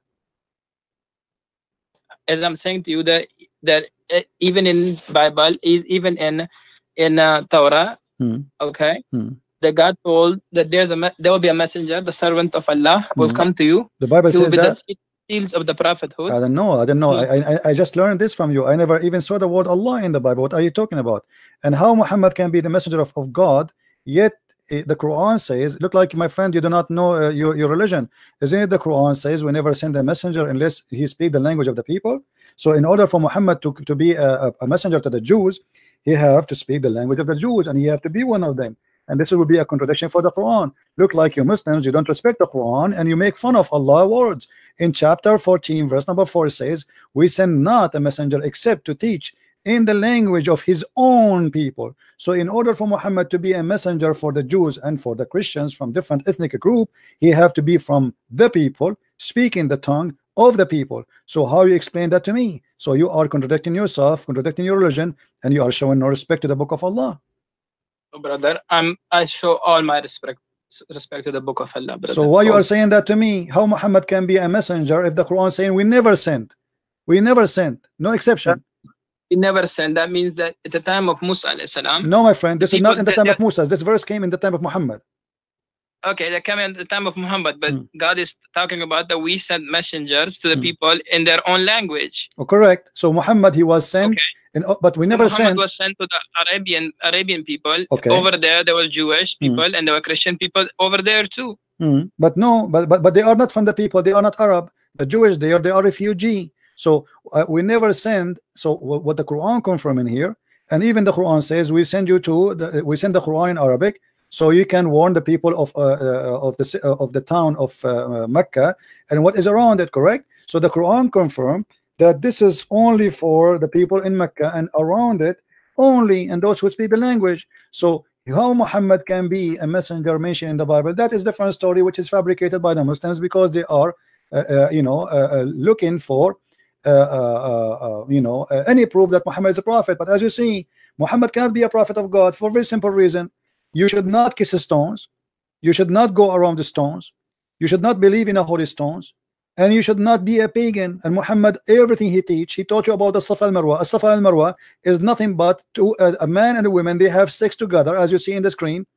As I'm saying to you that that uh, even in Bible is even in in uh, Torah, Hmm. okay, Hmm. that God told that there's a me- there will be a messenger, the servant of Allah, will Hmm. come to you. The Bible He will says be that. the seals of the prophethood. I don't know. I don't know. Hmm. I, I I just learned this from you. I never even saw the word Allah in the Bible. What are you talking about? And how Muhammad can be the messenger of, of God, yet the Quran says, look like my friend, you do not know uh, your, your religion. Isn't it the Quran says we never send a messenger unless he speak the language of the people? So in order for Muhammad to, to be a, a- messenger to the Jews, he have to speak the language of the Jews and he have to be one of them. And this will be a contradiction for the Quran. Look like you Muslims, you don't respect the Quran and you make fun of Allah words. In chapter 14, verse number 4 says, We send not a messenger except to teach in the language of his own people. So in order for Muhammad to be a messenger for the Jews and for the Christians from different ethnic group, he have to be from the people, speaking the tongue of the people. So how you explain that to me? So you are contradicting yourself, contradicting your religion, and you are showing no respect to the book of Allah. Oh, brother, I'm I show all my respect respect to the book of Allah, brother. So why you are saying that to me? How Muhammad can be a messenger if the Quran saying we never sent? We never sent, no exception. He never sent. That means that at the time of Musa alayhi salam, No, my friend, this is not in the time of Musa. This verse came in the time of Muhammad. okay, they came at the time of Muhammad, but Hmm. God is talking about that we sent messengers to the Hmm. people in their own language. Oh, correct. So Muhammad he was sent, Okay. in, but we So never Muhammad sent. was sent to the Arabian Arabian people. Okay. Over there, there were Jewish Hmm. people and there were Christian people over there too. Mm, But no, but, but but they are not from the people. They are not Arab. The Jewish they are they are refugee. So uh, we never send. So what the Quran confirm in here, and even the Quran says we send you to the, we send the Quran in Arabic, so you can warn the people of uh, uh, of the uh, of the town of uh, uh, Mecca and what is around it. Correct. So the Quran confirm that this is only for the people in Mecca and around it only, and those who speak the language. So how Muhammad can be a messenger mentioned in the Bible, that is different story which is fabricated by the Muslims because they are, uh, uh, you know, uh, looking for, you know, uh, any proof that Muhammad is a prophet. But as you see, Muhammad cannot be a prophet of God for a very simple reason. You should not kiss the stones. You should not go around the stones. You should not believe in the holy stones. And you should not be a pagan. And Muhammad, everything he teach, he taught you about the Safa al Marwa. A Safa al Marwa is nothing but two, uh, a man and a woman. They have sex together, as you see in the screen.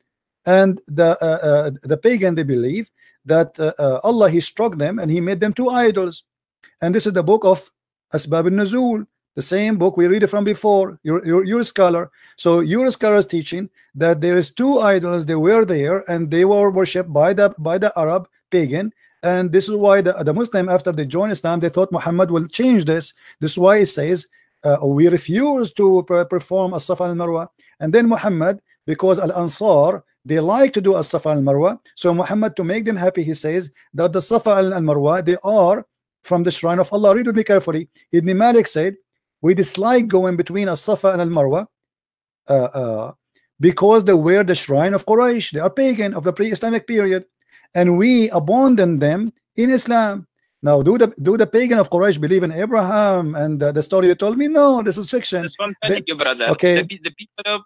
And the uh, uh, the pagan they believe that uh, uh, Allah he struck them and he made them two idols. And this is the book of Asbab al-Nuzul, the same book we read it from before. You're, a scholar, so your scholar is teaching that there is two idols. They were there and they were worshipped by the by the Arab pagan. And this is why the, the Muslim, after they joined Islam, they thought Muhammad will change this. This is why it says uh, we refuse to per- perform a Safa al Marwa. And then Muhammad, because Al Ansar, they like to do a Safa al Marwa. So Muhammad, to make them happy, he says that the Safa al Marwa, they are from the shrine of Allah. Read with me carefully. Ibn Malik said, We dislike going between As Safa and Al Marwa uh, uh, because they were the shrine of Quraysh. They are pagan of the pre Islamic period. And we abandon them in Islam. Now, do the do the pagan of Quraysh believe in Abraham and uh, the story you told me? No, this is fiction. That's what I'm telling Then- you, brother. okay. The, the people of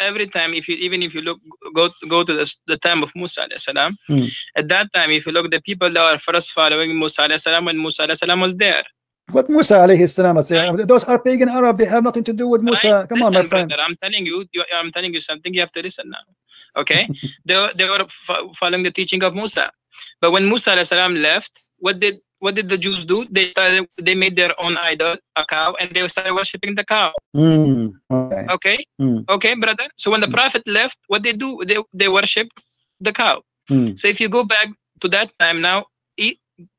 every time, if you even if you look go go to the, the time of Musa salam, Hmm. at that time, if you look, the people that were first following Musa salam when Musa salam was there. What Musa alayhi salam say, those are pagan Arab, they have nothing to do with Musa. Right? Come on, my friend. brother, I'm telling you, you, I'm telling you something. You have to listen now. Okay, they were, they were fo- following the teaching of Musa, but when Musa alayhi salam left, what did what did the Jews do? They started, they made their own idol, a cow, and they started worshiping the cow. Mm, okay. Okay, Mm, okay, brother. So when the prophet left, what they do? They they worship the cow. mm, So if you go back to that time now,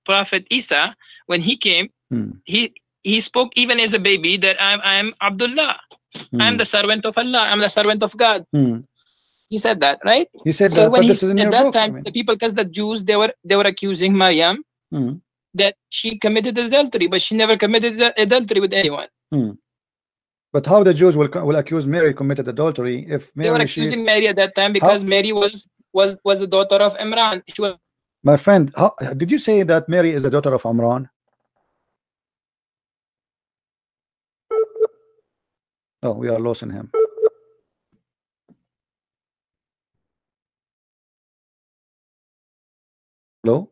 Prophet Isa, when he came, mm, he he spoke even as a baby that I'm I'm Abdullah. I'm mm, the servant of Allah. I'm the servant of God. He said that, right? He said So that, when he, this is in at that book. I time, mean. the people, because the Jews, they were they were accusing Maryam Mm, that she committed adultery, but she never committed adultery with anyone. mm. But how the Jews will will accuse Mary committed adultery if They were Mary she, accusing Mary at that time because Mary was was was the daughter of Imran. She was my friend how, did you say that Mary is the daughter of Amran? Oh, we are losing him. Hello?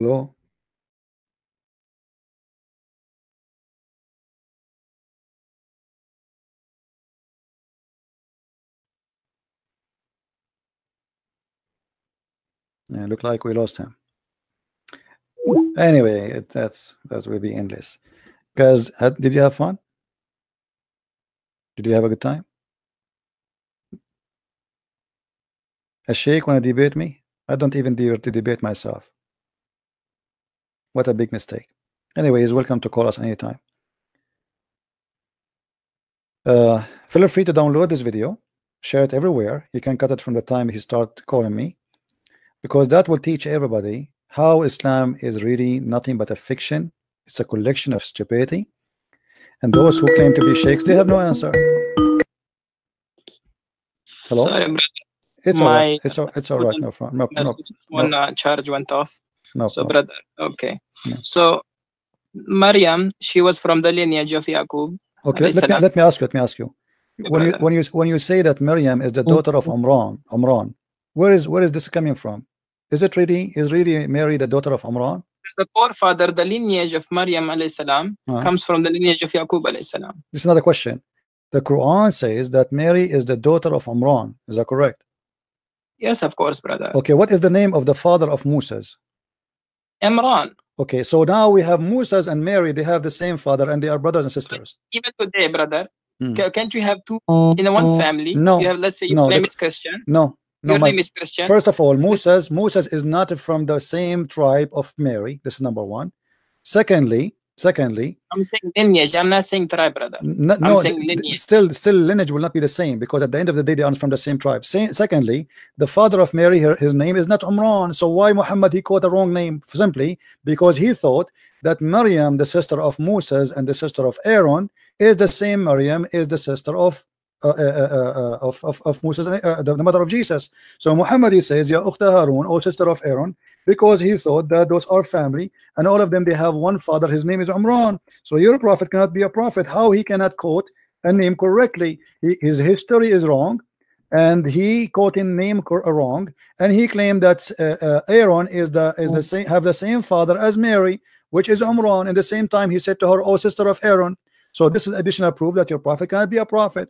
Hello? Yeah, look like we lost him. Anyway, it, that's that will be endless. Guys, had- did you have fun? Did you have a good time? A sheikh want to debate me? I don't even dare to debate myself. What a big mistake. Anyway, he's welcome to call us anytime. Uh, feel free to download this video, share it everywhere. You can cut it from the time he start calling me, because that will teach everybody how Islam is really nothing but a fiction. It's a collection of stupidity, and those who claim to be sheikhs, they have no answer. Hello, sorry, it's all right. It's all, it's all right. No, problem. no, no, One uh, charge went off. No. So, problem. brother, okay. Yeah. So, Maryam, she was from the lineage of Yaqub. Okay, let me let me ask you. Let me ask you. Yeah, When you when you when you say that Maryam is the daughter of Amran, Amran, where is where is this coming from? Is it really is really Mary the daughter of Amran? The forefather, the lineage of Maryam alayhi salam, Uh-huh. comes from the lineage of Yaqub alayhi salam. This is not a question. The Quran says that Mary is the daughter of Amran. Is that correct? Yes, of course, brother. Okay, what is the name of the father of Moses? Imran. Okay, so now we have Moses and Mary, they have the same father and they are brothers and sisters. Even today, brother, hmm. ca- can't you have two in one family? No. You have, let's say, your No, name is Christian. No, no, your my, name is Christian. First of all, Moses, Moses is not from the same tribe of Mary. This is number one. Secondly, secondly, I'm saying lineage. I'm not saying tribe, brother. no, saying th- th- lineage. still, still lineage will not be the same because at the end of the day they are from the same tribe. Se- secondly, the father of Mary, her, his name is not Umran. So why Muhammad he called the wrong name? Simply because he thought that Maryam, the sister of Moses and the sister of Aaron, is the same Maryam is the sister of. Uh, uh, uh, uh, of, of, of Moses, uh, the, the mother of Jesus. So Muhammad he says, Ya Ukhta Harun, or sister of Aaron, because he thought that those are family and all of them they have one father. His name is Umran. So your prophet cannot be a prophet. How he cannot quote a name correctly? He, his history is wrong, and he quote in name wrong, and he claimed that uh, uh, Aaron is the is the same have the same father as Mary, which is Umran. And the same time, he said to her, "Oh, sister of Aaron." So this is additional proof that your prophet cannot be a prophet.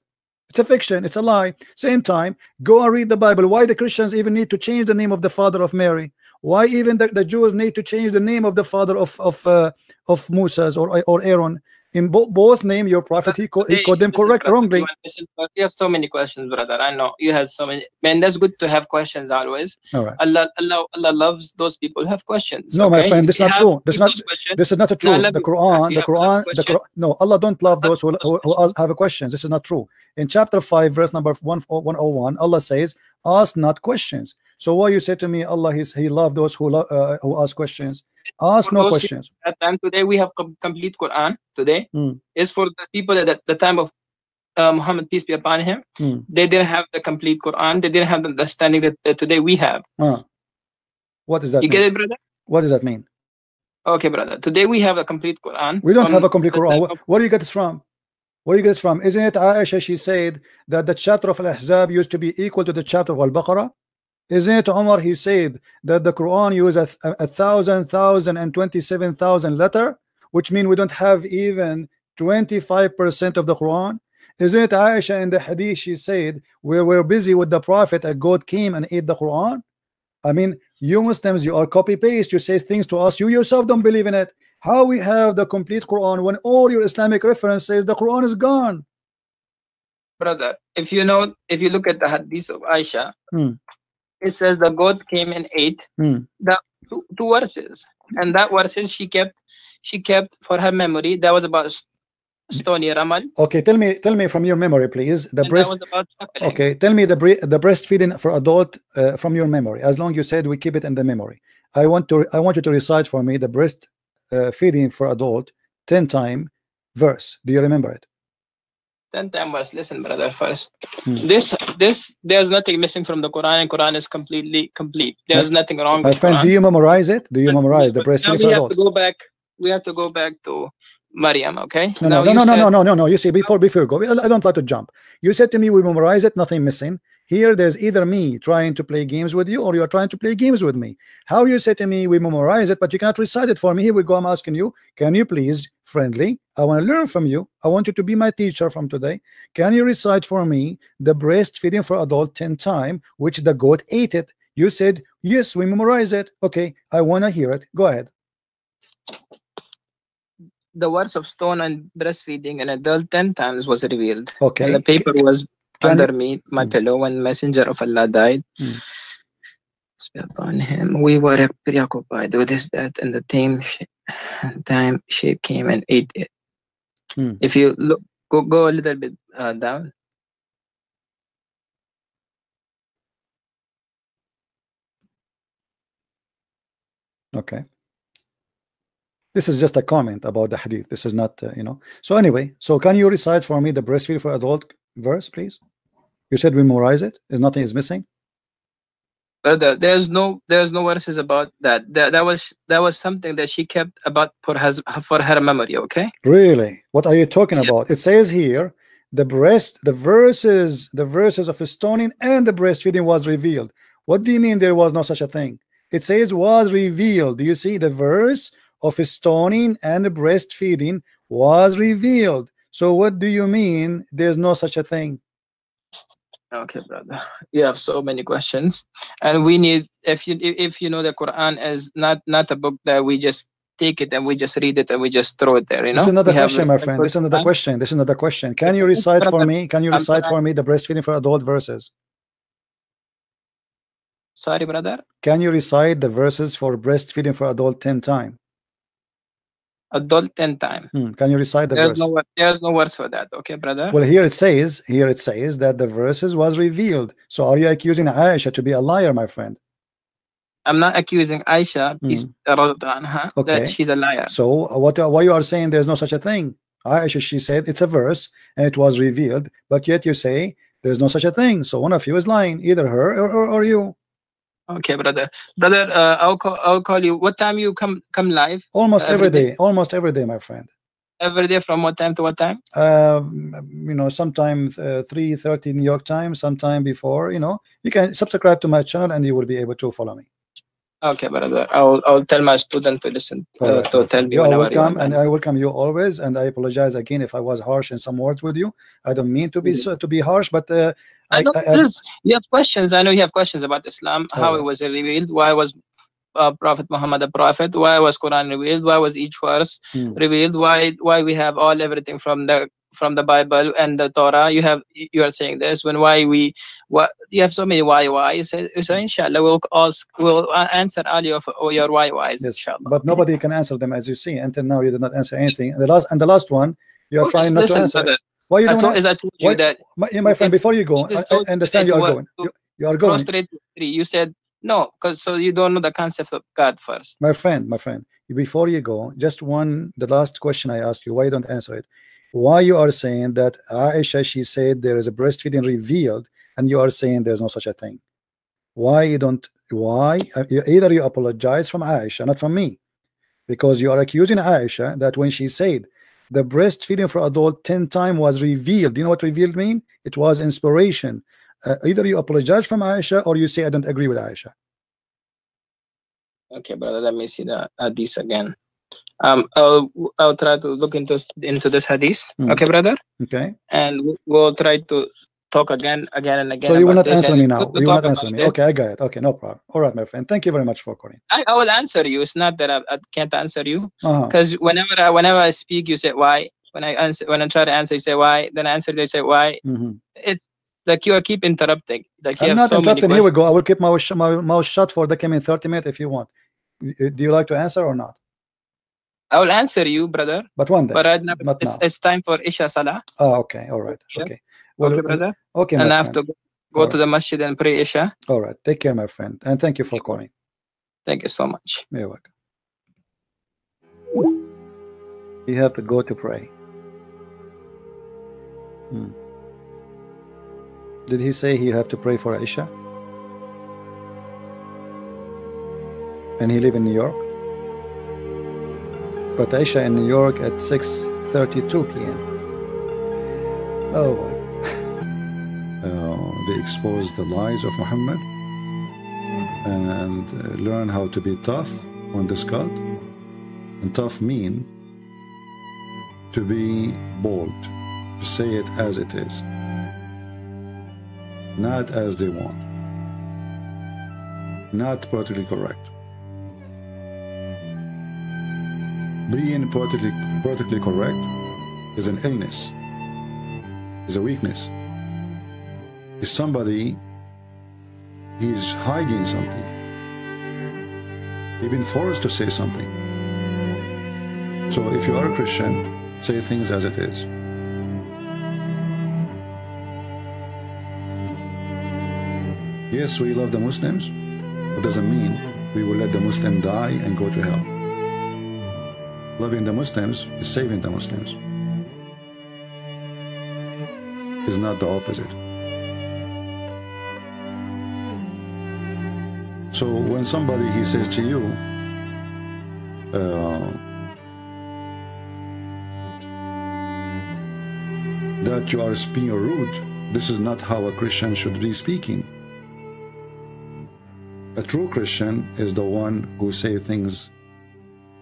It's a fiction. It's a lie. Same time, go and read the Bible. Why the Christians even need to change the name of the father of Mary? Why even the, the Jews need to change the name of the father of of uh, of Moses or or Aaron? In bo both name, your prophet he called, he called them correct wrongly. You, want to listen first? You have so many questions, brother. I know you have so many. Man, that's good to have questions always. All right. Allah, Allah, Allah loves those people who have questions. No, my friend, this is not true. This is not- This is not No, true. let The Quran, the Quran, the? Quran. No, Allah don't love those who, who, who have questions. This is not true. In chapter five, verse number one one oh one, Allah says, "Ask not questions." So why you say to me, Allah, He's He love those who love uh, who ask questions? Ask no questions. At time today, we have com- complete Quran. Today Hmm. is for the people that at the time of uh, Muhammad peace be upon him. Hmm. They didn't have the complete Quran. They didn't have the understanding that, that today we have. Uh, what does that You mean? get it, brother? What does that mean? Okay, brother. Today we have a complete Quran. We don't have a complete Quran. time Where, do you get this from? Where do you get this from? Isn't it Aisha? She said that the chapter of Al-Ahzab used to be equal to the chapter of Al-Baqarah. Isn't it Omar? He said that the Quran uses a, a, a thousand, thousand, and twenty-seven thousand letter, which means we don't have even twenty-five percent of the Quran. Isn't it Aisha in the hadith she said we were busy with the prophet and God came and ate the Quran? I mean, you Muslims, you are copy paste. You say things to us. You yourself don't believe in it. How we have the complete Quran when all your Islamic references the Quran is gone? brother, if you know, if you look at the hadith of Aisha, Hmm. It says the goat came and ate Hmm. the two, two verses, and that verses she kept, she kept for her memory. That was about stony ramal. Okay, tell me, tell me from your memory, please. The and breast. that was about. Okay, tell me the bre the breastfeeding for adult uh, from your memory. As long you said we keep it in the memory. I want to I want you to recite for me the breast uh, feeding for adult ten time verse. Do you remember it? Ten time verse. Listen, brother. First, Hmm. this, this, there's nothing missing from the Quran, and Quran is completely complete. There's nothing wrong My with friend, Quran. do you memorize it? Do you But- memorize the but now we have to go back. We have to go back to Maryam. Okay. No, Now no, no, you no, no, said- no, no, no, no. You see, before before you go, I I don't like to jump. You said to me we memorize it, nothing missing. Here, there's either me trying to play games with you, or you are trying to play games with me. How you say to me we memorize it, but you cannot recite it for me? Here we go. I'm asking you, can you please, friendly? I want to learn from you. I want you to be my teacher from today. Can you recite for me the breastfeeding for adult ten time, which the goat ate it? You said yes, we memorize it. Okay, I want to hear it. Go ahead. the words of stone and breastfeeding an adult 10 times was revealed. Okay. And the paper was Can- under me, my Hmm. pillow, when Messenger of Allah died. Hmm. Be upon him. We were preoccupied with this, that, and the time, time shape came and ate it. Hmm. If you look, go, go a little bit uh, down. Okay. This is just a comment about the hadith. This is not, uh, you know. So anyway, so can you recite for me the breastfeed for adult verse, please? You said we memorize it. Is nothing is missing. There's no there's no verses about that. That that was that was something that she kept about for his for her memory. Okay. Really? What are you talking about? It says here the breast, the verses, the verses of stoning and the breastfeeding was revealed. What do you mean there was no such a thing? It says was revealed. Do you see the verse of stoning and the breastfeeding was revealed? So what do you mean there's no such a thing? Okay, brother. You have so many questions, and we need if you if you know the Quran is not not a book that we just take it and we just read it and we just throw it there. You know. This is another We question, my friend. This is another question. This is another question. Can you recite for me? Can you recite for me the breastfeeding for adult verses? Sorry, brother. Can you recite the verses for breastfeeding for adult 10 time? Adult ten time. Hmm, Can you recite the There's verse? no there's no words for that. Okay, brother. Well, here it says, here it says that the verses was revealed. So are you accusing Aisha to be a liar, my friend? I'm not accusing Aisha, peace Mm. Okay. that she's a liar. So what why you are saying there's no such a thing? Aisha, she said it's a verse and it was revealed, but yet you say there's no such a thing. So one of you is lying, either her or, or, or you. Okay, brother. Brother, uh, I'll call I'll call you. What time you come come live? Almost Every every day. day, almost every day, my friend. Every day from what time to what time? um, you know, sometimes uh, 3.30 New York time, sometime before, you know, you can subscribe to my channel and you will be able to follow me. Okay, brother. I'll I'll tell my student to listen uh, to tell me you are whenever you welcome, and I welcome you always. And I apologize again if I was harsh in some words with you. I don't mean to be so, to be harsh, but uh, I I, I- You have questions. I know you have questions about Islam, how it was revealed, why was uh, Prophet Muhammad a prophet, why was Quran revealed, why was each verse Hmm. revealed, why why we have all everything from the from the Bible and the Torah. You have you are saying this when why we what you have so many why why. So, so inshallah we'll ask we'll uh, answer all your all your why whys yes, inshallah. but nobody can answer them as you see. Until now, you did not answer anything. And the last and the last one, you are Oh, trying not to answer. it. Why you I don't? as I told why- you that my, my friend, before you go, I, I understand you are going. You, you are going. You said no, because so you don't know the concept of God first. my friend my friend before you go just one the last question i asked you why you don't answer it why you are saying that aisha she said there is a breastfeeding revealed and you are saying there's no such a thing? Why you don't why uh, either you apologize from aisha not from me because you are accusing aisha that when she said the breastfeeding for adult 10 time was revealed you know what revealed mean? It was inspiration. Uh, either you apologize from aisha or you say i don't agree with aisha. Okay, brother, let me see the hadith again. Um, I'll I'll try to look into into this hadith. Mm. Okay, brother, Okay. and we- we'll try to talk again, again and again. So you will not answer me now. You will not answer me. it. Okay, I got it. Okay, no problem. All right, my friend. Thank you very much for calling. I, I will answer you. It's not that I, I can't answer you Uh-huh. because whenever I, whenever I speak, you say why. When I answer, when I try to answer, you say why. Then I answer, they say why. Mhm. It's like you keep interrupting. Like you I'm have not so many interrupting. Here we go. I will keep my, sh- my mouth shut for the coming 30 minutes if you want. Do you like to answer or not? I will answer you, brother. But one day. But right now, Not it's, now. it's time for Isha Salah. Oh, okay. All right. Yeah. Okay. Well, okay, brother. Okay, and I have friend. to go, go to the masjid and pray Isha. All right. Take care, my friend. And thank you for calling. Thank you so much. You're welcome. You have to go to pray. Hmm. Did he say you have to pray for Isha? And he live in New York? But in New York at 6.32 p.m. Oh boy. Uh, they expose the lies of Muhammad and uh, learn how to be tough on this cult. And tough mean to be bold, to say it as it is, not as they want, not politically correct. Being politically, politically correct is an illness, is a weakness. If somebody is hiding something, they've been forced to say something. So if you are a Christian, say things as it is. Yes, we love the Muslims, but doesn't mean we will let the Muslim die and go to hell. Loving the Muslims is saving the Muslims. Is not the opposite. So when somebody he says to you, uh, that you are being rude, this is not how a Christian should be speaking. A true Christian is the one who say things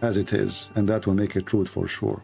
as it is, and that will make it truth for sure.